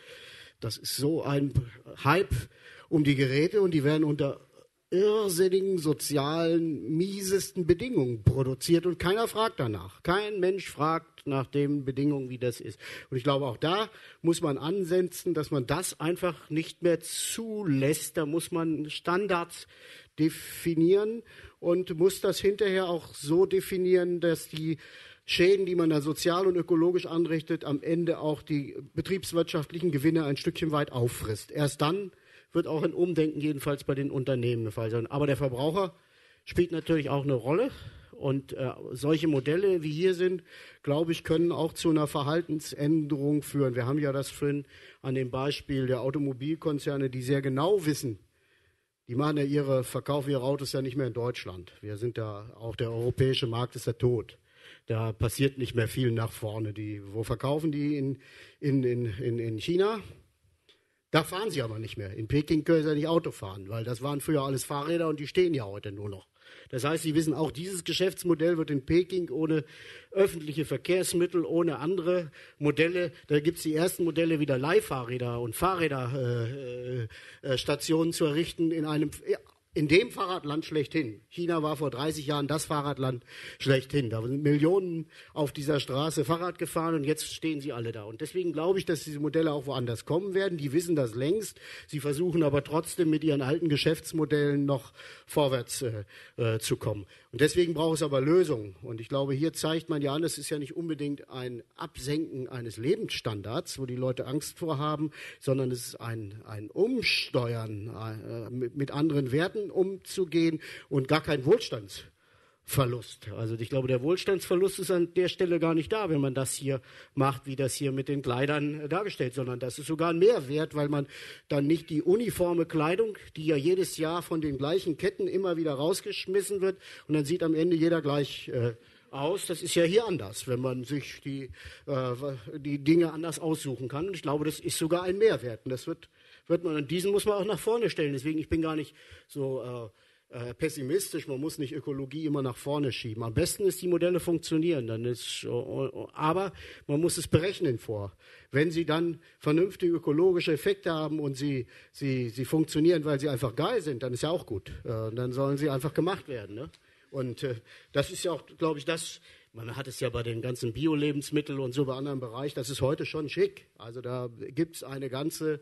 Das ist so ein Hype um die Geräte und die werden unter irrsinnigen, sozialen, miesesten Bedingungen produziert und keiner fragt danach. Kein Mensch fragt nach den Bedingungen, wie das ist. Und ich glaube, auch da muss man ansetzen, dass man das einfach nicht mehr zulässt. Da muss man Standards definieren und muss das hinterher auch so definieren, dass die Schäden, die man da sozial und ökologisch anrichtet, am Ende auch die betriebswirtschaftlichen Gewinne ein Stückchen weit auffrisst. Erst dann wird auch ein Umdenken jedenfalls bei den Unternehmen der Fall sein. Aber der Verbraucher spielt natürlich auch eine Rolle. Und äh, solche Modelle, wie hier sind, glaube ich, können auch zu einer Verhaltensänderung führen. Wir haben ja das vorhin an dem Beispiel der Automobilkonzerne, die sehr genau wissen, die machen ja ihre, verkaufen ihre Autos ja nicht mehr in Deutschland. Wir sind da, auch der europäische Markt ist ja tot. Da passiert nicht mehr viel nach vorne. Die, wo verkaufen die? In, in, in, in China, da fahren sie aber nicht mehr. In Peking können sie nicht Auto fahren, weil das waren früher alles Fahrräder und die stehen ja heute nur noch. Das heißt, Sie wissen auch, dieses Geschäftsmodell wird in Peking ohne öffentliche Verkehrsmittel, ohne andere Modelle, da gibt es die ersten Modelle wieder Leihfahrräder und Fahrräderstationen äh, äh, zu errichten in einem in dem Fahrradland schlechthin. China war vor 30 Jahren das Fahrradland schlechthin. Da sind Millionen auf dieser Straße Fahrrad gefahren und jetzt stehen sie alle da. Und deswegen glaube ich, dass diese Modelle auch woanders kommen werden. Die wissen das längst. Sie versuchen aber trotzdem mit ihren alten Geschäftsmodellen noch vorwärts äh, äh, zu kommen. Und deswegen braucht es aber Lösungen. Und ich glaube, hier zeigt man ja an, es ist ja nicht unbedingt ein Absenken eines Lebensstandards, wo die Leute Angst vor haben, sondern es ist ein, ein Umsteuern äh, mit, mit anderen Werten umzugehen und gar kein Wohlstandsverlust. Also ich glaube, der Wohlstandsverlust ist an der Stelle gar nicht da, wenn man das hier macht, wie das hier mit den Kleidern dargestellt, sondern das ist sogar ein Mehrwert, weil man dann nicht die uniforme Kleidung, die ja jedes Jahr von den gleichen Ketten immer wieder rausgeschmissen wird und dann sieht am Ende jeder gleich äh, aus. Das ist ja hier anders, wenn man sich die, äh, die Dinge anders aussuchen kann. Und ich glaube, das ist sogar ein Mehrwert. Und das wird wird man, und diesen muss man auch nach vorne stellen. Deswegen, ich bin gar nicht so äh, äh, pessimistisch. Man muss nicht Ökologie immer nach vorne schieben. Am besten ist, die Modelle funktionieren. Dann ist, uh, aber man muss es berechnen vor. Wenn sie dann vernünftige ökologische Effekte haben und sie, sie, sie funktionieren, weil sie einfach geil sind, dann ist ja auch gut. Äh, dann sollen sie einfach gemacht werden. Ne? Und äh, das ist ja auch, glaube ich, das, man hat es ja bei den ganzen Bio-Lebensmitteln und so bei anderen Bereichen, das ist heute schon schick. Also da gibt es eine ganze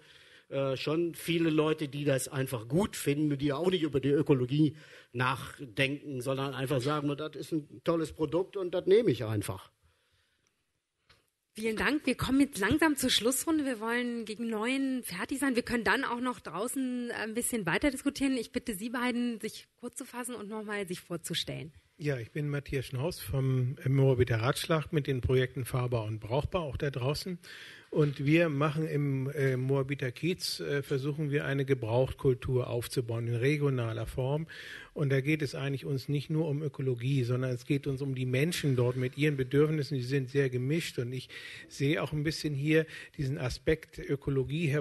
äh, schon viele Leute, die das einfach gut finden, die auch nicht über die Ökologie nachdenken, sondern einfach sagen, das ist ein tolles Produkt und das nehme ich einfach. Vielen Dank. Wir kommen jetzt langsam zur Schlussrunde. Wir wollen gegen neun fertig sein. Wir können dann auch noch draußen ein bisschen weiter diskutieren. Ich bitte Sie beiden, sich kurz zu fassen und nochmal sich vorzustellen. Ja, ich bin Matthias Schnaus vom Moabiter Ratschlag mit den Projekten Fahrbar und Brauchbar auch da draußen. Und wir machen im äh, Moabiter Kiez, äh, versuchen wir eine Gebrauchtkultur aufzubauen in regionaler Form. Und da geht es eigentlich uns nicht nur um Ökologie, sondern es geht uns um die Menschen dort mit ihren Bedürfnissen. Die sind sehr gemischt. Und ich sehe auch ein bisschen hier diesen Aspekt Ökologie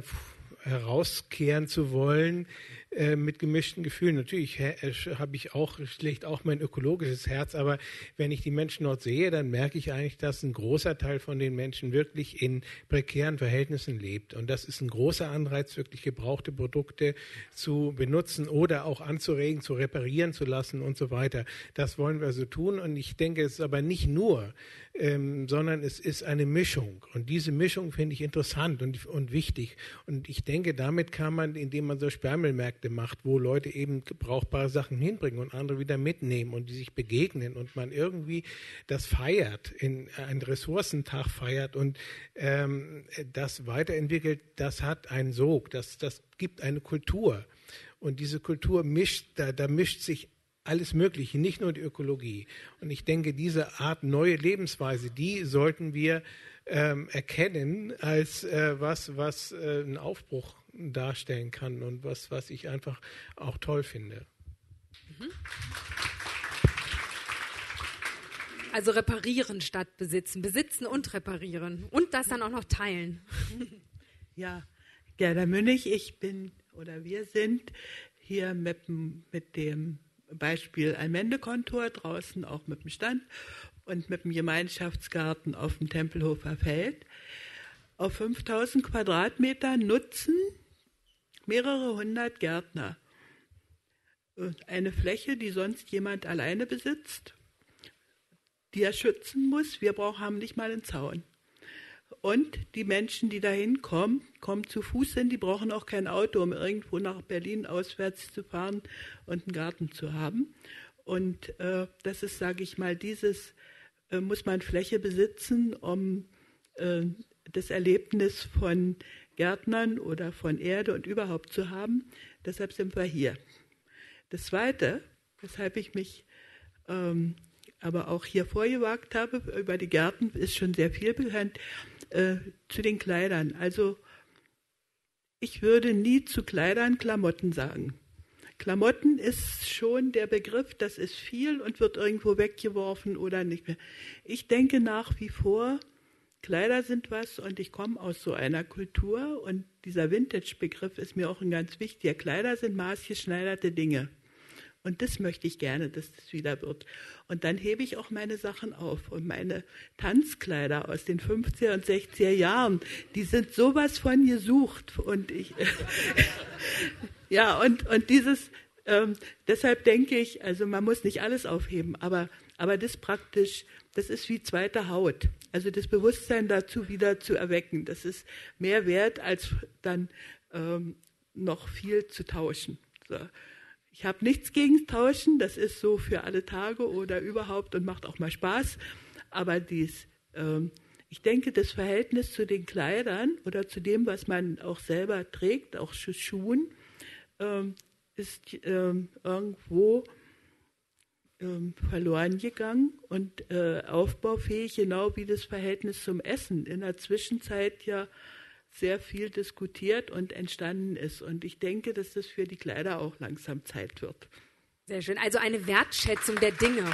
herauskehren zu wollen, äh, mit gemischten Gefühlen. Natürlich äh, habe ich auch, schlägt auch mein ökologisches Herz, aber wenn ich die Menschen dort sehe, dann merke ich eigentlich, dass ein großer Teil von den Menschen wirklich in prekären Verhältnissen lebt. Und das ist ein großer Anreiz, wirklich gebrauchte Produkte zu benutzen oder auch anzuregen, zu reparieren zu lassen und so weiter. Das wollen wir so tun. Und ich denke, es ist aber nicht nur ähm, sondern es ist eine Mischung. Und diese Mischung finde ich interessant und, und wichtig. Und ich denke, damit kann man, indem man so Sperrmüllmärkte macht, wo Leute eben brauchbare Sachen hinbringen und andere wieder mitnehmen und die sich begegnen und man irgendwie das feiert, in einen Ressourcentag feiert und ähm, das weiterentwickelt, das hat einen Sog, das, das gibt eine Kultur. Und diese Kultur mischt, da, da mischt sich alles Mögliche, nicht nur die Ökologie. Und ich denke, diese Art neue Lebensweise, die sollten wir ähm, erkennen als äh, was, was äh, einen Aufbruch darstellen kann und was, was ich einfach auch toll finde. Mhm. Also reparieren statt besitzen, besitzen und reparieren und das dann auch noch teilen. Ja, Gerda Münnig, ich bin oder wir sind hier mit, mit dem Beispiel Almendekontor draußen auch mit dem Stand und mit dem Gemeinschaftsgarten auf dem Tempelhofer Feld. Auf 5000 Quadratmeter nutzen mehrere hundert Gärtner eine Fläche, die sonst jemand alleine besitzt, die er schützen muss. Wir brauchen, haben nicht mal einen Zaun. Und die Menschen, die da hinkommen, kommen zu Fuß hin, die brauchen auch kein Auto, um irgendwo nach Berlin auswärts zu fahren und einen Garten zu haben. Und äh, das ist, sage ich mal, dieses äh, muss man Fläche besitzen, um äh, das Erlebnis von Gärtnern oder von Erde und überhaupt zu haben. Deshalb sind wir hier. Das Zweite, weshalb ich mich ähm, aber auch hier vorgewagt habe, über die Gärten ist schon sehr viel bekannt, äh, zu den Kleidern. Also ich würde nie zu Kleidern Klamotten sagen. Klamotten ist schon der Begriff, das ist viel und wird irgendwo weggeworfen oder nicht mehr. Ich denke nach wie vor, Kleider sind was und ich komme aus so einer Kultur und dieser Vintage-Begriff ist mir auch ein ganz wichtiger. Kleider sind maßgeschneiderte Dinge. Und das möchte ich gerne, dass das wieder wird. Und dann hebe ich auch meine Sachen auf. Und meine Tanzkleider aus den 50er und 60er Jahren, die sind sowas von gesucht. Und ich, ja, und, und dieses, ähm, deshalb denke ich, also man muss nicht alles aufheben, aber, aber das praktisch, das ist wie zweite Haut. Also das Bewusstsein dazu wieder zu erwecken, das ist mehr wert, als dann ähm, noch viel zu tauschen. So. Ich habe nichts gegen Tauschen, das ist so für alle Tage oder überhaupt und macht auch mal Spaß. Aber dies, ähm, ich denke, das Verhältnis zu den Kleidern oder zu dem, was man auch selber trägt, auch Schuhen, ähm, ist ähm, irgendwo ähm, verloren gegangen und äh, aufbaufähig, genau wie das Verhältnis zum Essen. In der Zwischenzeit ja sehr viel diskutiert und entstanden ist. Und ich denke, dass das für die Kleider auch langsam Zeit wird. Sehr schön. Also eine Wertschätzung der Dinge.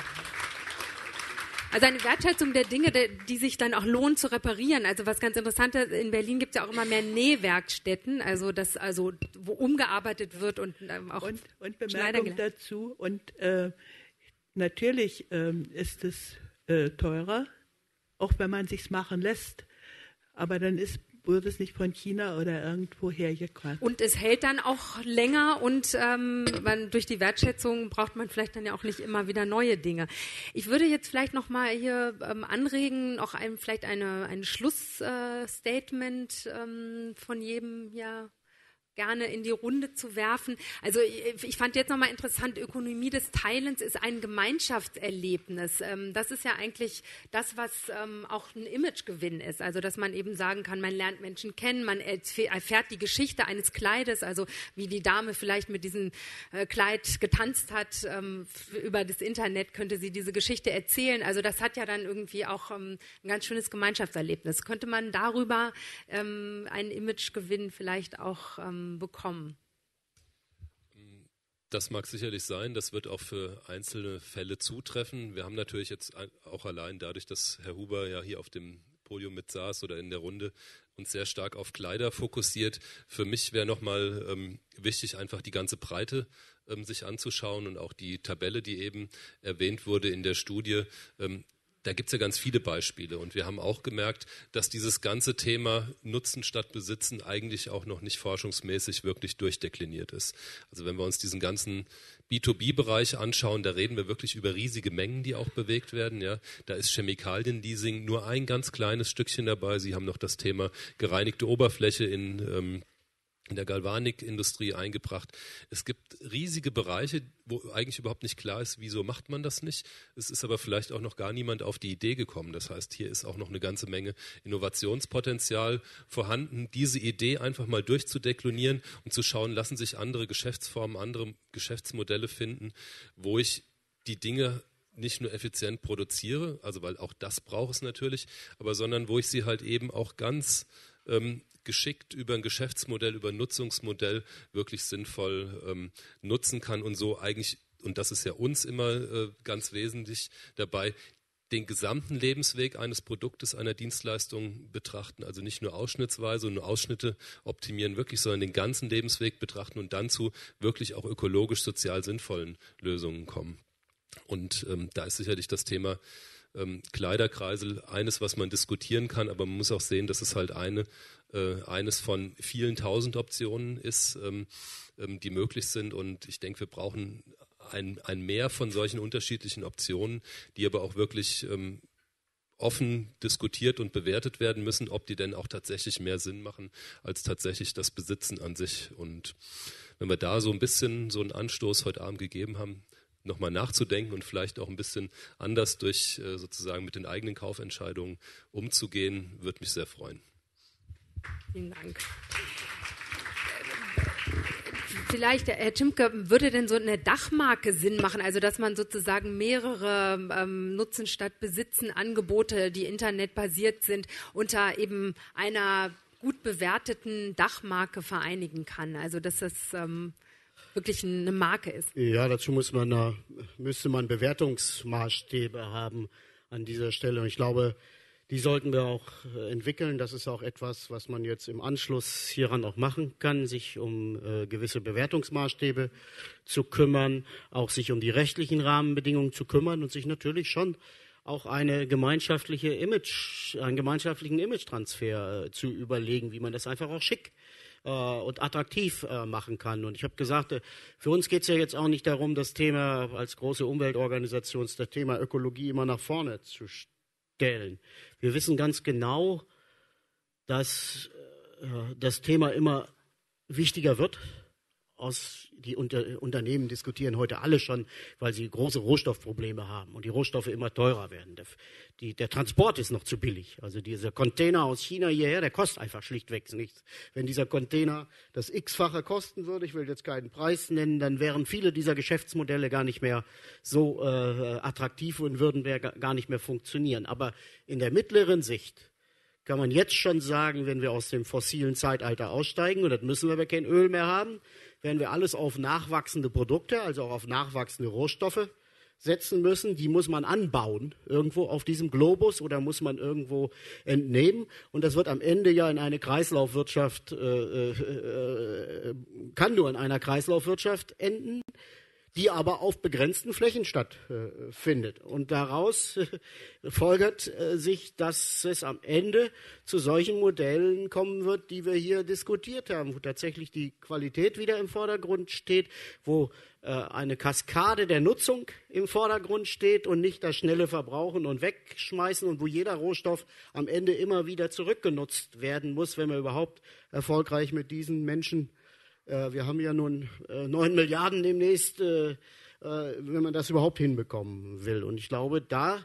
Also eine Wertschätzung der Dinge, die sich dann auch lohnen zu reparieren. Also was ganz interessant ist, in Berlin gibt es ja auch immer mehr Nähwerkstätten, also das, also wo umgearbeitet wird und ähm, auch und, und Bemerkung dazu. Und äh, natürlich ähm, ist es äh, teurer, auch wenn man sich's machen lässt. Aber dann ist wurde es nicht von China oder irgendwo hergekommen. Und es hält dann auch länger und ähm, man, durch die Wertschätzung braucht man vielleicht dann ja auch nicht immer wieder neue Dinge. Ich würde jetzt vielleicht noch mal hier ähm, anregen, auch ein, vielleicht eine, ein Schlussstatement äh, ähm, von jedem ja gerne in die Runde zu werfen. Also ich fand jetzt nochmal interessant, Ökonomie des Teilens ist ein Gemeinschaftserlebnis. Ähm, das ist ja eigentlich das, was ähm, auch ein Imagegewinn ist. Also dass man eben sagen kann, man lernt Menschen kennen, man erfährt die Geschichte eines Kleides, also wie die Dame vielleicht mit diesem äh, Kleid getanzt hat. Ähm, über das Internet könnte sie diese Geschichte erzählen. Also das hat ja dann irgendwie auch ein ganz schönes Gemeinschaftserlebnis. Könnte man darüber einen Imagegewinn vielleicht auch bekommen. Das mag sicherlich sein. Das wird auch für einzelne Fälle zutreffen. Wir haben natürlich jetzt auch allein dadurch, dass Herr Huber ja hier auf dem Podium mit saß oder in der Runde uns sehr stark auf Kleider fokussiert. Für mich wäre nochmal ähm, wichtig, einfach die ganze Breite ähm, sich anzuschauen und auch die Tabelle, die eben erwähnt wurde in der Studie. Ähm, da gibt es ja ganz viele Beispiele. Und wir haben auch gemerkt, dass dieses ganze Thema Nutzen statt Besitzen eigentlich auch noch nicht forschungsmäßig wirklich durchdekliniert ist. Also wenn wir uns diesen ganzen B2B-Bereich anschauen, da reden wir wirklich über riesige Mengen, die auch bewegt werden. Ja, da ist Chemikalienleasing nur ein ganz kleines Stückchen dabei. Sie haben noch das Thema gereinigte Oberfläche in ähm, in der Galvanikindustrie eingebracht. Es gibt riesige Bereiche, wo eigentlich überhaupt nicht klar ist, wieso macht man das nicht. Es ist aber vielleicht auch noch gar niemand auf die Idee gekommen. Das heißt, hier ist auch noch eine ganze Menge Innovationspotenzial vorhanden, diese Idee einfach mal durchzudeklinieren und zu schauen, lassen sich andere Geschäftsformen, andere Geschäftsmodelle finden, wo ich die Dinge nicht nur effizient produziere, also weil auch das braucht es natürlich, aber sondern wo ich sie halt eben auch ganz ähm, geschickt über ein Geschäftsmodell, über ein Nutzungsmodell wirklich sinnvoll ähm, nutzen kann und so eigentlich, und das ist ja uns immer äh, ganz wesentlich dabei, den gesamten Lebensweg eines Produktes, einer Dienstleistung betrachten, also nicht nur ausschnittsweise und nur Ausschnitte optimieren, wirklich, sondern den ganzen Lebensweg betrachten und dann zu wirklich auch ökologisch, sozial sinnvollen Lösungen kommen. Und ähm, da ist sicherlich das Thema ähm, Kleiderkreisel eines, was man diskutieren kann, aber man muss auch sehen, dass es halt eine äh, eines von vielen tausend Optionen ist, ähm, ähm, die möglich sind. Und ich denke, wir brauchen ein, ein Mehr von solchen unterschiedlichen Optionen, die aber auch wirklich ähm, offen diskutiert und bewertet werden müssen, ob die denn auch tatsächlich mehr Sinn machen als tatsächlich das Besitzen an sich. Und wenn wir da so ein bisschen so einen Anstoß heute Abend gegeben haben, nochmal nachzudenken und vielleicht auch ein bisschen anders durch äh, sozusagen mit den eigenen Kaufentscheidungen umzugehen, würde mich sehr freuen. Vielen Dank. Vielleicht, Herr Timke, würde denn so eine Dachmarke Sinn machen? Also, dass man sozusagen mehrere ähm, Nutzen statt Besitzen Angebote, die internetbasiert sind, unter eben einer gut bewerteten Dachmarke vereinigen kann? Also, dass das ähm, wirklich eine Marke ist. Ja, dazu muss man, da, müsste man Bewertungsmaßstäbe haben an dieser Stelle. Und ich glaube, die sollten wir auch äh, entwickeln. Das ist auch etwas, was man jetzt im Anschluss hieran auch machen kann, sich um äh, gewisse Bewertungsmaßstäbe zu kümmern, auch sich um die rechtlichen Rahmenbedingungen zu kümmern und sich natürlich schon auch eine gemeinschaftliche Image, einen gemeinschaftlichen Image-Transfer äh, zu überlegen, wie man das einfach auch schick äh, und attraktiv äh, machen kann. Und ich habe gesagt, äh, für uns geht es ja jetzt auch nicht darum, das Thema als große Umweltorganisation, das Thema Ökologie immer nach vorne zu stellen. Wir wissen ganz genau, dass äh, das Thema immer wichtiger wird aus, die Unter Unternehmen diskutieren heute alle schon, weil sie große Rohstoffprobleme haben und die Rohstoffe immer teurer werden. Der, die, der Transport ist noch zu billig. Also dieser Container aus China hierher, der kostet einfach schlichtweg nichts. Wenn dieser Container das x-fache kosten würde, ich will jetzt keinen Preis nennen, dann wären viele dieser Geschäftsmodelle gar nicht mehr so äh, attraktiv und würden gar nicht mehr funktionieren. Aber in der mittleren Sicht kann man jetzt schon sagen, wenn wir aus dem fossilen Zeitalter aussteigen, und das müssen wir, wir kein Öl mehr haben, werden wir alles auf nachwachsende Produkte, also auch auf nachwachsende Rohstoffe setzen müssen. Die muss man anbauen, irgendwo auf diesem Globus oder muss man irgendwo entnehmen. Und das wird am Ende ja in eine Kreislaufwirtschaft, äh, äh, äh kann nur in einer Kreislaufwirtschaft enden die aber auf begrenzten Flächen stattfindet. Und daraus äh, folgert äh, sich, dass es am Ende zu solchen Modellen kommen wird, die wir hier diskutiert haben, wo tatsächlich die Qualität wieder im Vordergrund steht, wo äh, eine Kaskade der Nutzung im Vordergrund steht und nicht das schnelle Verbrauchen und Wegschmeißen und wo jeder Rohstoff am Ende immer wieder zurückgenutzt werden muss, wenn wir überhaupt erfolgreich mit diesen Menschen äh, wir haben ja nun äh, neun Milliarden demnächst, äh, wenn man das überhaupt hinbekommen will. Und ich glaube, da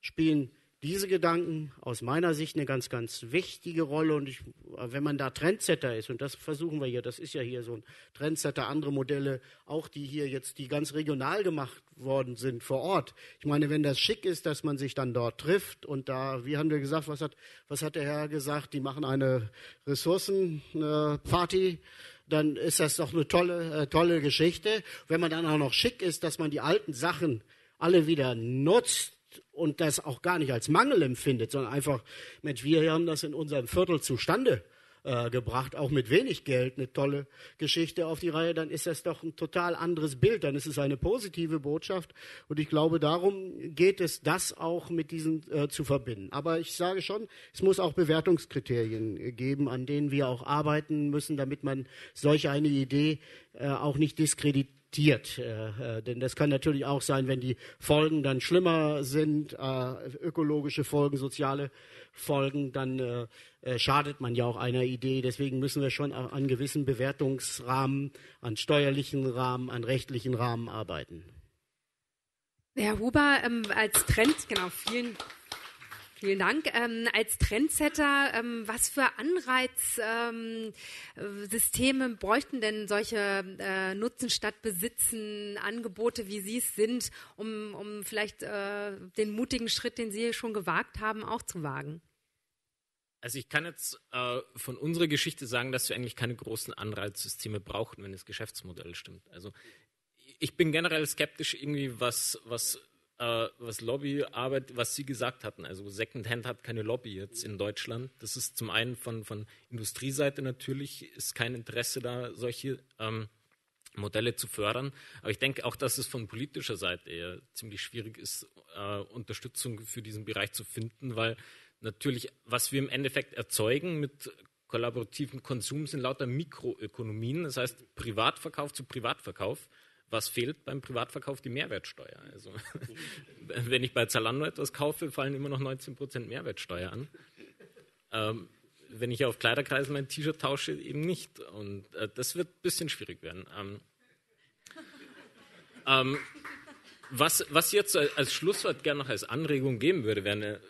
spielen diese Gedanken aus meiner Sicht eine ganz, ganz wichtige Rolle. Und ich, wenn man da Trendsetter ist, und das versuchen wir hier, das ist ja hier so ein Trendsetter, andere Modelle, auch die hier jetzt, die ganz regional gemacht worden sind vor Ort. Ich meine, wenn das schick ist, dass man sich dann dort trifft und da, wie haben wir gesagt, was hat, was hat der Herr gesagt, die machen eine Ressourcenparty dann ist das doch eine tolle, äh, tolle Geschichte. Wenn man dann auch noch schick ist, dass man die alten Sachen alle wieder nutzt und das auch gar nicht als Mangel empfindet, sondern einfach, Mensch, wir haben das in unserem Viertel zustande äh, gebracht, auch mit wenig Geld, eine tolle Geschichte auf die Reihe, dann ist das doch ein total anderes Bild, dann ist es eine positive Botschaft und ich glaube, darum geht es, das auch mit diesen äh, zu verbinden. Aber ich sage schon, es muss auch Bewertungskriterien geben, an denen wir auch arbeiten müssen, damit man solch eine Idee äh, auch nicht diskreditiert akzeptiert. Äh, äh, denn das kann natürlich auch sein, wenn die Folgen dann schlimmer sind, äh, ökologische Folgen, soziale Folgen, dann äh, äh, schadet man ja auch einer Idee. Deswegen müssen wir schon an gewissen Bewertungsrahmen, an steuerlichen Rahmen, an rechtlichen Rahmen arbeiten. Herr Huber, ähm, als Trend, genau, vielen, Vielen Dank. Ähm, als Trendsetter, ähm, was für Anreizsysteme ähm, bräuchten denn solche äh, Nutzen statt Besitzen, Angebote, wie Sie es sind, um, um vielleicht äh, den mutigen Schritt, den Sie schon gewagt haben, auch zu wagen? Also ich kann jetzt äh, von unserer Geschichte sagen, dass wir eigentlich keine großen Anreizsysteme brauchen, wenn das Geschäftsmodell stimmt. Also ich bin generell skeptisch irgendwie, was, was äh, was Lobbyarbeit, was Sie gesagt hatten. Also Secondhand hat keine Lobby jetzt in Deutschland. Das ist zum einen von, von Industrieseite natürlich, ist kein Interesse da, solche ähm, Modelle zu fördern. Aber ich denke auch, dass es von politischer Seite eher ziemlich schwierig ist, äh, Unterstützung für diesen Bereich zu finden, weil natürlich, was wir im Endeffekt erzeugen mit kollaborativen Konsum sind lauter Mikroökonomien, das heißt Privatverkauf zu Privatverkauf. Was fehlt beim Privatverkauf? Die Mehrwertsteuer. Also, wenn ich bei Zalando etwas kaufe, fallen immer noch 19% Mehrwertsteuer an. Ähm, wenn ich auf Kleiderkreisen mein T-Shirt tausche, eben nicht. Und äh, das wird ein bisschen schwierig werden. Ähm, ähm, was, was jetzt als Schlusswort gerne noch als Anregung geben würde, wäre eine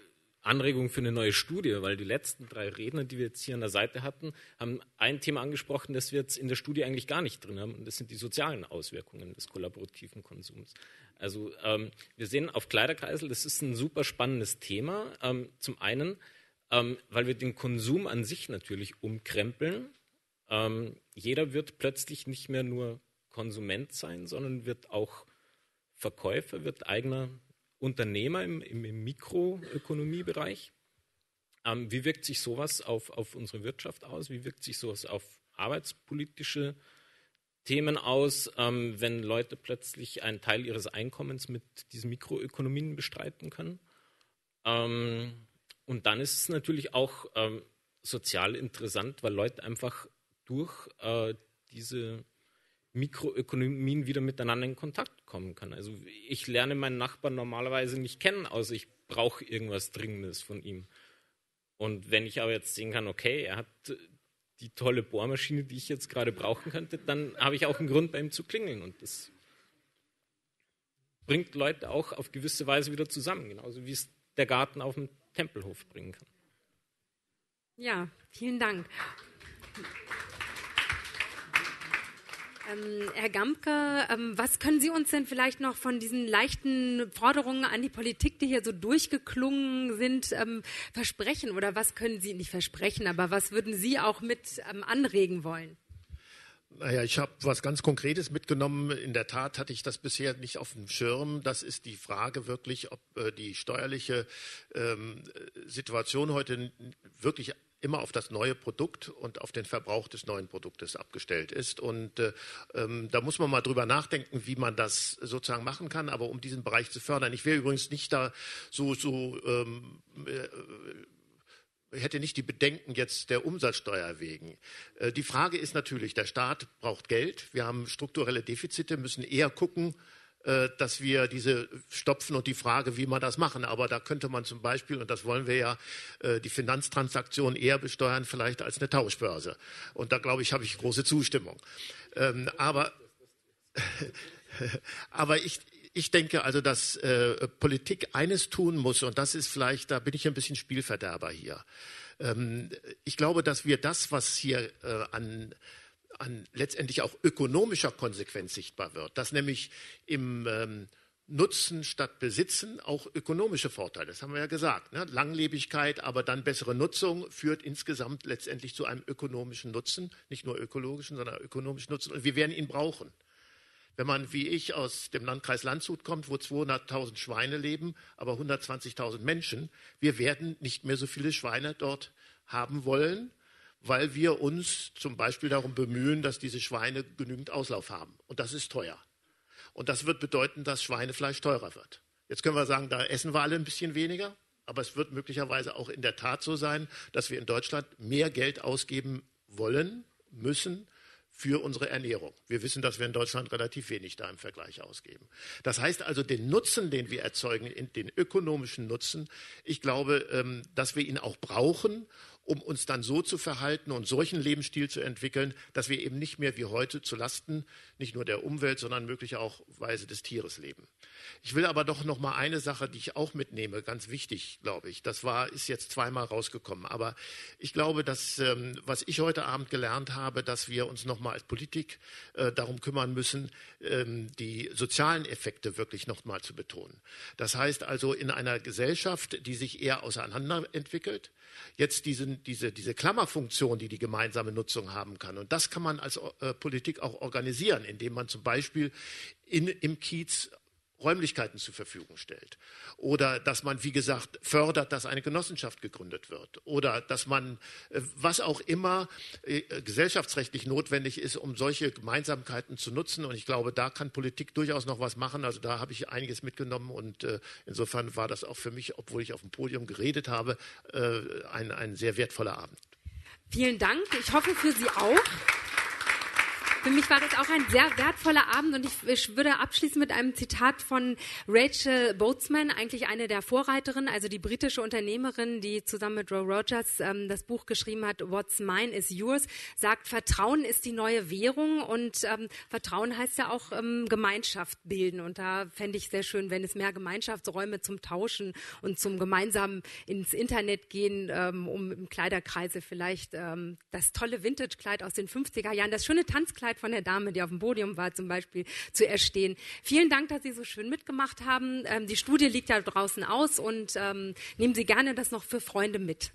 Anregung für eine neue Studie, weil die letzten drei Redner, die wir jetzt hier an der Seite hatten, haben ein Thema angesprochen, das wir jetzt in der Studie eigentlich gar nicht drin haben, und das sind die sozialen Auswirkungen des kollaborativen Konsums. Also ähm, wir sehen auf Kleiderkreisel, das ist ein super spannendes Thema. Ähm, zum einen, ähm, weil wir den Konsum an sich natürlich umkrempeln. Ähm, jeder wird plötzlich nicht mehr nur Konsument sein, sondern wird auch Verkäufer, wird eigener Unternehmer im, im, im Mikroökonomiebereich. Ähm, wie wirkt sich sowas auf, auf unsere Wirtschaft aus? Wie wirkt sich sowas auf arbeitspolitische Themen aus, ähm, wenn Leute plötzlich einen Teil ihres Einkommens mit diesen Mikroökonomien bestreiten können? Ähm, und dann ist es natürlich auch ähm, sozial interessant, weil Leute einfach durch äh, diese Mikroökonomien wieder miteinander in Kontakt kommen können. Also ich lerne meinen Nachbarn normalerweise nicht kennen, außer ich brauche irgendwas Dringendes von ihm. Und wenn ich aber jetzt sehen kann, okay, er hat die tolle Bohrmaschine, die ich jetzt gerade brauchen könnte, dann habe ich auch einen Grund, bei ihm zu klingeln. Und das bringt Leute auch auf gewisse Weise wieder zusammen, genauso wie es der Garten auf dem Tempelhof bringen kann. Ja, vielen Dank. Ähm, Herr Gamke, ähm, was können Sie uns denn vielleicht noch von diesen leichten Forderungen an die Politik, die hier so durchgeklungen sind, ähm, versprechen? Oder was können Sie nicht versprechen, aber was würden Sie auch mit ähm, anregen wollen? Naja, ich habe was ganz Konkretes mitgenommen. In der Tat hatte ich das bisher nicht auf dem Schirm. Das ist die Frage wirklich, ob äh, die steuerliche ähm, Situation heute wirklich immer auf das neue Produkt und auf den Verbrauch des neuen Produktes abgestellt ist. Und äh, ähm, da muss man mal drüber nachdenken, wie man das sozusagen machen kann, aber um diesen Bereich zu fördern. Ich wäre übrigens nicht da so, so ähm, äh, hätte nicht die Bedenken jetzt der Umsatzsteuer wegen. Äh, die Frage ist natürlich, der Staat braucht Geld. Wir haben strukturelle Defizite, müssen eher gucken, äh, dass wir diese stopfen und die Frage, wie man das machen. Aber da könnte man zum Beispiel, und das wollen wir ja, äh, die Finanztransaktion eher besteuern vielleicht als eine Tauschbörse. Und da glaube ich, habe ich große Zustimmung. Ähm, aber, aber ich, ich denke also, dass äh, Politik eines tun muss, und das ist vielleicht, da bin ich ein bisschen Spielverderber hier. Ähm, ich glaube, dass wir das, was hier an an letztendlich auch ökonomischer Konsequenz sichtbar wird, dass nämlich im ähm, Nutzen statt Besitzen auch ökonomische Vorteile. Das haben wir ja gesagt. Ne? Langlebigkeit, aber dann bessere Nutzung führt insgesamt letztendlich zu einem ökonomischen Nutzen, nicht nur ökologischen, sondern ökonomischen Nutzen. Und wir werden ihn brauchen. Wenn man wie ich aus dem Landkreis Landshut kommt, wo 200.000 Schweine leben, aber 120.000 Menschen, wir werden nicht mehr so viele Schweine dort haben wollen weil wir uns zum Beispiel darum bemühen, dass diese Schweine genügend Auslauf haben. Und das ist teuer. Und das wird bedeuten, dass Schweinefleisch teurer wird. Jetzt können wir sagen, da essen wir alle ein bisschen weniger. Aber es wird möglicherweise auch in der Tat so sein, dass wir in Deutschland mehr Geld ausgeben wollen, müssen für unsere Ernährung. Wir wissen, dass wir in Deutschland relativ wenig da im Vergleich ausgeben. Das heißt also, den Nutzen, den wir erzeugen, den ökonomischen Nutzen, ich glaube, ähm, dass wir ihn auch brauchen um uns dann so zu verhalten und solchen Lebensstil zu entwickeln, dass wir eben nicht mehr wie heute zu Lasten nicht nur der Umwelt, sondern möglicherweise des Tieres leben. Ich will aber doch noch mal eine Sache, die ich auch mitnehme, ganz wichtig, glaube ich. Das war, ist jetzt zweimal rausgekommen. Aber ich glaube, dass, ähm, was ich heute Abend gelernt habe, dass wir uns noch mal als Politik äh, darum kümmern müssen, ähm, die sozialen Effekte wirklich noch mal zu betonen. Das heißt also, in einer Gesellschaft, die sich eher auseinander entwickelt, jetzt diesen, diese, diese Klammerfunktion, die die gemeinsame Nutzung haben kann. Und das kann man als äh, Politik auch organisieren, indem man zum Beispiel in, im Kiez Räumlichkeiten zur Verfügung stellt. Oder dass man, wie gesagt, fördert, dass eine Genossenschaft gegründet wird. Oder dass man, äh, was auch immer äh, gesellschaftsrechtlich notwendig ist, um solche Gemeinsamkeiten zu nutzen. Und ich glaube, da kann Politik durchaus noch was machen. Also da habe ich einiges mitgenommen. Und äh, insofern war das auch für mich, obwohl ich auf dem Podium geredet habe, ein, ein sehr wertvoller Abend. Vielen Dank. Ich hoffe für Sie auch. Für mich war das auch ein sehr wertvoller Abend und ich, ich, würde abschließen mit einem Zitat von Rachel Boatsman, eigentlich eine der Vorreiterinnen, also die britische Unternehmerin, die zusammen mit Roe Rogers ähm, das Buch geschrieben hat, What's Mine is Yours, sagt, Vertrauen ist die neue Währung und ähm, Vertrauen heißt ja auch ähm, Gemeinschaft bilden. Und da fände ich sehr schön, wenn es mehr Gemeinschaftsräume zum Tauschen und zum gemeinsamen ins Internet gehen, ähm, um im Kleiderkreise vielleicht ähm, das tolle Vintage-Kleid aus den 50er Jahren, das schöne Tanzkleid Zeit von der Dame, die auf dem Podium war, zum Beispiel zu erstehen. Vielen Dank, dass Sie so schön mitgemacht haben. Ähm, die Studie liegt ja draußen aus und ähm, nehmen Sie gerne das noch für Freunde mit.